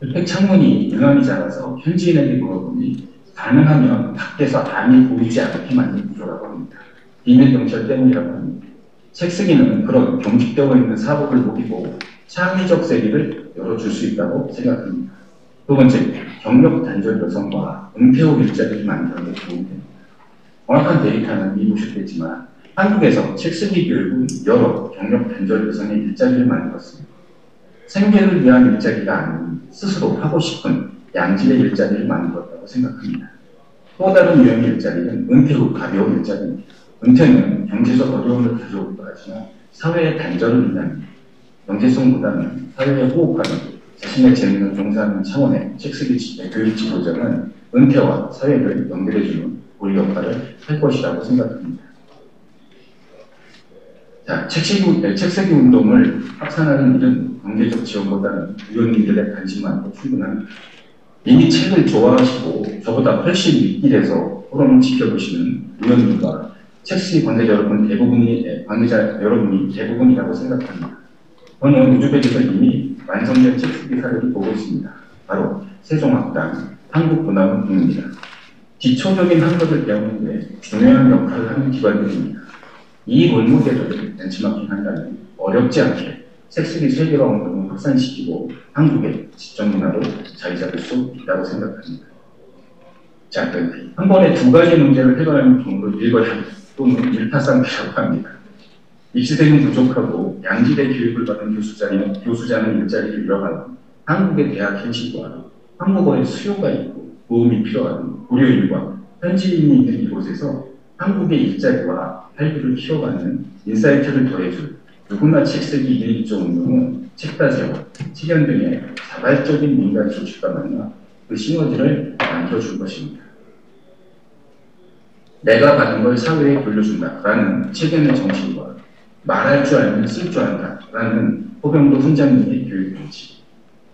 흑백 창문이 유난히 작아서 현지인에게 물어보니 가능하면 밖에서 안이 보이지 않게 만든 구조라고 합니다. 비밀 경찰 때문이라고 합니다. 책 쓰기는 그런 경직되어 있는 사법을 녹이고 창의적 세계를 열어줄 수 있다고 생각합니다. 두 번째, 경력 단절 여성과 은퇴 후 일자리를 만드는 데 도움이 됩니다. 정확한 데이터는 미보셨겠지만 한국에서 책 쓰기 교육은 여러 경력 단절 여성의 일자리를 만들었습니다. 생계를 위한 일자리가 아닌 스스로 하고 싶은 양질의 일자리를 만들었다고 생각합니다. 또 다른 유형의 일자리는 은퇴 후 가벼운 일자리입니다. 은퇴는 경제적 어려움을 가져오기도 하지만 사회의 단절을 의미합니다. 경제성보다는 사회에 호흡하는 자신의 재능을 종사하는 차원의 책쓰기 지- 교육 지도자는 은퇴와 사회를 연결해주는 우리 역할을 할 것이라고 생각합니다. 자, 책쓰기, 네, 운동을 확산하는 일은 경제적 지원보다는 의원님들의 관심만도 충분합니다. 이미 책을 좋아하시고 저보다 훨씬 윗길에서 포럼을 지켜보시는 의원님과 책쓰기 관계자 여러분 대부분이 예, 관계자 여러분이 대부분이라고 생각합니다. 저는 이미 완성된 책쓰기 사례를 보고 있습니다. 바로 세종학당, 한국문화원입니다. 기초적인 한국을 배우는 데 중요한 역할을 하는 기관들입니다. 이 롤모델을 벤치마킹 한다면 어렵지 않게 색쓰기 세계화 운동을 확산시키고 한국의 지적 문화로 자리 잡을 수 있다고 생각합니다. 자, 그한 번에 두 가지 문제를 해결하는 경우를 일거리 또는 일타쌍피라고 합니다. 입시생은 부족하고 양질의 교육을 받은 교수자는, 교수자는 일자리를 잃어가는 한국의 대학 현실과 한국어의 수요가 있고 도움이 필요한 고려인과 현지인이 있는 이곳에서 한국의 일자리와 활기를 키워가는 insight를 더해줄 누구나 책쓰기 일조 운동은 책다세와 책연 등의 자발적인 민간 조직과 만나 그 시너지를 만들어줄 것입니다. 내가 받은 걸 사회에 돌려준다라는 책연의 정신과 말할 줄 알면 쓸 줄 안다라는 호병도 훈장님의 교육 정치,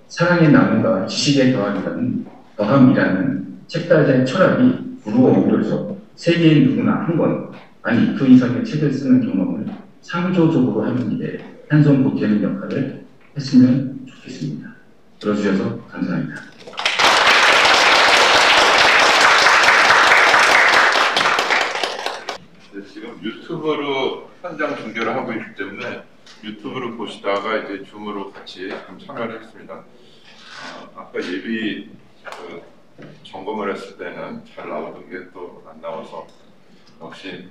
사랑의 나눔과 지식의 더함이라는 더함이라는 책다의 철학이 구루어 옮겨서 세계인 누구나 한 권, 아니 그 이상의 책을 쓰는 경험을 창조적으로 하는 일에 한손 보태는 역할을 했으면 좋겠습니다. 들어주셔서 감사합니다. 네, 지금 유튜브로 현장 중계를 하고 있기 때문에 유튜브를 보시다가 이제 줌으로 같이 좀 참여를 했습니다. 아, 아까 예비 그 점검을 했을 때는 잘 나오던 게 또 안 나와서 역시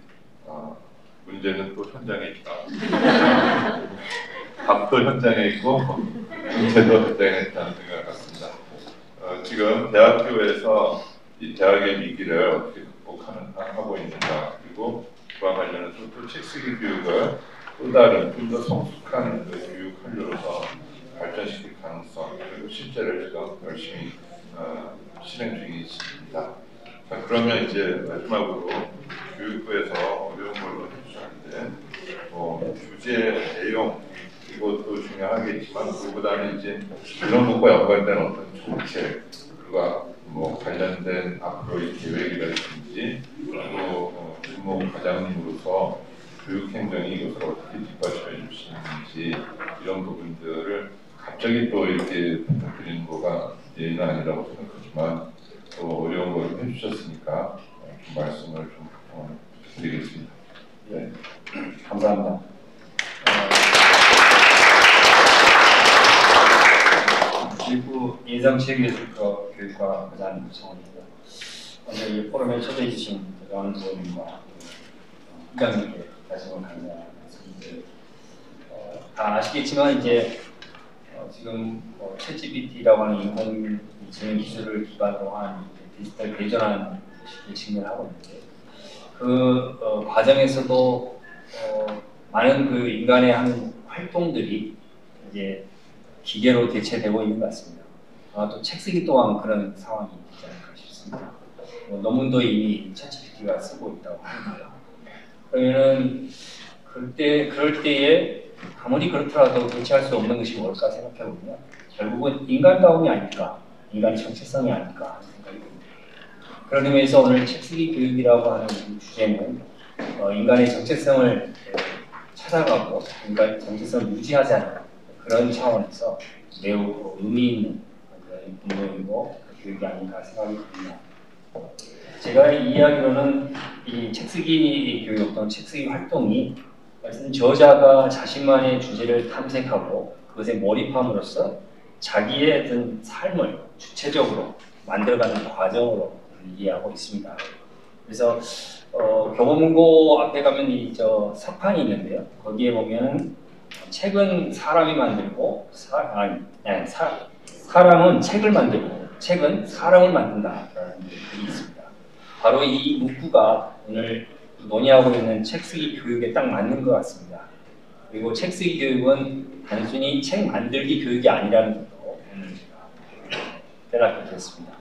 아, 문제는 또 현장에 있다. [LAUGHS] 답도 현장에 있고 문제도 현장에 있다는 생각 같습니다. 어, 지금 대학교에서 이 대학의 위기를 어떻게 극복하는 하고 있는가 그리고 그와 관련해서 또 책쓰기 교육을 또 다른 좀 더 성숙한 그 교육 환류로서 발전시킬 가능성 그리고 실제를 지금 열심히 어, 실행 중이십니다. 자, 그러면 이제 마지막으로 교육부에서 어려운 걸로 해주셨는데 뭐 주제 내용 이것도 중요하겠지만 그보다는 이제 이론과 연관된 어떤 정책과 뭐 관련된 앞으로의 계획이라든지 또 어, 주목 과장님으로서 교육 행정이 이것을 어떻게 뒷받침해 주시는지 이런 부분들을 갑자기 또 이렇게 부탁드리는 거가 예의는 아니라고 생각하지만 또 어려운 걸 해주셨으니까 어, 좀 말씀을 좀 어, 드리겠습니다. 네. 감사합니다. 일부 인성체계술과 교육과 부장 성원입니다. 오늘 이 포럼에 초대해 주신 대관 부모님과 부장님께 다시 한번 감사드립니다. 어, 다 아시겠지만 이제 어, 지금 뭐 챗GPT라고 하는 인공지능 기술을 기반으로 한 디지털 대전환 시기에 직면하고 있는데 그 어, 과정에서도 어, 많은 그 인간의 하는 활동들이 이제 기계로 대체되고 있는 것 같습니다. 아, 또 책 쓰기 또한 그런 상황이 있지 않을까 싶습니다. 뭐 논문도 이미 챗GPT가 쓰고 있다고 하니까요. 그러면은 그때 그럴 때에 아무리 그렇더라도 대체할 수 없는 것이 뭘까 생각해 보면 결국은 인간다움이 아닐까, 인간의 정체성이 아닐까 하는 생각이 듭니다. 그런 의미에서 오늘 책 쓰기 교육이라고 하는 이 주제는 어, 인간의 정체성을 찾아가고 인간 정체성을 유지하자는 그런 차원에서 매우 의미 있는 그런 운동이고 교육이 아닌가 생각이 듭니다. 제가 이야기로는 이 책쓰기 교육 또는 책쓰기 활동이 말씀 저자가 자신만의 주제를 탐색하고 그것에 몰입함으로써 자기의 어떤 삶을 주체적으로 만들어가는 과정으로 이해하고 있습니다. 그래서 어, 교보문고 앞에 가면 이 저 석판이 있는데요. 거기에 보면 책은 사람이 만들고 사, 아니, 네, 사, 사람은 책을 만들고 책은 사람을 만든다라는 글이 있습니다. 바로 이 문구가 오늘 논의하고 있는 책 쓰기 교육에 딱 맞는 것 같습니다. 그리고 책 쓰기 교육은 단순히 책 만들기 교육이 아니라는 것도 오늘 제가 깨닫게 됐습니다.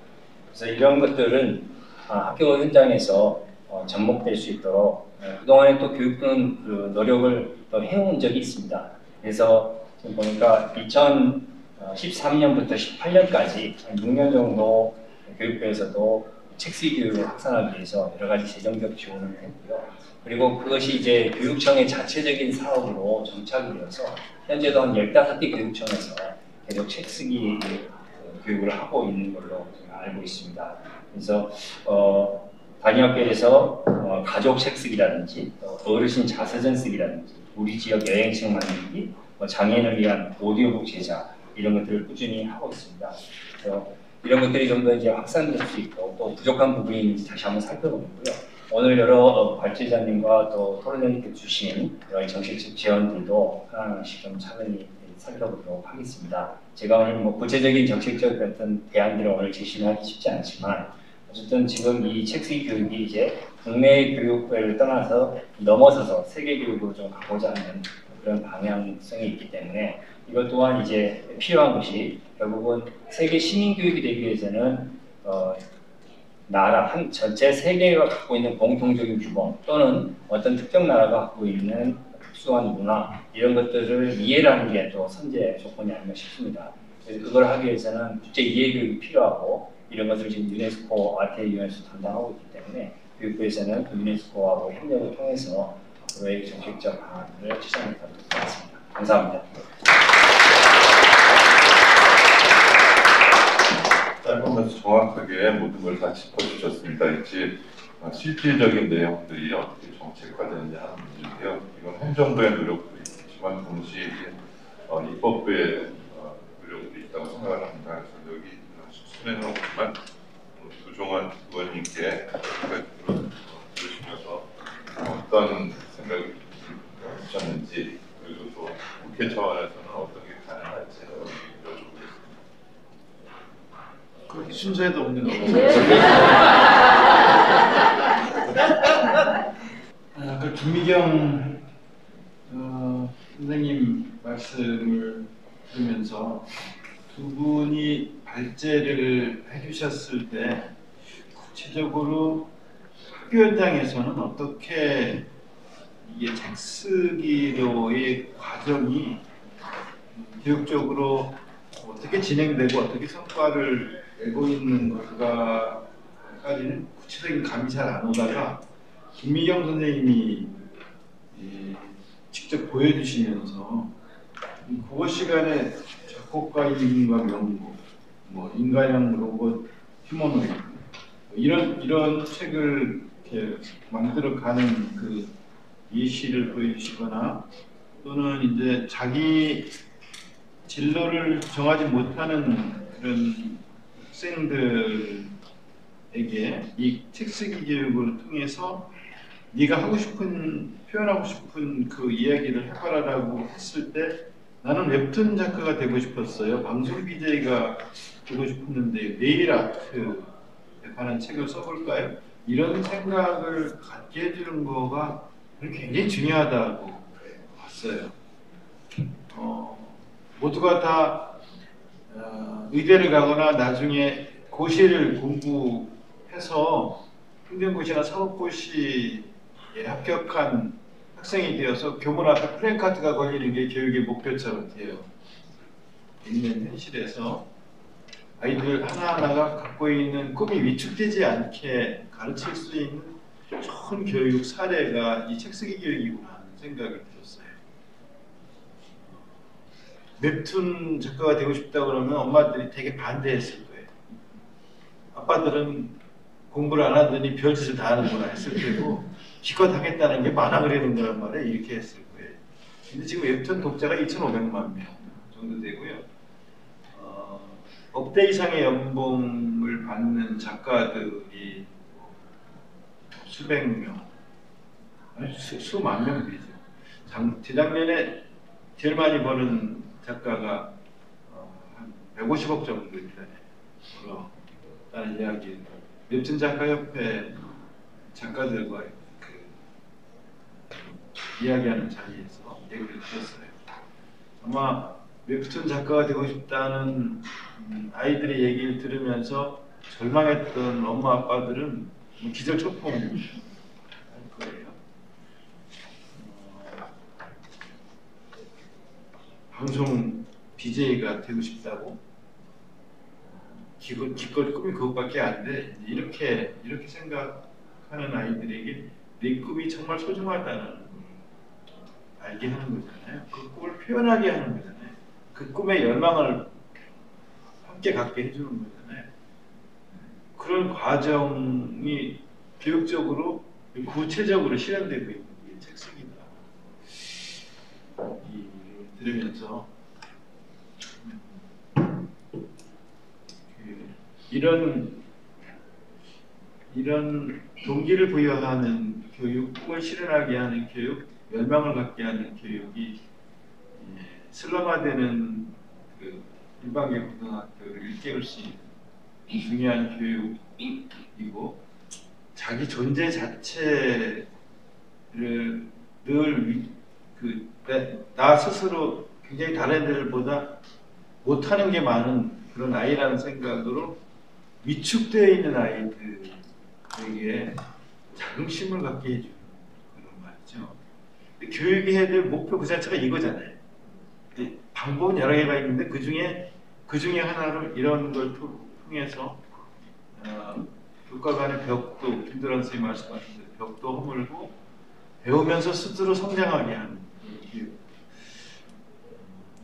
그래서 이런 것들은 아, 학교 현장에서 어, 접목될 수 있도록 어, 그동안에 또 교육부는 그 노력을 또 해온 적이 있습니다. 그래서 지금 보니까 2013년부터 18년까지 한 6년 정도 교육부에서도 책 쓰기 교육을 확산하기 위해서 여러 가지 재정적 지원을 했고요. 그리고 그것이 이제 교육청의 자체적인 사업으로 정착이 되어서 현재도 한 15개 교육청에서 계속 책 쓰기 그 교육을 하고 있는 걸로 알고 있습니다. 그래서 어, 단위학교에서 어, 가족 책 쓰기라든지 또 어르신 자서전 쓰기라든지 우리 지역 여행책 만들기, 뭐 장애인을 위한 오디오북 제작 이런 것들을 꾸준히 하고 있습니다. 그래서 이런 것들이 좀 더 이제 확산될 수 있고 또 부족한 부분이 있는지 다시 한번 살펴보고요. 오늘 여러 어, 발제자님과 또 토론장님께 주신 여러 정책적 지원들도 하나씩 좀 차분히 살펴보도록 하겠습니다. 제가 오늘 뭐 구체적인 정책적 어떤 대안들을 오늘 제시하기 쉽지 않지만 어쨌든 지금 이 책쓰기 교육이 이제 국내 교육을 떠나서 넘어서서 세계 교육으로 좀 가고자 하는 그런 방향성이 있기 때문에 이것 또한 이제 필요한 것이 결국은 세계 시민 교육이 되기 위해서는 어, 나라 한 전체 세계가 갖고 있는 공통적인 규범 또는 어떤 특정 나라가 갖고 있는 특수한 문화 이런 것들을 이해하는 게 또 선제 조건이 아닌가 싶습니다. 그래서 그걸 하기 위해서는 국제 이해 교육이 필요하고 이런 것을 지금 유네스코 아태위원회에서 담당하고 있기 때문에 교육부에서는 그 유네스코하고 협력을 통해서 앞으로의 정책적 방안을 추진하도록 하겠습니다. 감사합니다. 짧으면서 정확하게 모든 걸 다 짚어주셨습니다. 이제 어, 실질적인 내용들이 어떻게 정책화되는지 하는 문제인데요. 이건 행정부의 노력도 있지만 동시에 어, 입법부의 어, 노력도 있다고 생각을 합니다. 그래서 여기 없지만 조종환 의원님께 들으시면서 어떤 생각을 하셨는지 그리고 또 국회 차원에서는 어떤 게 가능할지 여쭤보겠습니다. 그 순서에도 없는 거. [LAUGHS] 아, 그 김미경 어, 선생님 말씀을 들으면서 두 분이 발제를 해주셨을 때 구체적으로 학교 현장에서는 어떻게 이게 책 쓰기로의 과정이 교육적으로 어떻게 진행되고 어떻게 성과를 내고 있는 걸까까지는 구체적인 감이 잘 안 오다가 김미경 선생님이 이 직접 보여주시면서 이 국어 시간에 작곡가 인과 명곡, 뭐 인간형 로봇 휴머노이드. 이런 이런 책을 이렇게 만들어가는 그 예시를 보여주시거나 또는 이제 자기 진로를 정하지 못하는 그런 학생들에게 이 책쓰기 교육을 통해서 네가 하고 싶은 표현하고 싶은 그 이야기를 해봐라라고 했을 때 나는 웹툰 작가가 되고 싶었어요. 방송 BJ가 되고 싶었는데 네일 아트에 관한 책을 써볼까요? 이런 생각을 갖게 해주는 거가 굉장히 중요하다고 봤어요. 어, 모두가 다 어, 의대를 가거나 나중에 고시를 공부해서 행정고시나 사법고시에 합격한 학생이 되어서 교문 앞에 플랜카드가 걸리는 게 교육의 목표처럼 돼요. 있는 현실에서 아이들 하나하나가 갖고 있는 꿈이 위축되지 않게 가르칠 수 있는 좋은 교육 사례가 이 책쓰기 교육이구나 하는 생각이 들었어요. 웹툰 작가가 되고 싶다 그러면 엄마들이 되게 반대했을 거예요. 아빠들은 공부를 안 하더니 별짓을 다 하는구나 했을 테고 기껏 하겠다는 게 만화 그리는 거란 말이에요. 이렇게 했을 거예요. 근데 지금 웹툰 독자가 2,500만 명 정도 되고요. 어, 억대 이상의 연봉을 받는 작가들이 수백 명, 수, 수만 명 되죠. 장, 재작년에 제일 많이 버는 작가가 어, 한 150억 정도 걸어라는 이야기 웹툰 작가협회 작가들과 그 이야기하는 자리에서 얘기를 들었어요. 아마 웹툰 작가가 되고 싶다는 음, 아이들의 얘기를 들으면서 절망했던 엄마 아빠들은 뭐 기절 초풍할 거예요. 어, 방송 BJ가 되고 싶다고 기껏, 기껏 꿈이 그것밖에 안 돼. 이렇게 이렇게 생각하는 아이들에게 내 꿈이 정말 소중하다는 걸 알게 하는 거잖아요. 그 꿈을 표현하게 하는 거잖아요. 그 꿈의 열망을 함께 갖게 해주는 거잖아요. 그런 과정이 교육적으로 구체적으로 실현되고 있는 게 책쓰기다. 이 들으면서 그 이런 이런 동기를 부여하는 교육, 꿈을 실현하게 하는 교육, 열망을 갖게 하는 교육이 예, 슬럼화되는 그 일반계 고등학교를 일깨울 수 있는 중요한 교육이고 자기 존재 자체를 늘그나 스스로 굉장히 다른 애들보다 못하는 게 많은 그런 아이라는 생각으로 위축되어 있는 아이들에게 자긍심을 갖게. 근데 교육이 해야 될 목표 그 자체가 이거잖아요. 근데 방법은 여러 개가 있는데 그 중에 그 중에 하나로 이런 걸 토- 통해서 어, 교과 간의 벽도 김도란 선생님 말씀하신 대로 벽도 허물고 배우면서 스스로 성장하게 하는.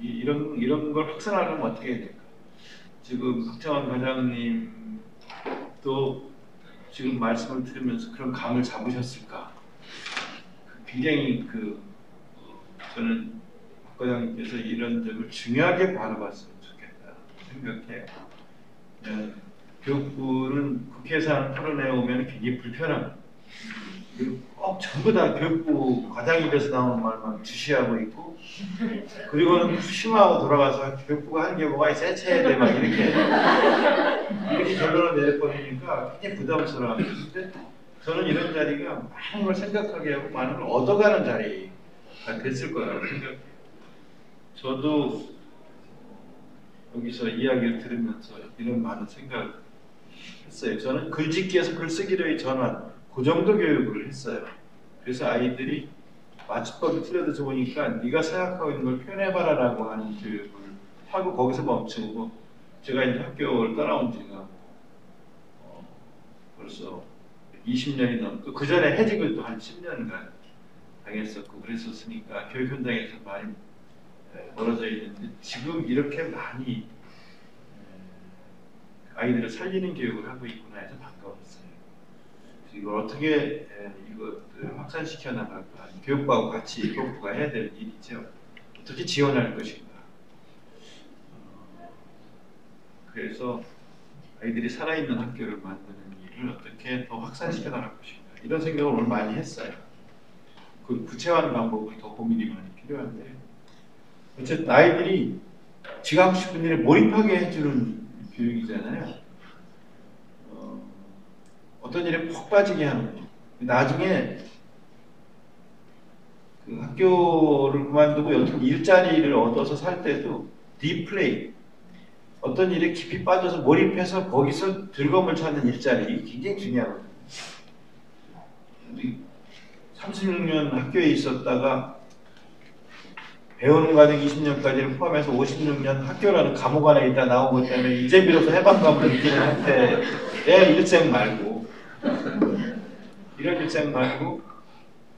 이, 이런 이런 걸 확산하려면 어떻게 해야 될까? 지금 박정환 과장님도 지금 말씀을 들으면서 그런 감을 잡으셨을까? 굉장히 그 저는 박 과장님께서 이런 점을 중요하게 바라봤으면 좋겠다 생각해요. 예, 교육부는 국회에서 토론회 오면 굉장히 불편합니다. 꼭 전부 다 교육부 과장 입에서 나오는 말만 주시하고 있고 그리고는 푸심하고 돌아가서 교육부가 한 게 뭐가 해체해야 돼막 이렇게 [LAUGHS] 이렇게 결론을 내버리니까 굉장히 부담스러워요. 근데 저는 이런 자리가 많은 걸 생각하게 하고 많은 걸 얻어가는 자리가 됐을 거라고 생각해요. 저도 여기서 이야기를 들으면서 이런 많은 생각을 했어요. 저는 글짓기에서 글쓰기로의 전환, 그 정도 교육을 했어요. 그래서 아이들이 맞춤법이 틀려도 좋으니까 네가 생각하고 있는 걸 표현해봐라라고 하는 교육을 하고 거기서 멈추고 제가 이제 학교를 떠나온 지가 어, 벌써 20년이 넘고 그 전에 해직을 또 한 10년간 당했었고 그랬었으니까 교육 현장에서 많이 에, 멀어져 있는데 지금 이렇게 많이 에, 아이들을 살리는 교육을 하고 있구나 해서 반가웠어요. 이걸 어떻게 에, 이것을 확산시켜 나갈까 교육부하고 같이 교육부가 해야 될 일이죠. 어떻게 지원할 것인가. 어, 그래서 아이들이 살아있는 학교를 만드는 일을 어떻게 더 확산시켜 나갈 것인가 이런 생각을 오늘 많이 했어요. 그 구체화하는 방법을 더 고민이 많이 필요한데 어쨌든 아이들이 지가 하고 싶은 일에 몰입하게 해주는 교육이잖아요. 어, 어떤 일에 푹 빠지게 하는 거죠. 나중에 그 학교를 그만두고 어떤 일자리를 얻어서 살 때도 디플레이 어떤 일에 깊이 빠져서 몰입해서 거기서 즐거움을 찾는 일자리 굉장히 중요하거든요. 36년 학교에 있었다가 배우는 과정 20년까지를 포함해서 56년 학교라는 감옥 안에 있다 나온 것 때문에 이제 비로소 해방감을 느끼는 형태의 일생 말고 이런 일생 말고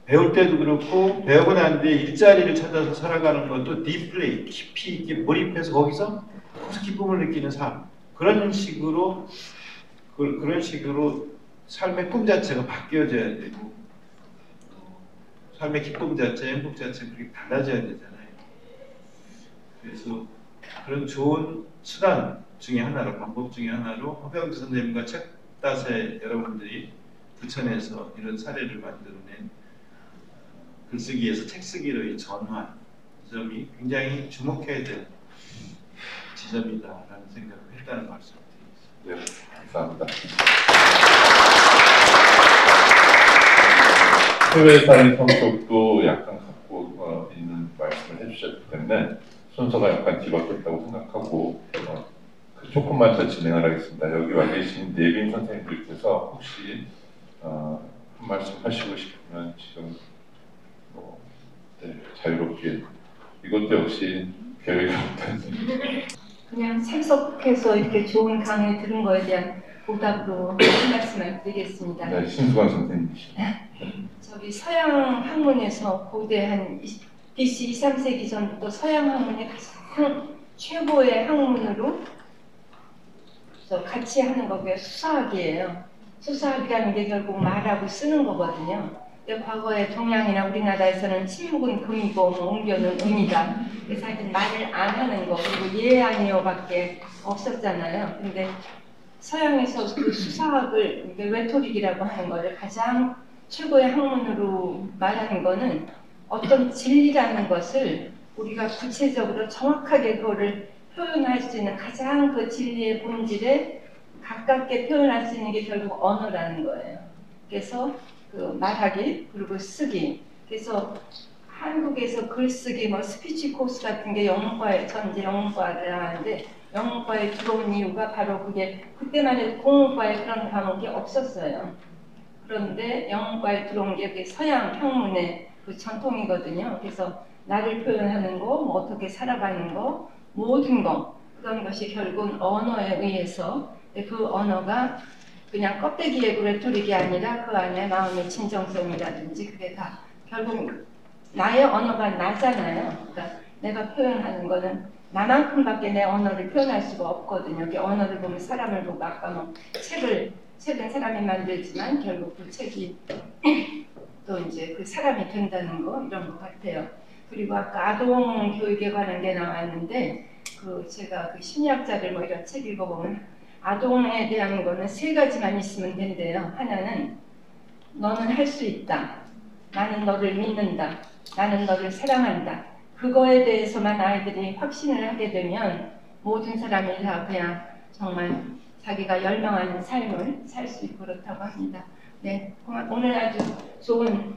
배울 때도 그렇고 배우고 난 뒤에 일자리를 찾아서 살아가는 것도 디플레이 깊이 있게 몰입해서 거기서 거 기쁨을 느끼는 삶 그런 식으로 그, 그런 식으로 삶의 꿈 자체가 바뀌어져야 되고 어, 삶의 기쁨 자체, 행복 자체가 그렇게 달라져야 되잖아요. 그래서 그런 좋은 수단 중에 하나로 방법 중에 하나로 허병주 선생님과 책다세 여러분들이 부천에서 이런 사례를 만들어낸 어, 글쓰기에서 책쓰기로의 전환 이 점이 굉장히 주목해야 될 지점이다라는 생각을 했다는 말씀을 드리겠습니다. 예, 감사합니다. 해외사의 성격도 약간 갖고 어, 있는 말씀을 해주셨기 때문에 순서가 약간 뒤바뀌었다고 생각하고 어, 그 조금만 더 진행을 하겠습니다. 여기 와 계신 네빈 선생님들께서 혹시 어, 한 말씀 하시고 싶으면 지금 뭐, 네, 자유롭게 이것도 역시 계획이 없다는 그냥 참석해서 이렇게 좋은 강의 들은 거에 대한 보답으로 한 말씀을 드리겠습니다. 네, 신수관 선생님이시죠. 저기 서양 학문에서 고대 한 BC 2, 3세기 전부터 서양 학문이 가장 최고의 학문으로 저 같이 하는 거고요. 수사학이에요. 수사학이라는 게 결국 말하고 쓰는 거거든요. 근데 과거에 동양이나 우리나라에서는 침묵은 금이고 뭐 옹교는 은이다. 그래서 하여튼 말을 안 하는 거 그리고 예 아니요밖에 없었잖아요. 근데 서양에서 그 수사학을 외톨이라고 하는 거를 가장 최고의 학문으로 말하는 거는 어떤 진리라는 것을 우리가 구체적으로 정확하게 그거를 표현할 수 있는 가장 그 진리의 본질에 가깝게 표현할 수 있는 게 결국 언어라는 거예요. 그래서 그 말하기 그리고 쓰기. 그래서 한국에서 글쓰기 뭐 스피치 코스 같은 게 영문과에 전제 영문과를 하는데 영문과에 들어온 이유가 바로 그게 그때만 해도 공문과에 그런 과목이 없었어요. 그런데 영문과에 들어온 게 서양 학문의 그 전통이거든요. 그래서 나를 표현하는 거, 뭐 어떻게 살아가는 거, 모든 거 그런 것이 결국은 언어에 의해서 그 언어가 그냥 껍데기의 레토릭이 아니라 그 안에 마음의 진정성이라든지 그게 다 결국 나의 언어가 나잖아요. 그러니까 내가 표현하는 거는 나만큼밖에 내 언어를 표현할 수가 없거든요. 그 언어를 보면 사람을 보고 아까 뭐 책을 책은 사람이 만들지만 결국 그 책이 [CLEARS THROAT] 또 이제 그 사람이 된다는 거 이런 것 같아요. 그리고 아까 아동 교육에 관한 게 나왔는데 그 제가 그 심리학자들 뭐 이런 책 읽어보면 아동에 대한 거는 세 가지만 있으면 된대요. 하나는 너는 할 수 있다. 나는 너를 믿는다. 나는 너를 사랑한다. 그거에 대해서만 아이들이 확신을 하게 되면 모든 사람이 다 그냥 정말 자기가 열망하는 삶을 살 수 있고 그렇다고 합니다. 네, 오늘 아주 좋은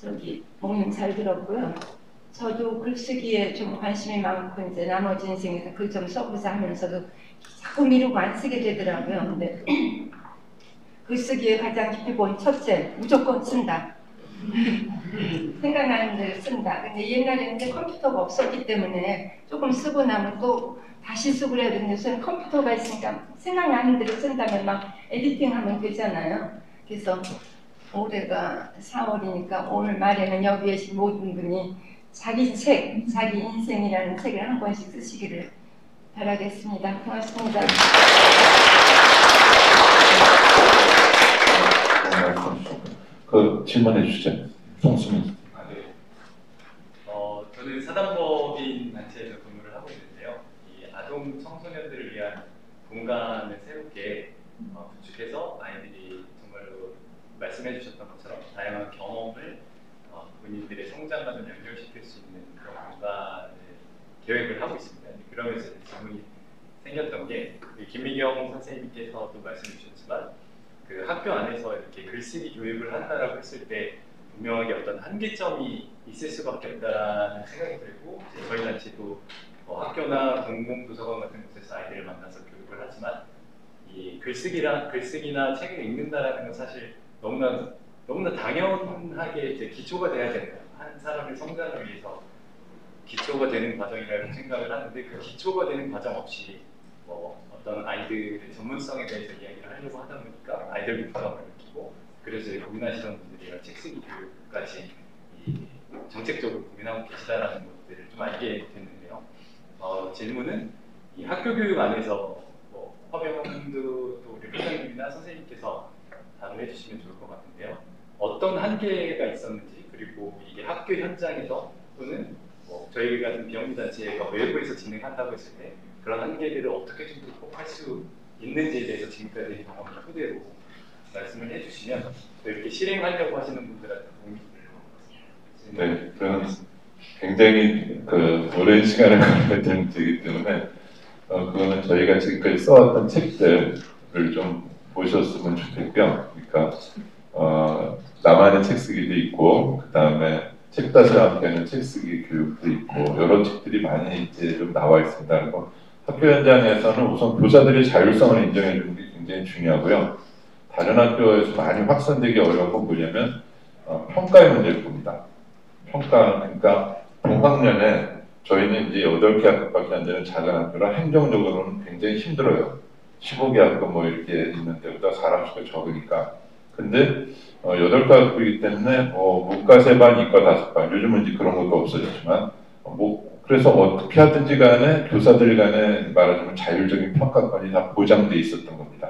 저기 모임 잘 들었고요. 저도 글쓰기에 좀 관심이 많고 이제 나머지 인생에서 글 좀 써보자 하면서도 자꾸 미루고 안 쓰게 되더라고요. 근데 [CLEARS THROAT] 글쓰기에 가장 깊이 본 첫째, 무조건 쓴다. [LAUGHS] 생각나는 대로 쓴다. 근데 옛날에는 컴퓨터가 없었기 때문에 조금 쓰고 나면 또 다시 쓰고 그래야 되는데 저는 컴퓨터가 있으니까 생각나는 대로 쓴다면 막 에디팅하면 되잖아요. 그래서 올해가 4월이니까 오늘 말에는 여기 계신 모든 분이 자기 책, 자기 인생이라는 책을 한 권씩 쓰시기를 바라겠습니다. 고맙습니다. 그 질문해 주시죠. 송수민. 어, 저는 사단법인 단체에서 근무를 하고 있는데요. 이 아동 청소년들을 위한 공간을 새롭게 어, 구축해서 아이들이 정말로 말씀해 주셨던 것처럼 다양한 경험을 어, 본인들의 성장과도 연결시킬 수 있는 그런 공간을 계획을 하고 있습니다. 그러면서 생겼던 게 김미경 선생님께서도 말씀해 주셨지만 그 학교 안에서 이렇게 글쓰기 교육을 한다라고 했을 때 분명하게 어떤 한계점이 있을 수밖에 없다라는 생각이 들고 저희 단체도 뭐 학교나 공공도서관 같은 곳에서 아이들을 만나서 교육을 하지만 이 글쓰기라 글쓰기나 책을 읽는다라는 건 사실 너무나 너무나 당연하게 이제 기초가 돼야 된다. 한 사람의 성장을 위해서 기초가 되는 과정이라고 생각을 하는데 그 기초가 되는 과정 없이 뭐 어떤 아이들의 전문성에 대해서 이야기를 하려고 하다 보니까 아이들도 부담을 느끼고 그래서 고민하시던 분들이 이런 책 쓰기 교육까지 이 정책적으로 고민하고 계시다라는 것들을 좀 알게 됐는데요. 어, 질문은 이 학교 교육 안에서 뭐 화병도 또 우리 회장님이나 선생님께서 답을 해주시면 좋을 것 같은데요. 어떤 한계가 있었는지 그리고 이게 학교 현장에서 또는 뭐 저희 같은 비영리단체가 외부에서 진행한다고 했을 때 그런 한계들을 어떻게 좀 극복할 수 있는지에 대해서 지금까지 경험을 토대로 말씀을 해주시면 또 이렇게 실행하려고 하시는 분들한테 도움이 될 것 같습니다. 네, 굉장히 그 오랜 시간을 걸리게 되기 때문에 어, 그거는 저희가 지금까지 써왔던 책들을 좀 보셨으면 좋겠고요. 그러니까 어, 나만의 책 쓰기도 있고 그 다음에 책다시와 함께하는 책 쓰기 교육도 있고 여러 책들이 많이 이제 좀 나와 있습니다. 그리고 학교 현장에서는 우선 교사들의 자율성을 인정해 주는 게 굉장히 중요하고요. 다른 학교에서 많이 확산되기 어려운 건 뭐냐면 어, 평가의 문제일 겁니다. 평가 그러니까 동학년에 저희는 이제 8개 학급밖에 안 되는 작은 학교라 행정적으로는 굉장히 힘들어요. 15개 학급 뭐 이렇게 있는 데보다 사람 수가 적으니까. 근데 어, 8개 학급이기 때문에 뭐 문과 3반, 이과 5반, 요즘은 이제 그런 것도 없어졌지만 어, 뭐 그래서 어떻게 하든지 간에 교사들 간에 말하자면 자율적인 평가권이 다 보장돼 있었던 겁니다.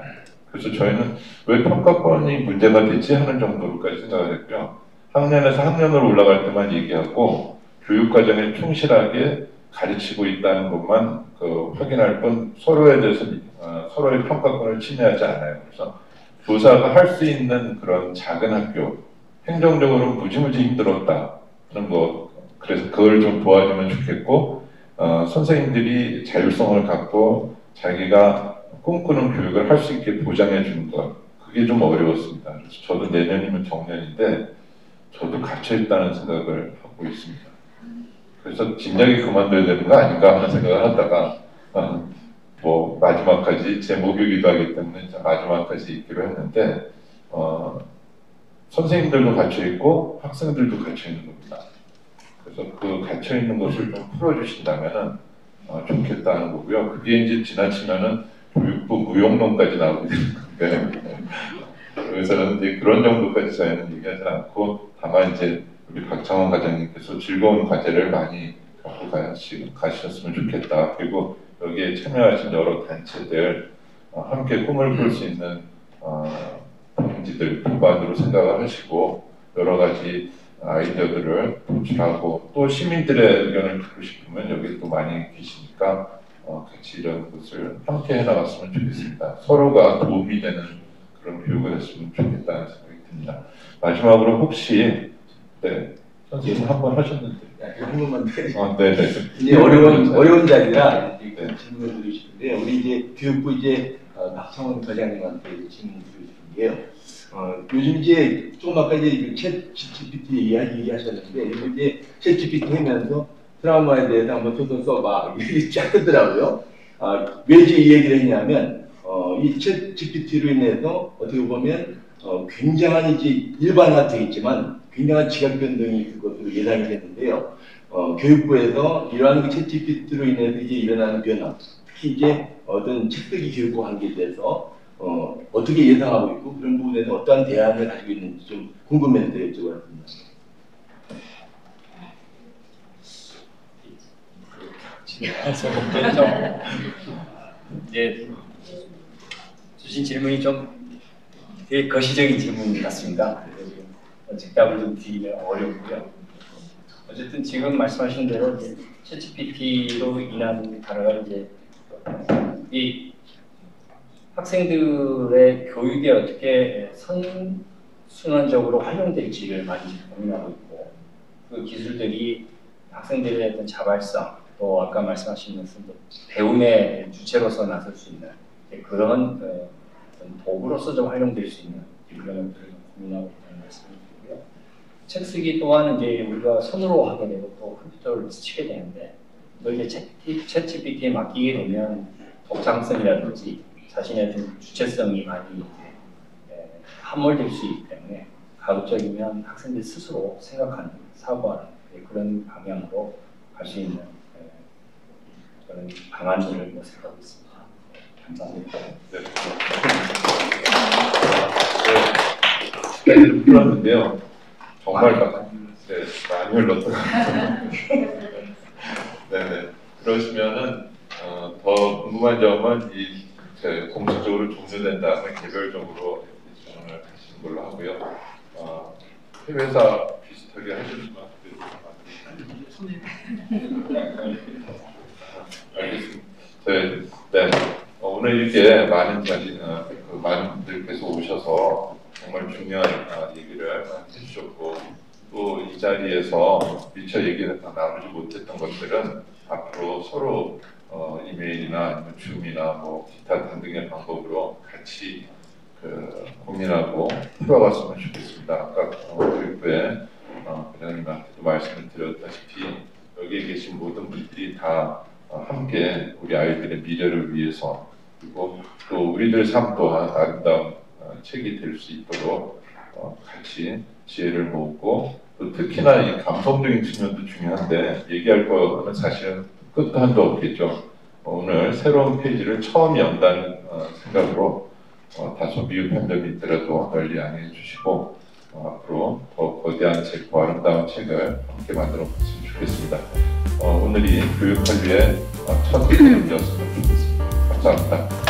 그래서 저희는 왜 평가권이 문제가 되지 하는 정도로까지 생각을 했고요. 학년에서 학년으로 올라갈 때만 얘기하고 교육 과정에 충실하게 가르치고 있다는 것만 그 확인할 뿐 서로에 대해서 어, 서로의 평가권을 침해하지 않아요. 그래서 교사가 할 수 있는 그런 작은 학교 행정적으로 무지무지 힘들었다. 그런 거 그래서 그걸 좀 도와주면 좋겠고 어, 선생님들이 자율성을 갖고 자기가 꿈꾸는 교육을 할 수 있게 보장해 주는 것 그게 좀 어려웠습니다. 그래서 저도 내년이면 정년인데 저도 갇혀 있다는 생각을 하고 있습니다. 그래서 진작에 그만둬야 되는 거 아닌가 하는 생각을 하다가 어, 뭐 마지막까지 제 목요기도 하기 때문에 마지막까지 있기로 했는데 어, 선생님들도 갇혀 있고 학생들도 갇혀 있는 겁니다. 그래서 그 갇혀 있는 것을 좀 풀어주신다면은 어, 좋겠다는 거고요. 그게 이제 지나치면은 교육부 무용론까지 나오게 되는 [LAUGHS] 건데 그래서는 이제 그런 정도까지 저희는 얘기하지 않고 다만 이제 우리 박창원 과장님께서 즐거운 과제를 많이 갖고 가시, 가셨으면 좋겠다. 그리고 여기에 참여하신 여러 단체들 어, 함께 꿈을 꿀 수 있는 어, 동지들 동반으로 생각을 하시고 여러 가지 아이디어들을 도출하고 또 시민들의 의견을 듣고 싶으면 여기 또 많이 계시니까 어, 같이 이런 것을 함께 해나갔으면 좋겠습니다. 서로가 도움이 되는 그런 교육을 했으면 좋겠다는 생각이 듭니다. 마지막으로 혹시 네 선생님 한 번 하셨는데 한 번만 더. 아, 네, 네. 이제 어려운 어려운 자리라 네. 질문을 드리고 싶은데 우리 이제 교육부 이제 어, 박성원 과장님한테 이제 질문 드리고 싶은 게요. 어, 요즘 이제 조금 아까 이제 챗 GPT 얘기, 얘기하셨는데 요즘 이제 챗 GPT 하면서 트라우마에 대해서 한번 소설 써봐 [LAUGHS] 이렇게 쫙 뜨더라고요. 아, 왜 이제 이 얘기를 했냐면 어, 이챗 GPT로 인해서 어떻게 보면 어, 굉장한 이제 일반화되어 있지만 굉장한 지각 변동이 있을 것으로 예상이 되는데요. 어, 교육부에서 이러한 그 챗GPT로 인해서 이제 일어나는 변화, 특히 이제 어떤 책쓰기 교육과 관계에 대해서 어, 어떻게 예상하고 있고 그런 부분에서 어떠한 대안을 가지고 있는지 좀 궁금해서 여쭤봤습니다. 좀 이제 주신 질문이 좀 되게 거시적인 질문 같습니다. 즉답을 좀 드리기 어렵고요. 어쨌든 지금 말씀하신 대로 이제 챗GPT로 인한 단어가 이제 이 학생들의 교육에 어떻게 선순환적으로 활용될지를 많이 고민하고 있고 그 기술들이 학생들의 어떤 자발성 또 아까 말씀하신 것은 뭐 배움의 주체로서 나설 수 있는 그런 어, 도구로서 좀 활용될 수 있는 그런 것들을 좀 고민하고 있다는 말씀을 드리고요. 책 쓰기 또한 이제 우리가 손으로 하게 되고 또 컴퓨터를 치게 되는데 또 이제 챗, 챗 GPT에 맡기게 되면 독창성이라든지 자신의 주체성이 많이 예, 함몰될 수 있기 때문에 가급적이면 학생들 스스로 생각하는 사고하는 예, 그런 방향으로 갈 수 있는 예, 그런 방안들을 모색하고 있습니다. 감사합니다. 네. 네, 풀었는데요. 정말 막, 네, 많이 흘렀더라고요. [LAUGHS] 네네. 그러시면은, 어, 더 궁금한 점은 이, 제 공식적으로 종료된 다음에 개별적으로 질문을 하시는 걸로 하고요. 어, 회사 비슷하게 하시는 것 알겠습니다. 네, 네. 어, 오늘 이렇게 많은 가지, 어, 그 많은 분들께서 오셔서 정말 중요한 어, 얘기를 해주셨고 또 이 자리에서 미처 얘기를 나누지 못했던 것들은 앞으로 서로 어, 이메일이나 줌이나 뭐 기타 등등의 방법으로 같이 그 고민하고 풀어갔으면 좋겠습니다. 아까 어, 교육부에 어, 회장님한테도 말씀을 드렸다시피 여기에 계신 모든 분들이 다 어, 함께 우리 아이들의 미래를 위해서 그리고 또 우리들 삶 또한 아름다운 어, 책이 될 수 있도록 어, 같이 지혜를 모으고 또 특히나 이 감성적인 측면도 중요한데 얘기할 거는 사실은 끝도 한도 없겠죠. 어, 오늘 새로운 페이지를 처음 연다는 어, 생각으로 어, 다소 미흡한 점이 있더라도 널리 양해해 주시고 어, 앞으로 더 거대한 책, 아름다운 책을 함께 만들어 봤으면 좋겠습니다. 어, 오늘이 교육활류의 어, 첫 [CLEARS THROAT] 시간이었으면 좋겠습니다. 감사합니다.